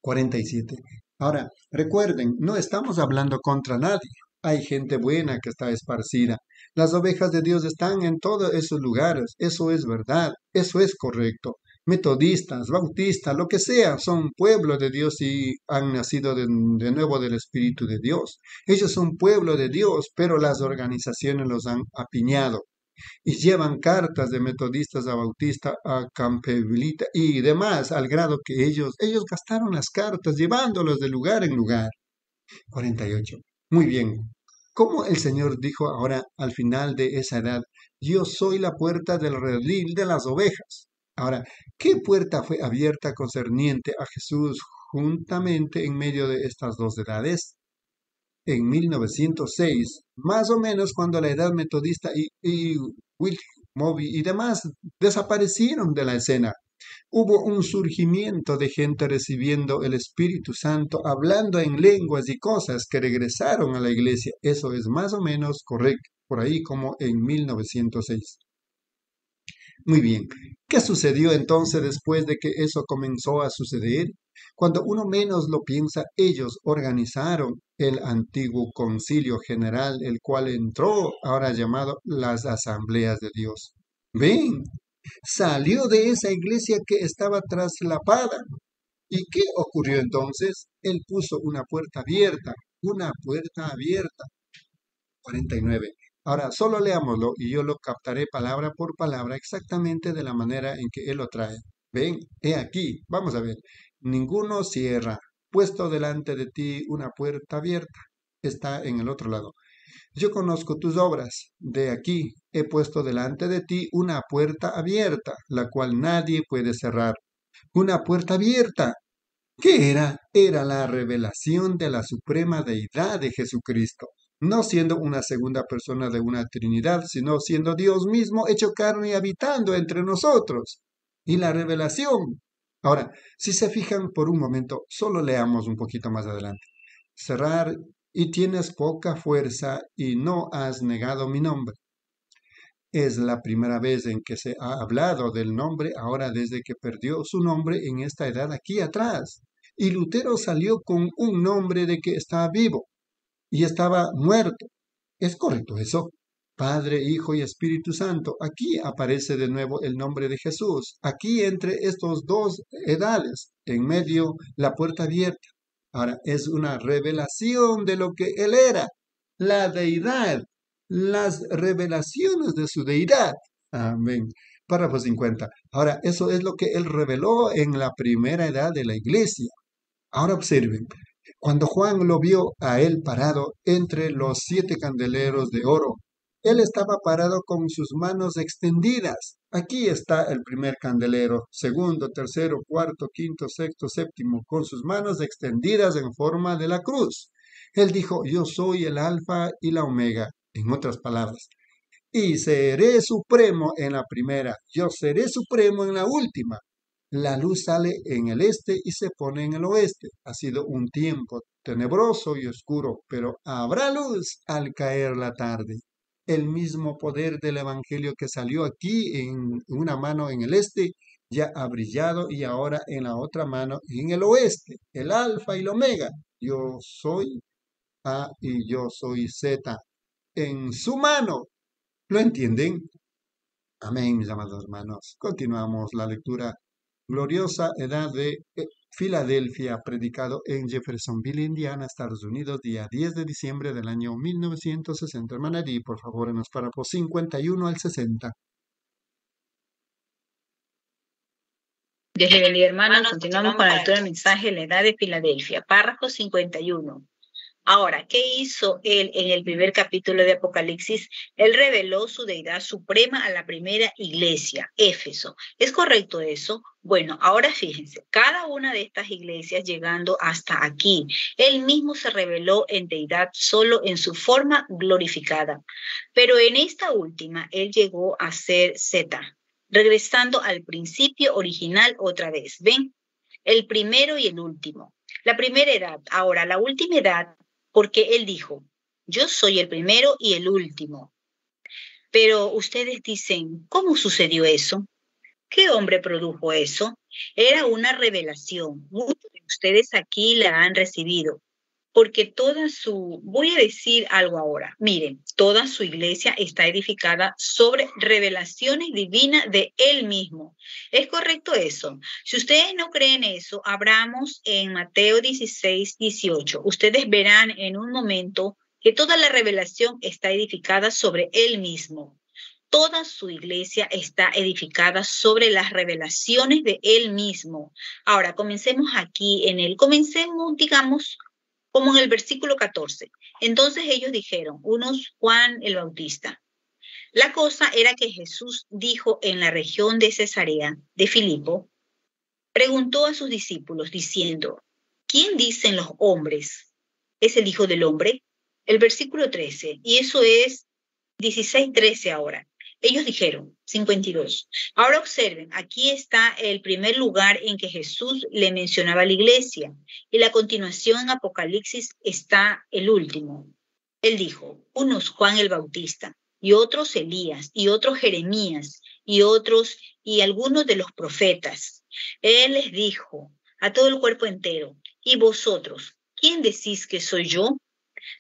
47. Ahora, recuerden, no estamos hablando contra nadie. Hay gente buena que está esparcida. Las ovejas de Dios están en todos esos lugares. Eso es verdad. Eso es correcto metodistas, bautistas, lo que sea, son pueblo de Dios y han nacido de, nuevo del Espíritu de Dios. Ellos son pueblo de Dios, pero las organizaciones los han apiñado y llevan cartas de metodistas a bautista a campebelita y demás, al grado que ellos, ellos gastaron las cartas llevándolos de lugar en lugar. 48. Muy bien. Como el Señor dijo ahora al final de esa edad, yo soy la puerta del redil de las ovejas. Ahora, ¿qué puerta fue abierta concerniente a Jesús juntamente en medio de estas dos edades? En 1906, más o menos cuando la edad metodista y, y Moby y demás desaparecieron de la escena, hubo un surgimiento de gente recibiendo el Espíritu Santo, hablando en lenguas y cosas que regresaron a la iglesia. Eso es más o menos correcto, por ahí como en 1906. Muy bien, ¿qué sucedió entonces después de que eso comenzó a suceder? Cuando uno menos lo piensa, ellos organizaron el antiguo concilio general, el cual entró ahora llamado las asambleas de Dios. Ven, salió de esa iglesia que estaba traslapada. ¿Y qué ocurrió entonces? Él puso una puerta abierta, una puerta abierta. 49. Ahora, solo leámoslo y yo lo captaré palabra por palabra exactamente de la manera en que Él lo trae. Ven, he aquí, vamos a ver. Ninguno cierra, puesto delante de ti una puerta abierta. Está en el otro lado. Yo conozco tus obras. De aquí he puesto delante de ti una puerta abierta, la cual nadie puede cerrar. Una puerta abierta. ¿Qué era? Era la revelación de la suprema deidad de Jesucristo no siendo una segunda persona de una Trinidad, sino siendo Dios mismo hecho carne y habitando entre nosotros. Y la revelación. Ahora, si se fijan por un momento, solo leamos un poquito más adelante. Cerrar y tienes poca fuerza y no has negado mi nombre. Es la primera vez en que se ha hablado del nombre ahora desde que perdió su nombre en esta edad aquí atrás. Y Lutero salió con un nombre de que está vivo y estaba muerto. ¿Es correcto eso? Padre, Hijo y Espíritu Santo. Aquí aparece de nuevo el nombre de Jesús. Aquí entre estos dos edades, en medio la puerta abierta. Ahora es una revelación de lo que Él era, la deidad, las revelaciones de su deidad. Amén. Párrafo 50. Ahora, eso es lo que Él reveló en la primera edad de la iglesia. Ahora observen, cuando Juan lo vio a él parado entre los siete candeleros de oro, él estaba parado con sus manos extendidas. Aquí está el primer candelero, segundo, tercero, cuarto, quinto, sexto, séptimo, con sus manos extendidas en forma de la cruz. Él dijo, yo soy el alfa y la omega, en otras palabras. Y seré supremo en la primera, yo seré supremo en la última la luz sale en el este y se pone en el oeste. Ha sido un tiempo tenebroso y oscuro, pero habrá luz al caer la tarde. El mismo poder del Evangelio que salió aquí en una mano en el este, ya ha brillado y ahora en la otra mano en el oeste, el alfa y el omega. Yo soy A y yo soy Z. En su mano. ¿Lo entienden? Amén, mis amados hermanos. Continuamos la lectura Gloriosa Edad de eh, Filadelfia, predicado en Jeffersonville, Indiana, Estados Unidos, día 10 de diciembre del año 1960. Hermana Di, por favor, en los párrafos 51 al 60. Dios le bendiga, hermanos. Continuamos con la lectura del mensaje La Edad de Filadelfia, párrafo 51. Ahora, ¿qué hizo él en el primer capítulo de Apocalipsis? Él reveló su deidad suprema a la primera iglesia, Éfeso. ¿Es correcto eso? Bueno, ahora fíjense, cada una de estas iglesias llegando hasta aquí, él mismo se reveló en deidad solo en su forma glorificada. Pero en esta última, él llegó a ser Z, regresando al principio original otra vez. ¿Ven? El primero y el último. La primera edad. Ahora, la última edad porque Él dijo, yo soy el primero y el último. Pero ustedes dicen, ¿cómo sucedió eso? ¿Qué hombre produjo eso? Era una revelación. Muchos de ustedes aquí la han recibido porque toda su, voy a decir algo ahora, miren, toda su iglesia está edificada sobre revelaciones divinas de él mismo. ¿Es correcto eso? Si ustedes no creen eso, abramos en Mateo 16, 18. Ustedes verán en un momento que toda la revelación está edificada sobre él mismo. Toda su iglesia está edificada sobre las revelaciones de él mismo. Ahora, comencemos aquí en el, comencemos, digamos, como en el versículo 14. Entonces ellos dijeron, unos Juan el Bautista. La cosa era que Jesús dijo en la región de Cesarea de Filipo, preguntó a sus discípulos diciendo, ¿quién dicen los hombres? ¿Es el Hijo del Hombre? El versículo 13, y eso es 16-13 ahora. Ellos dijeron, 52. Ahora observen, aquí está el primer lugar en que Jesús le mencionaba a la iglesia y la continuación en Apocalipsis está el último. Él dijo, unos Juan el Bautista y otros Elías y otros Jeremías y otros y algunos de los profetas. Él les dijo a todo el cuerpo entero, ¿y vosotros? ¿Quién decís que soy yo?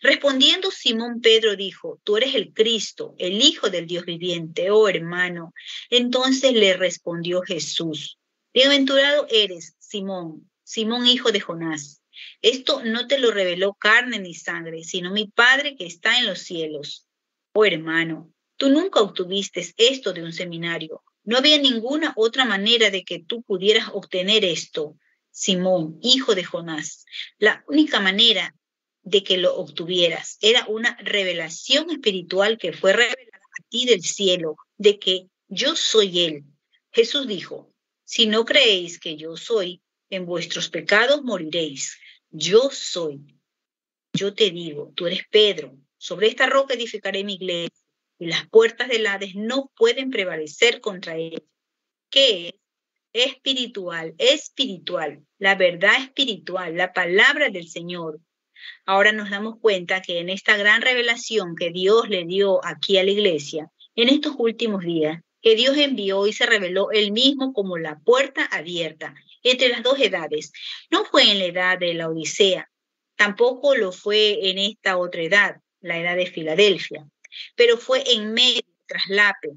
Respondiendo Simón Pedro dijo, tú eres el Cristo, el Hijo del Dios viviente, oh hermano. Entonces le respondió Jesús, bienaventurado eres, Simón, Simón hijo de Jonás. Esto no te lo reveló carne ni sangre, sino mi Padre que está en los cielos. Oh hermano, tú nunca obtuviste esto de un seminario. No había ninguna otra manera de que tú pudieras obtener esto, Simón, hijo de Jonás. La única manera de que lo obtuvieras. Era una revelación espiritual que fue revelada a ti del cielo, de que yo soy Él. Jesús dijo, si no creéis que yo soy, en vuestros pecados moriréis. Yo soy. Yo te digo, tú eres Pedro, sobre esta roca edificaré mi iglesia y las puertas del Hades no pueden prevalecer contra ella. ¿Qué es? Espiritual, espiritual, la verdad espiritual, la palabra del Señor, ahora nos damos cuenta que en esta gran revelación que Dios le dio aquí a la iglesia, en estos últimos días, que Dios envió y se reveló él mismo como la puerta abierta entre las dos edades. No fue en la edad de la Odisea, tampoco lo fue en esta otra edad, la edad de Filadelfia, pero fue en medio, traslape,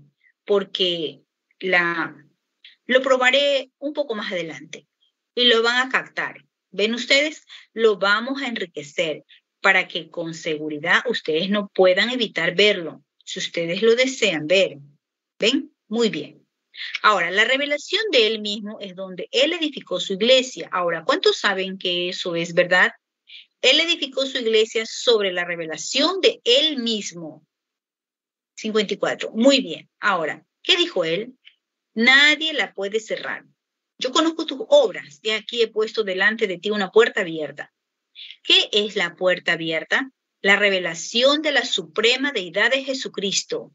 porque la, lo probaré un poco más adelante y lo van a captar. ¿Ven ustedes? Lo vamos a enriquecer para que con seguridad ustedes no puedan evitar verlo, si ustedes lo desean ver. ¿Ven? Muy bien. Ahora, la revelación de él mismo es donde él edificó su iglesia. Ahora, ¿cuántos saben que eso es verdad? Él edificó su iglesia sobre la revelación de él mismo. 54. Muy bien. Ahora, ¿qué dijo él? Nadie la puede cerrar. Yo conozco tus obras y aquí he puesto delante de ti una puerta abierta. ¿Qué es la puerta abierta? La revelación de la suprema deidad de Jesucristo,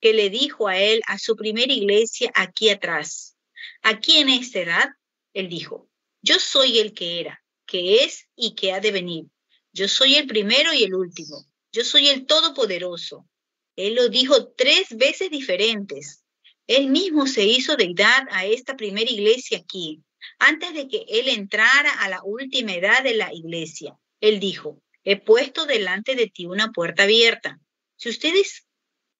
que le dijo a él a su primera iglesia aquí atrás. Aquí en esta edad, él dijo, yo soy el que era, que es y que ha de venir. Yo soy el primero y el último. Yo soy el todopoderoso. Él lo dijo tres veces diferentes. Él mismo se hizo deidad a esta primera iglesia aquí, antes de que él entrara a la última edad de la iglesia. Él dijo, he puesto delante de ti una puerta abierta. Si ustedes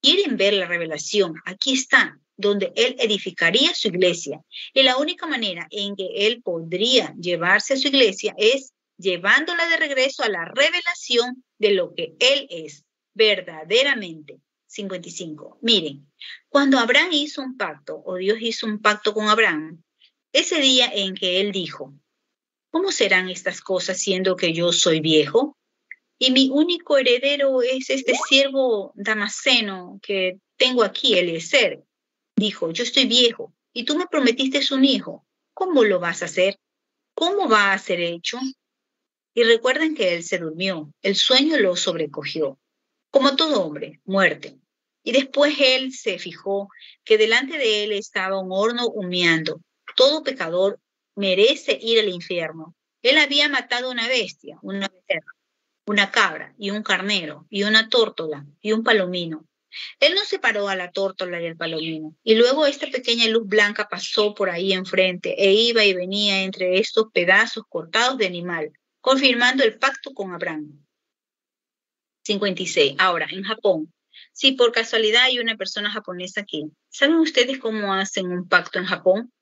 quieren ver la revelación, aquí está, donde él edificaría su iglesia. Y la única manera en que él podría llevarse a su iglesia es llevándola de regreso a la revelación de lo que él es verdaderamente 55. Miren, cuando Abraham hizo un pacto, o Dios hizo un pacto con Abraham, ese día en que él dijo, ¿cómo serán estas cosas siendo que yo soy viejo? Y mi único heredero es este siervo damasceno que tengo aquí, Eliezer. Dijo, yo estoy viejo y tú me prometiste un hijo. ¿Cómo lo vas a hacer? ¿Cómo va a ser hecho? Y recuerden que él se durmió, el sueño lo sobrecogió, como todo hombre, muerte. Y después él se fijó que delante de él estaba un horno humeando. Todo pecador merece ir al infierno. Él había matado una bestia, una becerra, una cabra y un carnero y una tórtola y un palomino. Él no separó a la tórtola y el palomino. Y luego esta pequeña luz blanca pasó por ahí enfrente e iba y venía entre estos pedazos cortados de animal, confirmando el pacto con Abraham. 56. Ahora, en Japón, si por casualidad hay una persona japonesa aquí, ¿saben ustedes cómo hacen un pacto en Japón?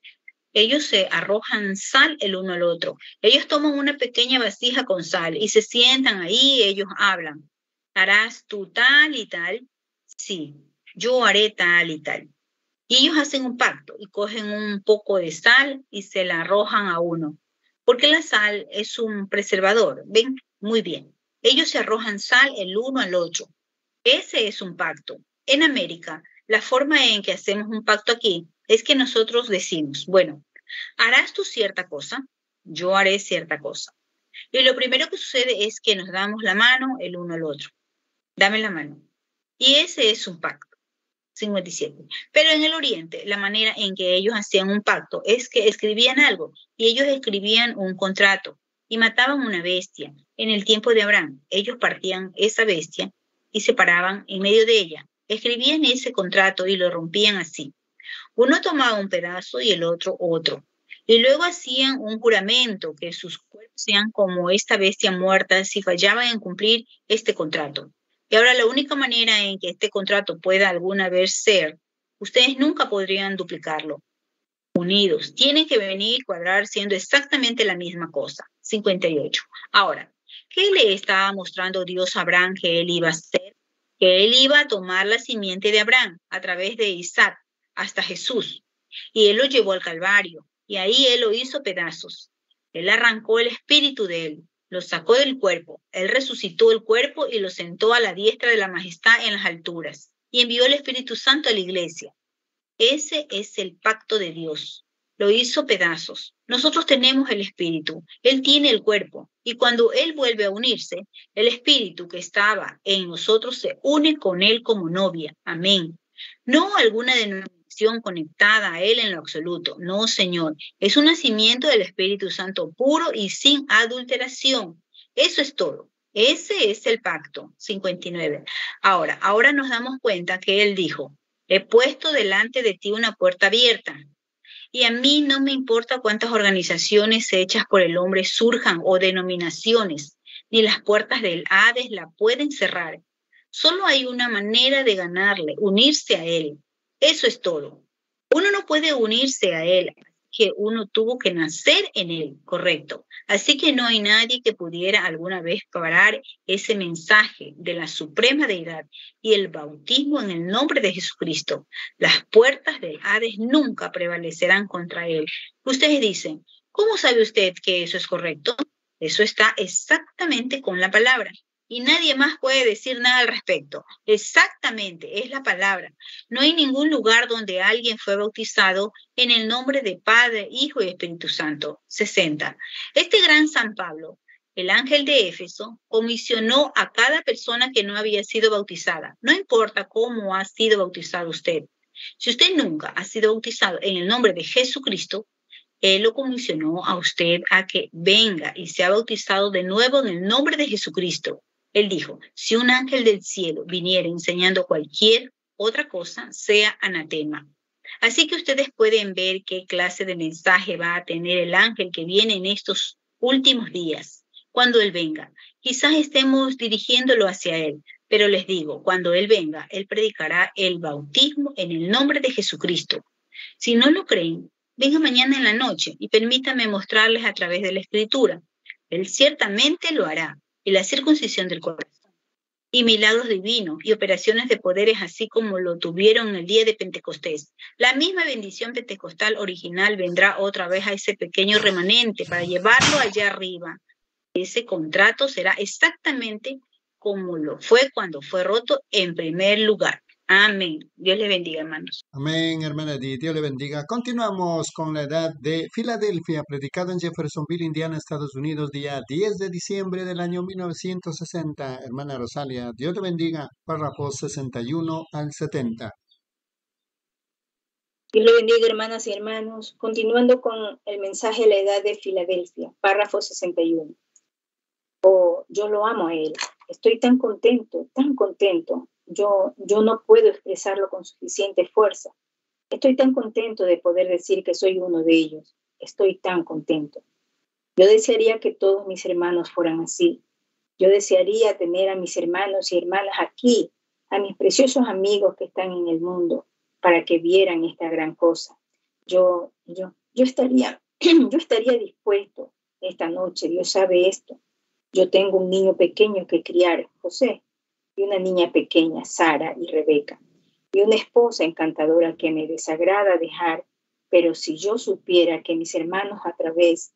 ellos se arrojan sal el uno al otro. Ellos toman una pequeña vasija con sal y se sientan ahí, ellos hablan. ¿Harás tú tal y tal? Sí, yo haré tal y tal. Y ellos hacen un pacto y cogen un poco de sal y se la arrojan a uno. Porque la sal es un preservador. ¿Ven? Muy bien. Ellos se arrojan sal el uno al otro. Ese es un pacto. En América, la forma en que hacemos un pacto aquí es que nosotros decimos, bueno, harás tú cierta cosa, yo haré cierta cosa. Y lo primero que sucede es que nos damos la mano el uno al otro. Dame la mano. Y ese es un pacto. 57. Pero en el Oriente, la manera en que ellos hacían un pacto es que escribían algo y ellos escribían un contrato y mataban una bestia. En el tiempo de Abraham, ellos partían esa bestia y se paraban en medio de ella. Escribían ese contrato y lo rompían así. Uno tomaba un pedazo y el otro otro. Y luego hacían un juramento que sus cuerpos sean como esta bestia muerta si fallaban en cumplir este contrato. Y ahora la única manera en que este contrato pueda alguna vez ser, ustedes nunca podrían duplicarlo. Unidos, tienen que venir y cuadrar siendo exactamente la misma cosa. 58. Ahora, ¿qué le estaba mostrando Dios a Abraham que él iba a hacer? Que él iba a tomar la simiente de Abraham a través de Isaac hasta Jesús. Y él lo llevó al Calvario, y ahí él lo hizo pedazos. Él arrancó el espíritu de él, lo sacó del cuerpo, él resucitó el cuerpo y lo sentó a la diestra de la majestad en las alturas, y envió el Espíritu Santo a la iglesia. Ese es el pacto de Dios. Lo hizo pedazos. Nosotros tenemos el espíritu, él tiene el cuerpo, y cuando él vuelve a unirse, el espíritu que estaba en nosotros se une con él como novia. Amén. No alguna de conectada a Él en lo absoluto. No, Señor. Es un nacimiento del Espíritu Santo puro y sin adulteración. Eso es todo. Ese es el pacto 59. Ahora, ahora nos damos cuenta que Él dijo, he puesto delante de ti una puerta abierta. Y a mí no me importa cuántas organizaciones hechas por el hombre surjan o denominaciones, ni las puertas del Hades la pueden cerrar. Solo hay una manera de ganarle, unirse a Él. Eso es todo. Uno no puede unirse a Él, que uno tuvo que nacer en Él, correcto. Así que no hay nadie que pudiera alguna vez parar ese mensaje de la suprema deidad y el bautismo en el nombre de Jesucristo. Las puertas del Hades nunca prevalecerán contra Él. Ustedes dicen, ¿cómo sabe usted que eso es correcto? Eso está exactamente con la palabra y nadie más puede decir nada al respecto. Exactamente, es la palabra. No hay ningún lugar donde alguien fue bautizado en el nombre de Padre, Hijo y Espíritu Santo. 60. Este gran San Pablo, el ángel de Éfeso, comisionó a cada persona que no había sido bautizada. No importa cómo ha sido bautizado usted. Si usted nunca ha sido bautizado en el nombre de Jesucristo, él lo comisionó a usted a que venga y sea bautizado de nuevo en el nombre de Jesucristo. Él dijo, si un ángel del cielo viniera enseñando cualquier otra cosa, sea anatema. Así que ustedes pueden ver qué clase de mensaje va a tener el ángel que viene en estos últimos días, cuando Él venga. Quizás estemos dirigiéndolo hacia Él, pero les digo, cuando Él venga, Él predicará el bautismo en el nombre de Jesucristo. Si no lo creen, venga mañana en la noche y permítame mostrarles a través de la escritura. Él ciertamente lo hará y la circuncisión del corazón y milagros divinos y operaciones de poderes así como lo tuvieron el día de Pentecostés. La misma bendición pentecostal original vendrá otra vez a ese pequeño remanente para llevarlo allá arriba. Ese contrato será exactamente como lo fue cuando fue roto en primer lugar. Amén. Dios le bendiga, hermanos. Amén, hermana Edith. Dios le bendiga. Continuamos con la edad de Filadelfia, predicado en Jeffersonville, Indiana, Estados Unidos, día 10 de diciembre del año 1960. Hermana Rosalia, Dios le bendiga. Párrafos 61 al 70. Dios le bendiga, hermanas y hermanos. Continuando con el mensaje de la edad de Filadelfia, párrafo 61. Oh, yo lo amo a él. Estoy tan contento, tan contento yo, yo no puedo expresarlo con suficiente fuerza. Estoy tan contento de poder decir que soy uno de ellos. Estoy tan contento. Yo desearía que todos mis hermanos fueran así. Yo desearía tener a mis hermanos y hermanas aquí, a mis preciosos amigos que están en el mundo, para que vieran esta gran cosa. Yo, yo, yo estaría, yo estaría dispuesto esta noche. Dios sabe esto. Yo tengo un niño pequeño que criar, José, y una niña pequeña, Sara y Rebeca, y una esposa encantadora que me desagrada dejar, pero si yo supiera que mis hermanos a través,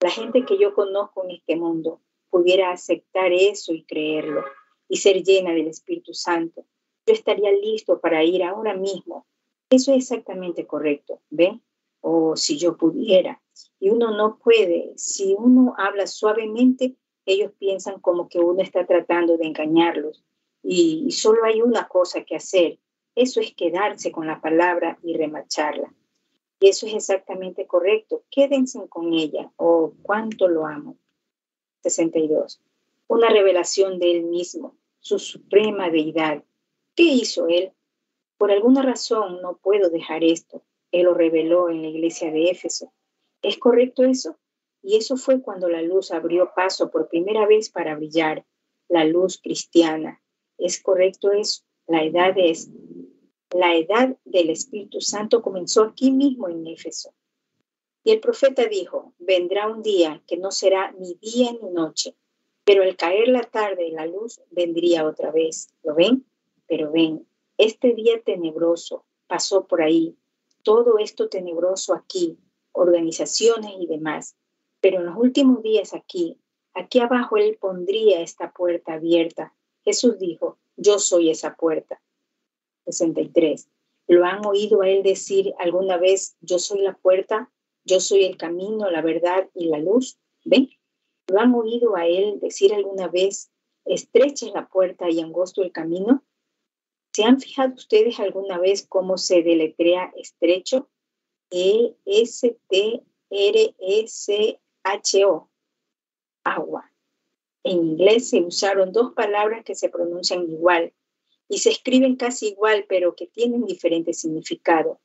la gente que yo conozco en este mundo, pudiera aceptar eso y creerlo, y ser llena del Espíritu Santo, yo estaría listo para ir ahora mismo. Eso es exactamente correcto, ¿ven? O si yo pudiera. Y uno no puede, si uno habla suavemente, ellos piensan como que uno está tratando de engañarlos y, solo hay una cosa que hacer. Eso es quedarse con la palabra y remacharla. Y eso es exactamente correcto. Quédense con ella. Oh, cuánto lo amo. 62. Una revelación de él mismo, su suprema deidad. ¿Qué hizo él? Por alguna razón no puedo dejar esto. Él lo reveló en la iglesia de Éfeso. ¿Es correcto eso? Y eso fue cuando la luz abrió paso por primera vez para brillar, la luz cristiana, ¿Es correcto eso? La edad es la edad del Espíritu Santo comenzó aquí mismo en Éfeso. Y el profeta dijo, vendrá un día que no será ni día ni noche, pero al caer la tarde la luz vendría otra vez. ¿Lo ven? Pero ven, este día tenebroso pasó por ahí, todo esto tenebroso aquí, organizaciones y demás. Pero en los últimos días aquí, aquí abajo Él pondría esta puerta abierta Jesús dijo, yo soy esa puerta. 63. ¿Lo han oído a él decir alguna vez, yo soy la puerta, yo soy el camino, la verdad y la luz? ¿Ven? ¿Lo han oído a él decir alguna vez, estrecha es la puerta y angosto el camino? ¿Se han fijado ustedes alguna vez cómo se deletrea estrecho? E-S-T-R-E-C-H-O. Agua. En inglés se usaron dos palabras que se pronuncian igual y se escriben casi igual, pero que tienen diferente significado.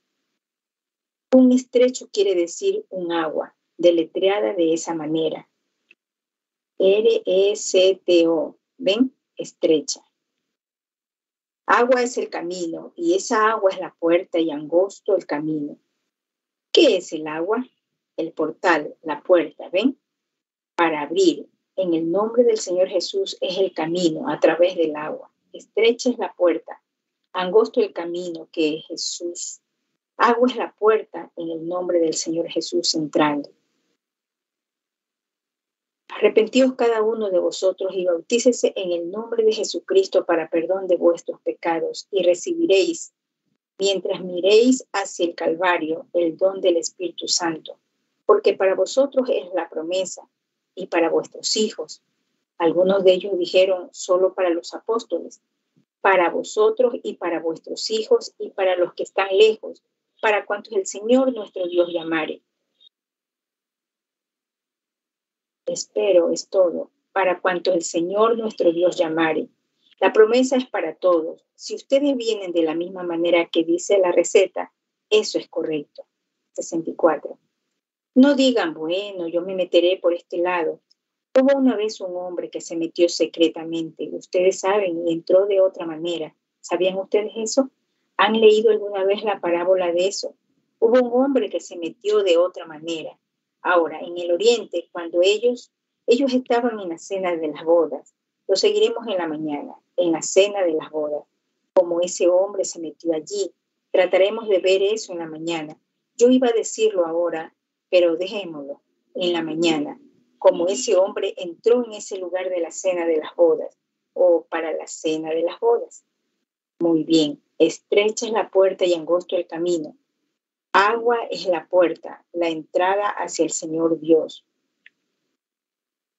Un estrecho quiere decir un agua, deletreada de esa manera. R-E-C-T-O, ¿ven? Estrecha. Agua es el camino y esa agua es la puerta y angosto el camino. ¿Qué es el agua? El portal, la puerta, ¿ven? Para abrir, en el nombre del Señor Jesús es el camino a través del agua. Estrecha es la puerta, angosto el camino que es Jesús. Agua es la puerta en el nombre del Señor Jesús entrando. Arrepentíos cada uno de vosotros y bautícese en el nombre de Jesucristo para perdón de vuestros pecados y recibiréis, mientras miréis hacia el Calvario, el don del Espíritu Santo, porque para vosotros es la promesa y para vuestros hijos. Algunos de ellos dijeron solo para los apóstoles, para vosotros y para vuestros hijos y para los que están lejos, para cuantos el Señor nuestro Dios llamare. Espero es todo, para cuanto el Señor nuestro Dios llamare. La promesa es para todos. Si ustedes vienen de la misma manera que dice la receta, eso es correcto. 64. No digan, bueno, yo me meteré por este lado. Hubo una vez un hombre que se metió secretamente, ustedes saben, y entró de otra manera. ¿Sabían ustedes eso? ¿Han leído alguna vez la parábola de eso? Hubo un hombre que se metió de otra manera. Ahora, en el oriente, cuando ellos, ellos estaban en la cena de las bodas, Lo seguiremos en la mañana, en la cena de las bodas. Como ese hombre se metió allí, trataremos de ver eso en la mañana. Yo iba a decirlo ahora, pero dejémoslo en la mañana. Como ese hombre entró en ese lugar de la cena de las bodas o para la cena de las bodas. Muy bien, estrecha es la puerta y angosto el camino. Agua es la puerta, la entrada hacia el Señor Dios.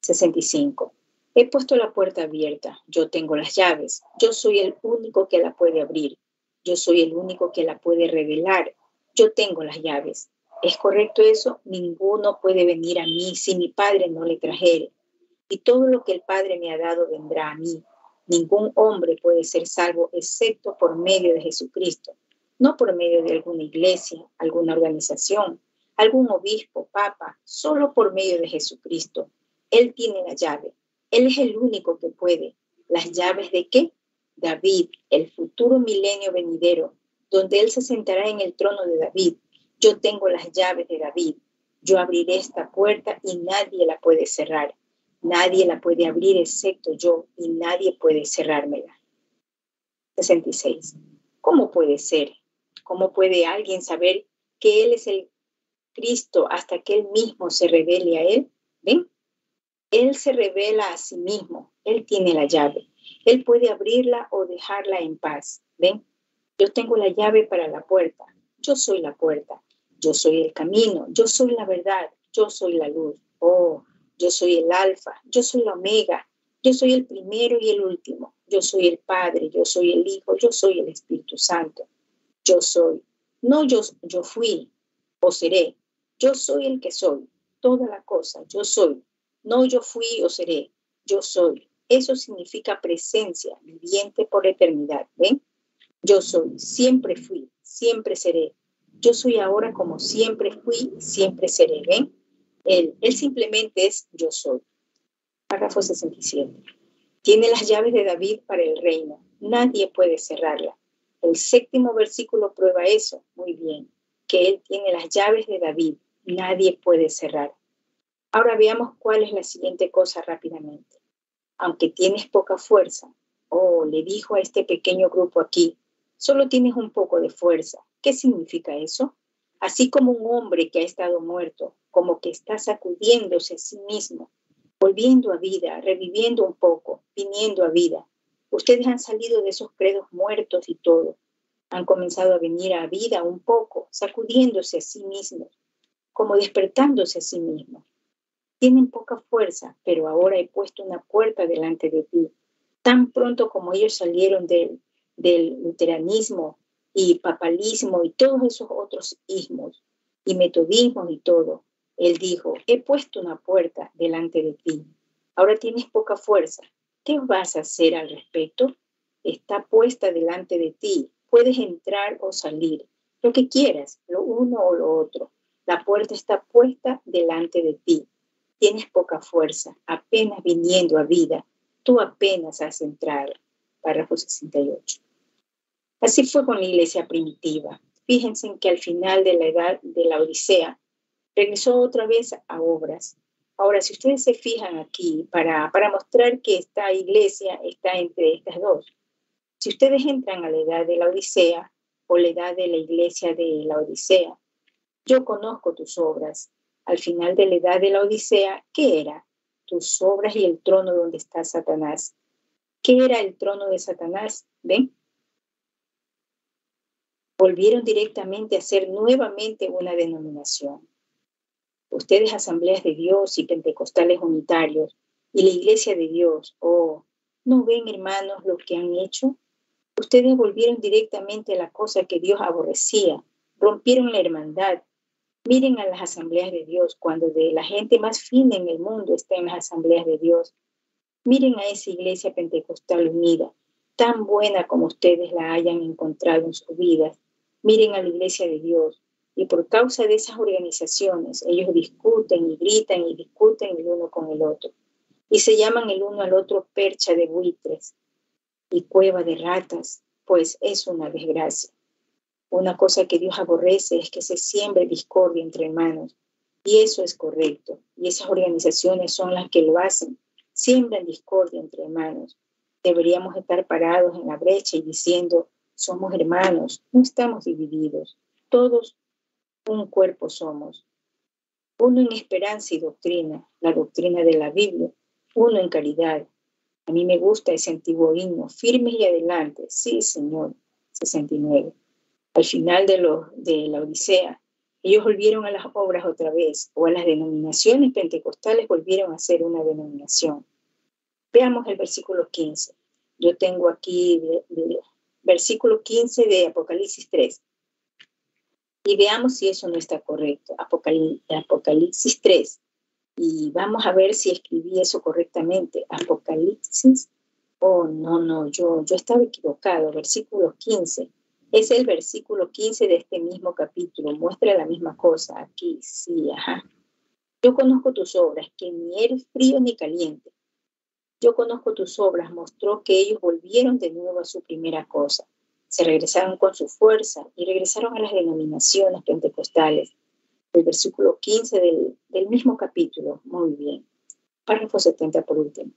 65. He puesto la puerta abierta, yo tengo las llaves, yo soy el único que la puede abrir, yo soy el único que la puede revelar, yo tengo las llaves. ¿Es correcto eso? Ninguno puede venir a mí si mi Padre no le trajere. Y todo lo que el Padre me ha dado vendrá a mí. Ningún hombre puede ser salvo excepto por medio de Jesucristo, no por medio de alguna iglesia, alguna organización, algún obispo, papa, solo por medio de Jesucristo. Él tiene la llave. Él es el único que puede. ¿Las llaves de qué? David, el futuro milenio venidero, donde Él se sentará en el trono de David. Yo tengo las llaves de David. Yo abriré esta puerta y nadie la puede cerrar. Nadie la puede abrir excepto yo y nadie puede cerrármela. 66. ¿Cómo puede ser? ¿Cómo puede alguien saber que Él es el Cristo hasta que Él mismo se revele a Él? ¿Ven? Él se revela a sí mismo, Él tiene la llave, Él puede abrirla o dejarla en paz. ¿Ven? Yo tengo la llave para la puerta, yo soy la puerta, yo soy el camino, yo soy la verdad, yo soy la luz. Oh, yo soy el alfa, yo soy la omega, yo soy el primero y el último, yo soy el Padre, yo soy el Hijo, yo soy el Espíritu Santo, yo soy. No yo, yo fui o seré, yo soy el que soy, toda la cosa, yo soy. No yo fui o seré, yo soy. Eso significa presencia viviente por eternidad. ¿Ven? Yo soy, siempre fui, siempre seré. Yo soy ahora como siempre fui, siempre seré. ¿Ven? Él, él simplemente es yo soy. Párrafo 67. Tiene las llaves de David para el reino. Nadie puede cerrarla. El séptimo versículo prueba eso muy bien, que él tiene las llaves de David. Nadie puede cerrar. Ahora veamos cuál es la siguiente cosa rápidamente. Aunque tienes poca fuerza, oh, le dijo a este pequeño grupo aquí, solo tienes un poco de fuerza. ¿Qué significa eso? Así como un hombre que ha estado muerto, como que está sacudiéndose a sí mismo, volviendo a vida, reviviendo un poco, viniendo a vida. Ustedes han salido de esos credos muertos y todo. Han comenzado a venir a vida un poco, sacudiéndose a sí mismos, como despertándose a sí mismos tienen poca fuerza, pero ahora he puesto una puerta delante de ti. Tan pronto como ellos salieron del, del luteranismo y papalismo y todos esos otros ismos y metodismos y todo, él dijo, he puesto una puerta delante de ti. Ahora tienes poca fuerza. ¿Qué vas a hacer al respecto? Está puesta delante de ti. Puedes entrar o salir, lo que quieras, lo uno o lo otro. La puerta está puesta delante de ti. Tienes poca fuerza, apenas viniendo a vida, tú apenas has entrado. Párrafo 68. Así fue con la iglesia primitiva. Fíjense en que al final de la edad de la Odisea regresó otra vez a obras. Ahora, si ustedes se fijan aquí, para, para mostrar que esta iglesia está entre estas dos, si ustedes entran a la edad de la Odisea o la edad de la iglesia de la Odisea, yo conozco tus obras, al final de la edad de la Odisea, ¿qué era? Tus obras y el trono donde está Satanás. ¿Qué era el trono de Satanás? ¿Ven? Volvieron directamente a ser nuevamente una denominación. Ustedes, asambleas de Dios y pentecostales unitarios, y la iglesia de Dios, oh, ¿no ven, hermanos, lo que han hecho? Ustedes volvieron directamente a la cosa que Dios aborrecía, rompieron la hermandad, Miren a las asambleas de Dios, cuando de la gente más fina en el mundo está en las asambleas de Dios. Miren a esa iglesia pentecostal unida, tan buena como ustedes la hayan encontrado en sus vidas. Miren a la iglesia de Dios. Y por causa de esas organizaciones, ellos discuten y gritan y discuten el uno con el otro. Y se llaman el uno al otro percha de buitres y cueva de ratas, pues es una desgracia. Una cosa que Dios aborrece es que se siembre discordia entre hermanos. Y eso es correcto. Y esas organizaciones son las que lo hacen. siembran discordia entre hermanos. Deberíamos estar parados en la brecha y diciendo, somos hermanos, no estamos divididos, todos un cuerpo somos. Uno en esperanza y doctrina, la doctrina de la Biblia, uno en caridad. A mí me gusta ese antiguo himno, firmes y adelante, sí, Señor, 69. Al final de, lo, de la Odisea, ellos volvieron a las obras otra vez, o a las denominaciones pentecostales volvieron a ser una denominación. Veamos el versículo 15. Yo tengo aquí el versículo 15 de Apocalipsis 3. Y veamos si eso no está correcto. Apocalipsis 3. Y vamos a ver si escribí eso correctamente. Apocalipsis. Oh, no, no, yo, yo estaba equivocado. Versículo 15. Es el versículo 15 de este mismo capítulo. Muestra la misma cosa. Aquí, sí, ajá. Yo conozco tus obras, que ni eres frío ni caliente. Yo conozco tus obras. Mostró que ellos volvieron de nuevo a su primera cosa. Se regresaron con su fuerza y regresaron a las denominaciones pentecostales. El versículo 15 del, del mismo capítulo. Muy bien. Párrafo 70 por último.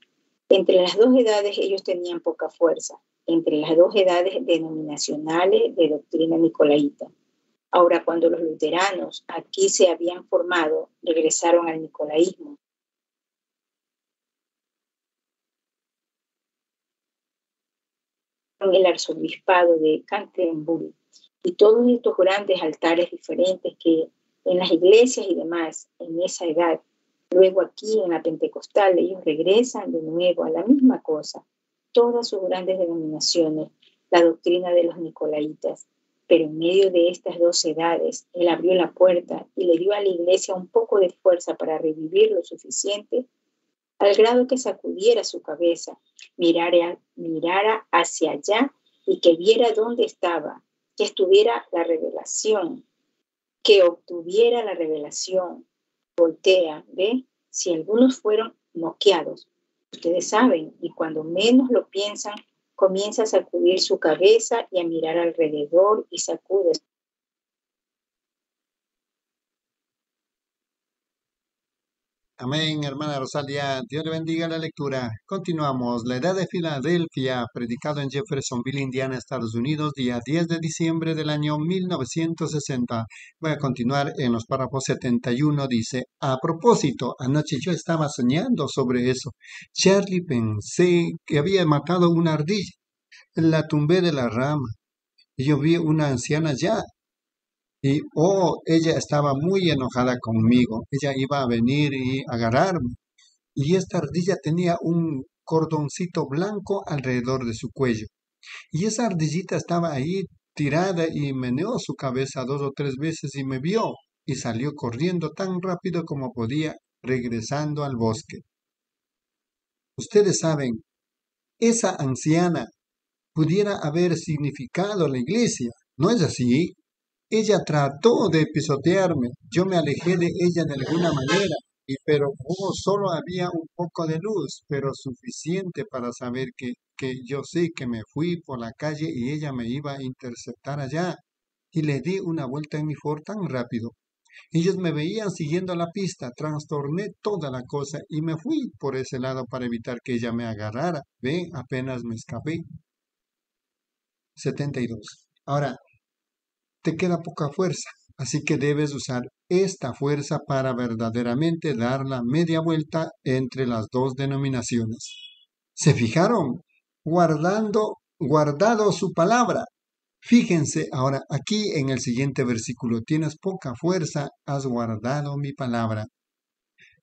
Entre las dos edades ellos tenían poca fuerza, entre las dos edades denominacionales de doctrina nicolaíta. Ahora, cuando los luteranos aquí se habían formado, regresaron al nicolaísmo. El arzobispado de Canterbury y todos estos grandes altares diferentes que en las iglesias y demás en esa edad, luego aquí en la Pentecostal, ellos regresan de nuevo a la misma cosa, todas sus grandes denominaciones, la doctrina de los nicolaitas. Pero en medio de estas dos edades, él abrió la puerta y le dio a la iglesia un poco de fuerza para revivir lo suficiente, al grado que sacudiera su cabeza, mirara, mirara hacia allá y que viera dónde estaba, que estuviera la revelación, que obtuviera la revelación. Voltea, ve, si algunos fueron noqueados, Ustedes saben, y cuando menos lo piensan, comienza a sacudir su cabeza y a mirar alrededor y sacude Amén, hermana Rosalia. Dios le bendiga la lectura. Continuamos. La edad de Filadelfia, predicado en Jeffersonville, Indiana, Estados Unidos, día 10 de diciembre del año 1960. Voy a continuar en los párrafos 71. Dice, a propósito, anoche yo estaba soñando sobre eso. Charlie pensé que había matado una ardilla. La tumbé de la rama. Yo vi una anciana ya, y, oh, ella estaba muy enojada conmigo. Ella iba a venir y agarrarme. Y esta ardilla tenía un cordoncito blanco alrededor de su cuello. Y esa ardillita estaba ahí tirada y meneó su cabeza dos o tres veces y me vio y salió corriendo tan rápido como podía, regresando al bosque. Ustedes saben, esa anciana pudiera haber significado la iglesia, ¿no es así? Ella trató de pisotearme. Yo me alejé de ella de alguna manera, y, pero solo había un poco de luz, pero suficiente para saber que, que yo sé que me fui por la calle y ella me iba a interceptar allá. Y le di una vuelta en mi Ford tan rápido. Ellos me veían siguiendo la pista, trastorné toda la cosa y me fui por ese lado para evitar que ella me agarrara. Ve, apenas me escapé. 72. Ahora, te queda poca fuerza, así que debes usar esta fuerza para verdaderamente dar la media vuelta entre las dos denominaciones. ¿Se fijaron? Guardando, guardado su palabra. Fíjense ahora aquí en el siguiente versículo, tienes poca fuerza, has guardado mi palabra.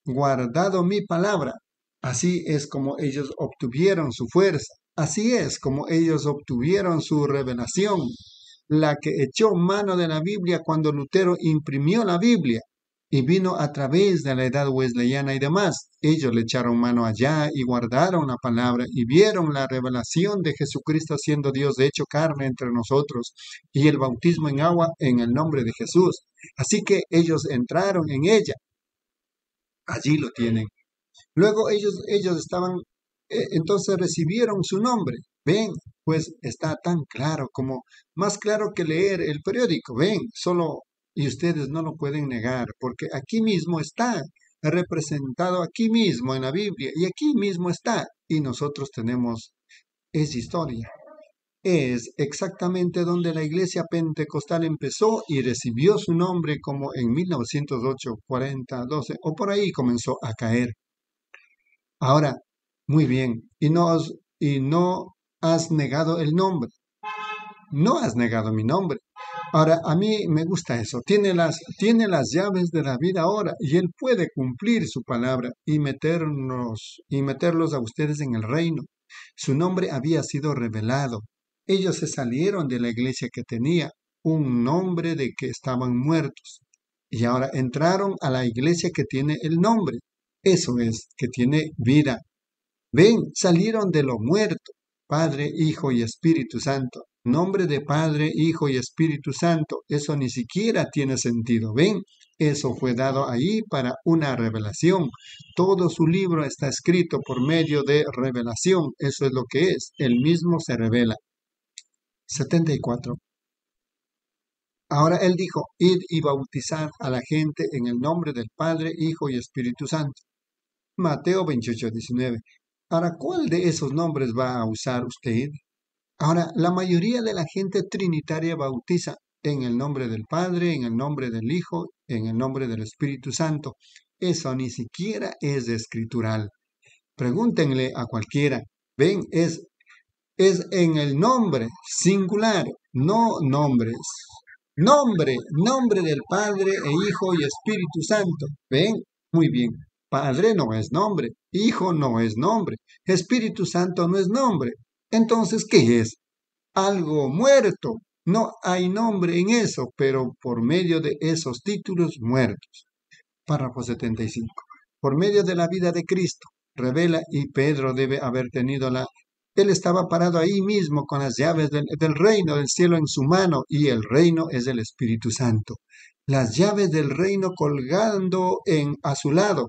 Guardado mi palabra. Así es como ellos obtuvieron su fuerza. Así es como ellos obtuvieron su revelación la que echó mano de la Biblia cuando Lutero imprimió la Biblia y vino a través de la edad wesleyana y demás. Ellos le echaron mano allá y guardaron la palabra y vieron la revelación de Jesucristo siendo Dios de hecho carne entre nosotros y el bautismo en agua en el nombre de Jesús. Así que ellos entraron en ella. Allí lo tienen. Luego ellos, ellos estaban, eh, entonces recibieron su nombre. Ven, pues está tan claro como más claro que leer el periódico. Ven, solo y ustedes no lo pueden negar, porque aquí mismo está. representado aquí mismo en la Biblia y aquí mismo está. Y nosotros tenemos esa historia. Es exactamente donde la iglesia pentecostal empezó y recibió su nombre como en 1908, 40, 12 o por ahí comenzó a caer. Ahora, muy bien, y no, y no has negado el nombre. No has negado mi nombre. Ahora, a mí me gusta eso. Tiene las, tiene las llaves de la vida ahora y Él puede cumplir su palabra y meternos y meterlos a ustedes en el reino. Su nombre había sido revelado. Ellos se salieron de la iglesia que tenía un nombre de que estaban muertos y ahora entraron a la iglesia que tiene el nombre. Eso es, que tiene vida. Ven, salieron de lo muerto, Padre, Hijo y Espíritu Santo nombre de Padre, Hijo y Espíritu Santo. Eso ni siquiera tiene sentido. ¿Ven? Eso fue dado ahí para una revelación. Todo su libro está escrito por medio de revelación. Eso es lo que es. El mismo se revela. 74. Ahora él dijo, id y bautizad a la gente en el nombre del Padre, Hijo y Espíritu Santo. Mateo 28, 19. Ahora, ¿cuál de esos nombres va a usar usted? Ahora, la mayoría de la gente trinitaria bautiza en el nombre del Padre, en el nombre del Hijo, en el nombre del Espíritu Santo. Eso ni siquiera es escritural. Pregúntenle a cualquiera. Ven, es, es en el nombre singular, no nombres. Nombre, nombre del Padre e Hijo y Espíritu Santo. Ven, muy bien. Padre no es nombre, Hijo no es nombre, Espíritu Santo no es nombre, entonces, ¿qué es? Algo muerto. No hay nombre en eso, pero por medio de esos títulos muertos. Párrafo 75. Por medio de la vida de Cristo, revela y Pedro debe haber tenido la... Él estaba parado ahí mismo con las llaves del, reino del cielo en su mano y el reino es el Espíritu Santo. Las llaves del reino colgando en, a su lado.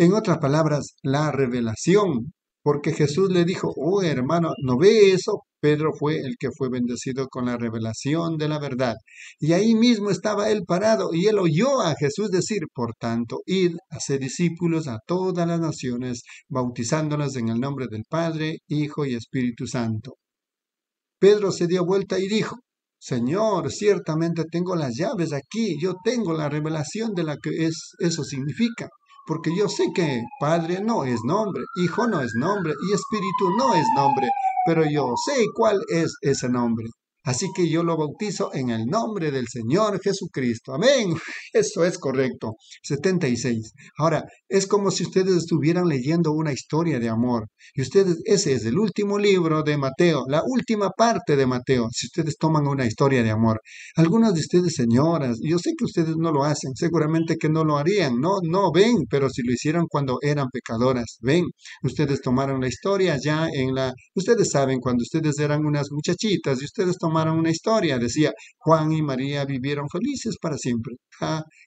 En otras palabras, la revelación porque Jesús le dijo, oh hermano, ¿no ve eso? Pedro fue el que fue bendecido con la revelación de la verdad. Y ahí mismo estaba él parado y él oyó a Jesús decir, por tanto, id, hacer discípulos a todas las naciones, bautizándolas en el nombre del Padre, Hijo y Espíritu Santo. Pedro se dio vuelta y dijo, Señor, ciertamente tengo las llaves aquí, yo tengo la revelación de la que es, eso significa porque yo sé que Padre no es nombre, Hijo no es nombre y Espíritu no es nombre, pero yo sé cuál es ese nombre. Así que yo lo bautizo en el nombre del Señor Jesucristo. Amén. Eso es correcto. 76. Ahora, es como si ustedes estuvieran leyendo una historia de amor. Y ustedes, ese es el último libro de Mateo, la última parte de Mateo, si ustedes toman una historia de amor. Algunas de ustedes, señoras, yo sé que ustedes no lo hacen, seguramente que no lo harían, no, no ven, pero si lo hicieron cuando eran pecadoras, ven, ustedes tomaron la historia ya en la, ustedes saben cuando ustedes eran unas muchachitas y ustedes tomaron una historia. Decía, Juan y María vivieron felices para siempre.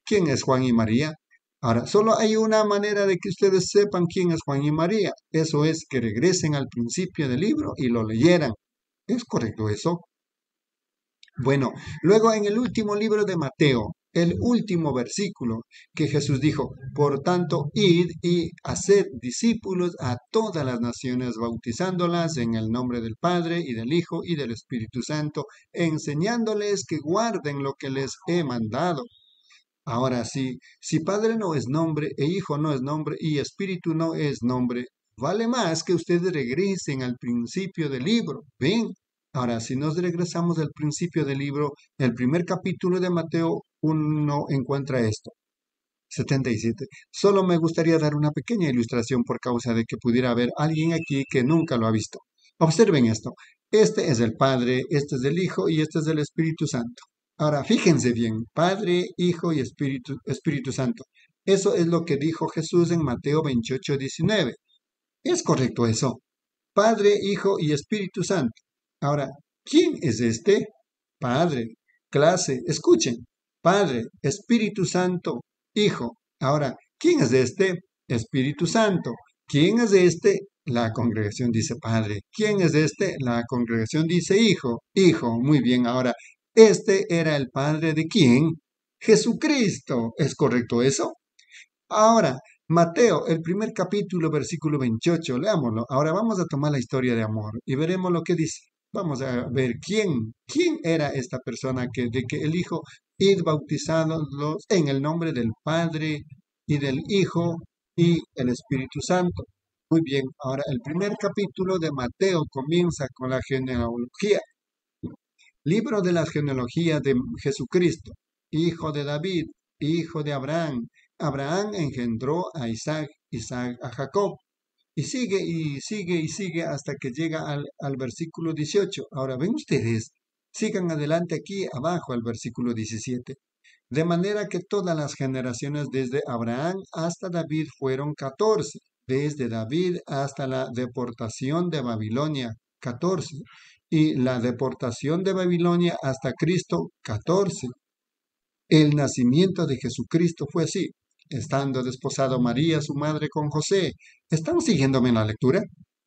¿Quién es Juan y María? Ahora, solo hay una manera de que ustedes sepan quién es Juan y María. Eso es que regresen al principio del libro y lo leyeran. ¿Es correcto eso? Bueno, luego en el último libro de Mateo, el último versículo que Jesús dijo, por tanto, id y haced discípulos a todas las naciones, bautizándolas en el nombre del Padre y del Hijo y del Espíritu Santo, enseñándoles que guarden lo que les he mandado. Ahora sí, si Padre no es nombre, e Hijo no es nombre, y Espíritu no es nombre, vale más que ustedes regresen al principio del libro. Ven, Ahora, si nos regresamos al principio del libro, el primer capítulo de Mateo, uno encuentra esto. 77. Solo me gustaría dar una pequeña ilustración por causa de que pudiera haber alguien aquí que nunca lo ha visto. Observen esto. Este es el Padre, este es el Hijo y este es el Espíritu Santo. Ahora, fíjense bien, Padre, Hijo y Espíritu, Espíritu Santo. Eso es lo que dijo Jesús en Mateo 28, 19. ¿Es correcto eso? Padre, Hijo y Espíritu Santo. Ahora, ¿quién es este? Padre, clase, escuchen. Padre, Espíritu Santo, Hijo. Ahora, ¿quién es este? Espíritu Santo. ¿Quién es este? La congregación dice Padre. ¿Quién es este? La congregación dice Hijo. Hijo, muy bien. Ahora, ¿este era el Padre de quién? Jesucristo. ¿Es correcto eso? Ahora, Mateo, el primer capítulo, versículo 28, leámoslo. Ahora vamos a tomar la historia de amor y veremos lo que dice. Vamos a ver quién, quién era esta persona que, de que el Hijo id bautizados en el nombre del Padre y del Hijo y el Espíritu Santo. Muy bien, ahora el primer capítulo de Mateo comienza con la genealogía. Libro de la genealogía de Jesucristo, hijo de David, hijo de Abraham. Abraham engendró a Isaac, Isaac a Jacob. Y sigue y sigue y sigue hasta que llega al, al versículo 18. Ahora ven ustedes, sigan adelante aquí abajo al versículo 17. De manera que todas las generaciones desde Abraham hasta David fueron 14, desde David hasta la deportación de Babilonia, 14, y la deportación de Babilonia hasta Cristo, 14. El nacimiento de Jesucristo fue así, estando desposado María, su madre, con José. ¿Están siguiéndome en la lectura?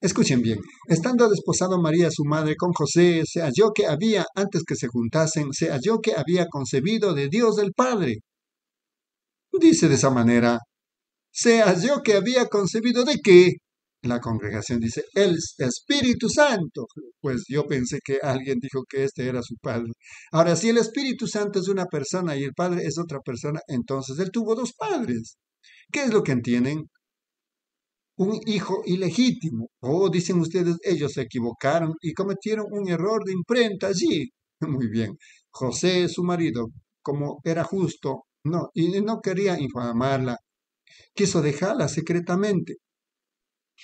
Escuchen bien, estando desposado María, su madre, con José, se halló que había, antes que se juntasen, se halló que había concebido de Dios el Padre. Dice de esa manera, se halló que había concebido de qué? La congregación dice, el Espíritu Santo. Pues yo pensé que alguien dijo que este era su padre. Ahora, si el Espíritu Santo es una persona y el Padre es otra persona, entonces él tuvo dos padres. ¿Qué es lo que entienden? Un hijo ilegítimo. O dicen ustedes, ellos se equivocaron y cometieron un error de imprenta allí. Muy bien. José, su marido, como era justo, no, y no quería infamarla, quiso dejarla secretamente.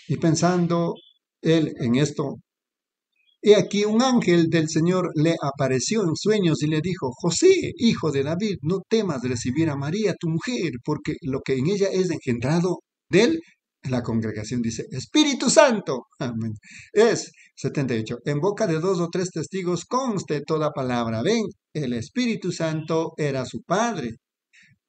Y pensando él en esto, he aquí un ángel del Señor le apareció en sueños y le dijo, José, hijo de David, no temas recibir a María, tu mujer, porque lo que en ella es engendrado de él la congregación dice, Espíritu Santo. Amén. Es 78. En boca de dos o tres testigos conste toda palabra. Ven, el Espíritu Santo era su Padre.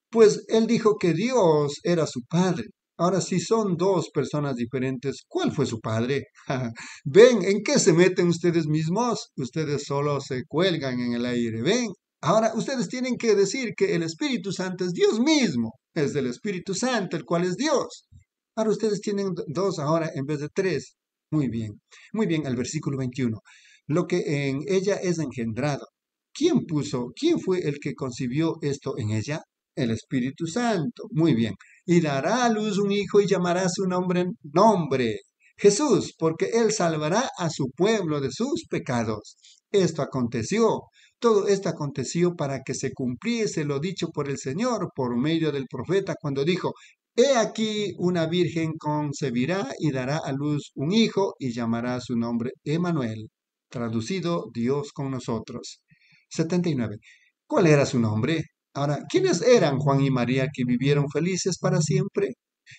Pues él dijo que Dios era su Padre. Ahora, si son dos personas diferentes, ¿cuál fue su padre? Ven, ¿en qué se meten ustedes mismos? Ustedes solo se cuelgan en el aire. Ven, ahora ustedes tienen que decir que el Espíritu Santo es Dios mismo. Es del Espíritu Santo, el cual es Dios. Ahora ustedes tienen dos ahora en vez de tres. Muy bien, muy bien, el versículo 21. Lo que en ella es engendrado. ¿Quién puso, quién fue el que concibió esto en ella? El Espíritu Santo. Muy bien. Y dará a luz un hijo y llamará su nombre nombre. Jesús, porque él salvará a su pueblo de sus pecados. Esto aconteció. Todo esto aconteció para que se cumpliese lo dicho por el Señor por medio del profeta cuando dijo, He aquí una virgen concebirá y dará a luz un hijo y llamará su nombre Emanuel, traducido Dios con nosotros. 79. ¿Cuál era su nombre? Ahora, ¿quiénes eran Juan y María que vivieron felices para siempre?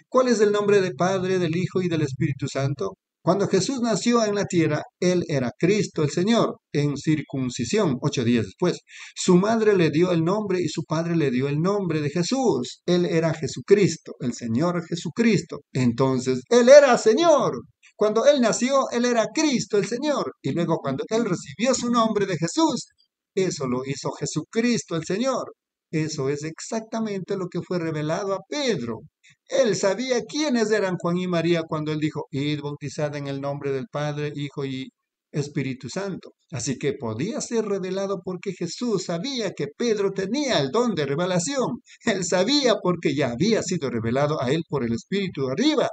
¿Cuál es el nombre del Padre, del Hijo y del Espíritu Santo? Cuando Jesús nació en la tierra, Él era Cristo el Señor, en circuncisión, ocho días después. Su madre le dio el nombre y su padre le dio el nombre de Jesús. Él era Jesucristo, el Señor Jesucristo. Entonces, Él era Señor. Cuando Él nació, Él era Cristo el Señor. Y luego cuando Él recibió su nombre de Jesús, eso lo hizo Jesucristo el Señor. Eso es exactamente lo que fue revelado a Pedro. Él sabía quiénes eran Juan y María cuando él dijo, id bautizada en el nombre del Padre, Hijo y Espíritu Santo. Así que podía ser revelado porque Jesús sabía que Pedro tenía el don de revelación. Él sabía porque ya había sido revelado a él por el Espíritu arriba.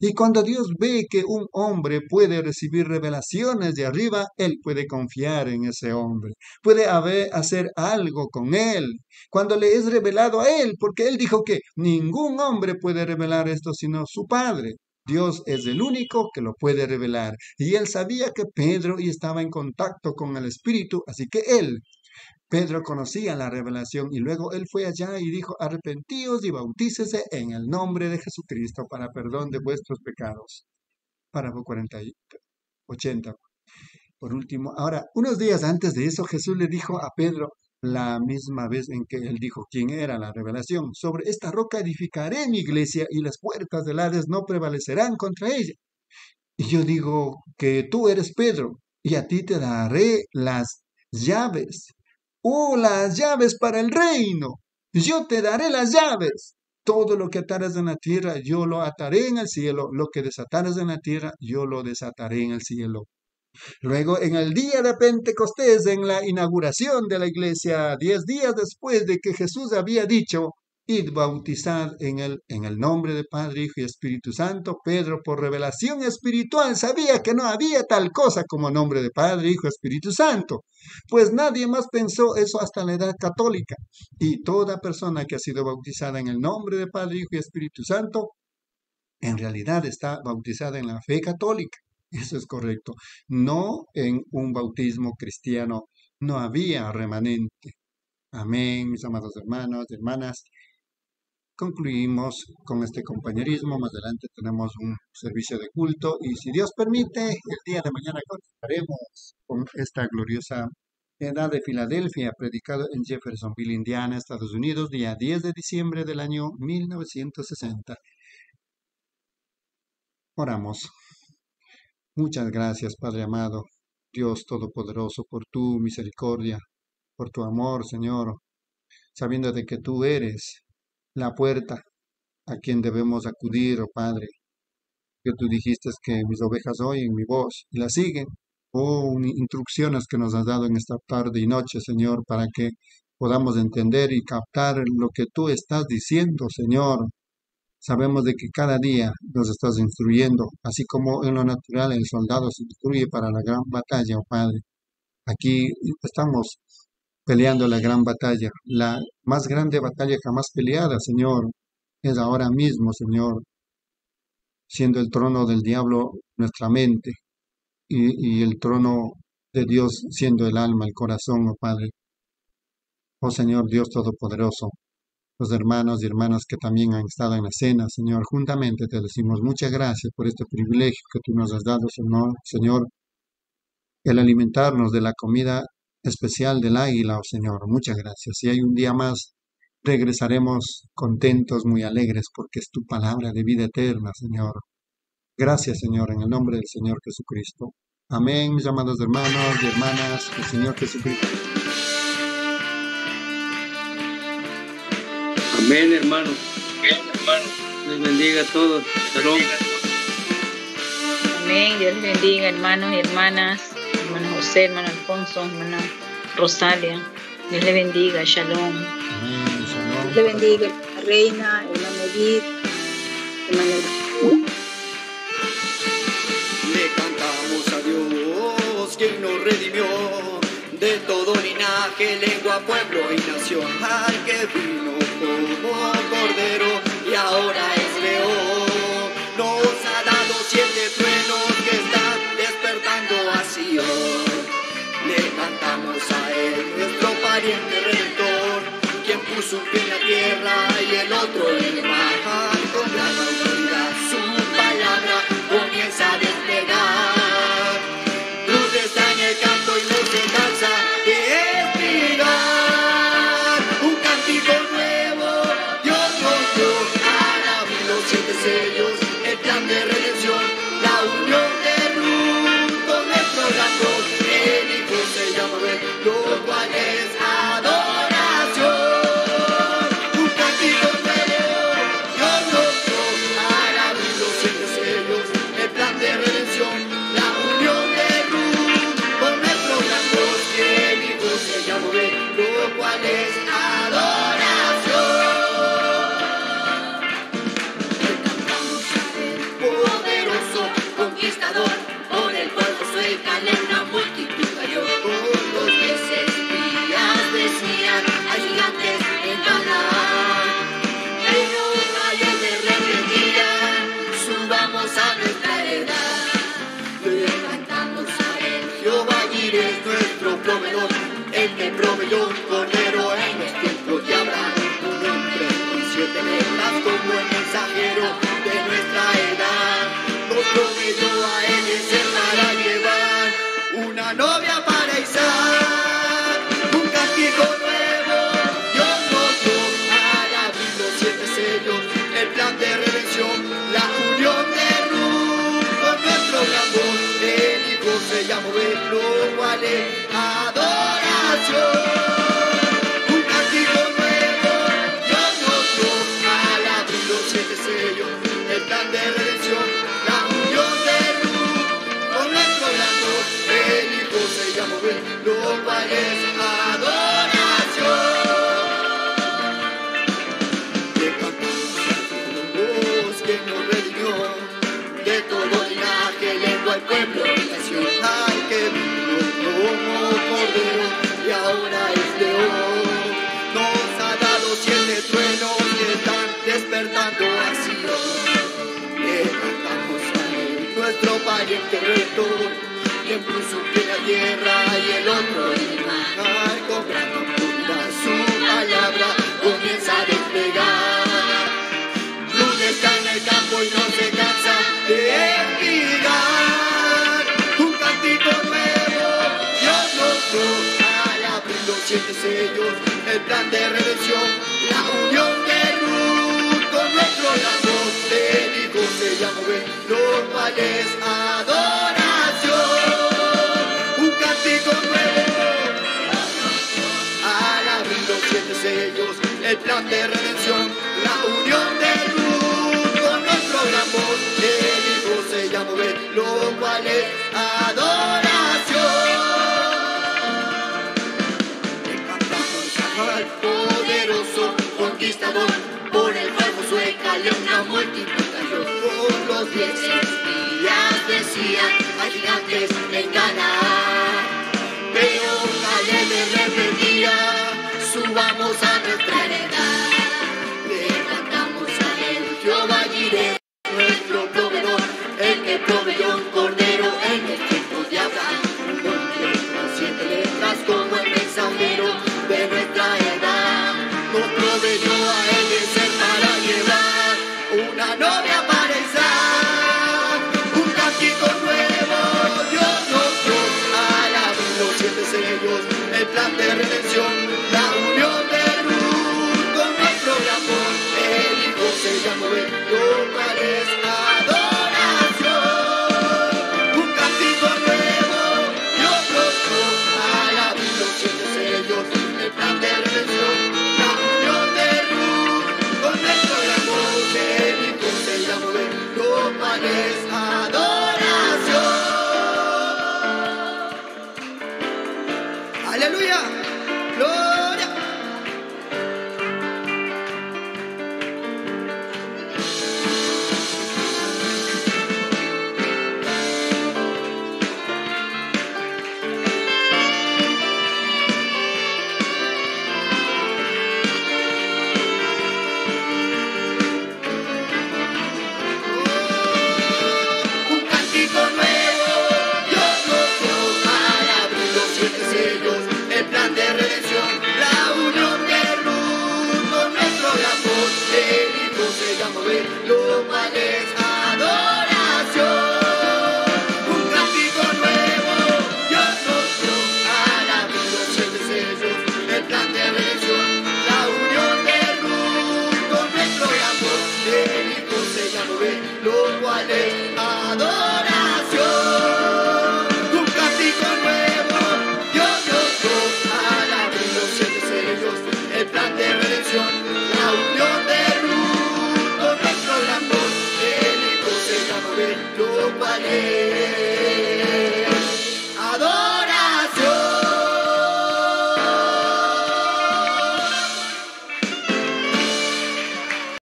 Y cuando Dios ve que un hombre puede recibir revelaciones de arriba, Él puede confiar en ese hombre, puede hacer algo con Él. Cuando le es revelado a Él, porque Él dijo que ningún hombre puede revelar esto sino su Padre. Dios es el único que lo puede revelar. Y él sabía que Pedro estaba en contacto con el Espíritu, así que él Pedro conocía la revelación y luego él fue allá y dijo, arrepentíos y bautícese en el nombre de Jesucristo para perdón de vuestros pecados. Párrafo 40, 80. Por último, ahora, unos días antes de eso, Jesús le dijo a Pedro, la misma vez en que él dijo quién era la revelación, sobre esta roca edificaré mi iglesia y las puertas del Hades no prevalecerán contra ella. Y yo digo que tú eres Pedro y a ti te daré las llaves Oh, las llaves para el reino. Yo te daré las llaves. Todo lo que atares en la tierra, yo lo ataré en el cielo. Lo que desatares en la tierra, yo lo desataré en el cielo. Luego, en el día de Pentecostés, en la inauguración de la iglesia, diez días después de que Jesús había dicho, id bautizad en el, en el nombre de Padre, Hijo y Espíritu Santo. Pedro, por revelación espiritual, sabía que no había tal cosa como nombre de Padre, Hijo Espíritu Santo, pues nadie más pensó eso hasta la edad católica. Y toda persona que ha sido bautizada en el nombre de Padre, Hijo y Espíritu Santo, en realidad está bautizada en la fe católica. Eso es correcto. No en un bautismo cristiano. No había remanente. Amén, mis amados hermanos hermanas concluimos con este compañerismo. Más adelante tenemos un servicio de culto y si Dios permite, el día de mañana continuaremos con esta gloriosa edad de Filadelfia, predicado en Jeffersonville, Indiana, Estados Unidos, día 10 de diciembre del año 1960. Oramos. Muchas gracias, Padre amado, Dios Todopoderoso, por tu misericordia, por tu amor, Señor, sabiendo de que tú eres la puerta a quien debemos acudir, oh Padre. Que tú dijiste que mis ovejas oyen mi voz y la siguen. Oh, instrucciones que nos has dado en esta tarde y noche, Señor, para que podamos entender y captar lo que tú estás diciendo, Señor. Sabemos de que cada día nos estás instruyendo, así como en lo natural el soldado se instruye para la gran batalla, oh Padre. Aquí estamos peleando la gran batalla, la más grande batalla jamás peleada, Señor, es ahora mismo, Señor, siendo el trono del diablo nuestra mente y, el trono de Dios siendo el alma, el corazón, oh Padre. Oh Señor Dios Todopoderoso, los hermanos y hermanas que también han estado en la cena, Señor, juntamente te decimos muchas gracias por este privilegio que tú nos has dado, Señor, Señor, el alimentarnos de la comida especial del águila, oh Señor. Muchas gracias. Si hay un día más, regresaremos contentos, muy alegres, porque es tu palabra de vida eterna, Señor. Gracias, Señor, en el nombre del Señor Jesucristo. Amén, mis amados hermanos y hermanas, el Señor Jesucristo. Amén, hermano. Amén, hermano. Dios bendiga a todos. Shalom. Amén. Dios bendiga, hermanos y hermanas hermano José, hermano Alfonso, hermana Rosalia. Dios le bendiga, shalom. Dios le bendiga, reina, hermano Edith, hermano. Le cantamos a Dios, quien nos redimió de todo linaje, lengua, pueblo y nación. Al que vino como cordero y ahora es león. Nos ha dado siete truenos pariente redentor, quien puso un pie en la tierra y el otro en el mar. Con gran autoridad su palabra comienza a desplegar. Luz está en el campo y no se cansa de espigar. Un cántico nuevo, Dios nos dio, abrir los siete sellos,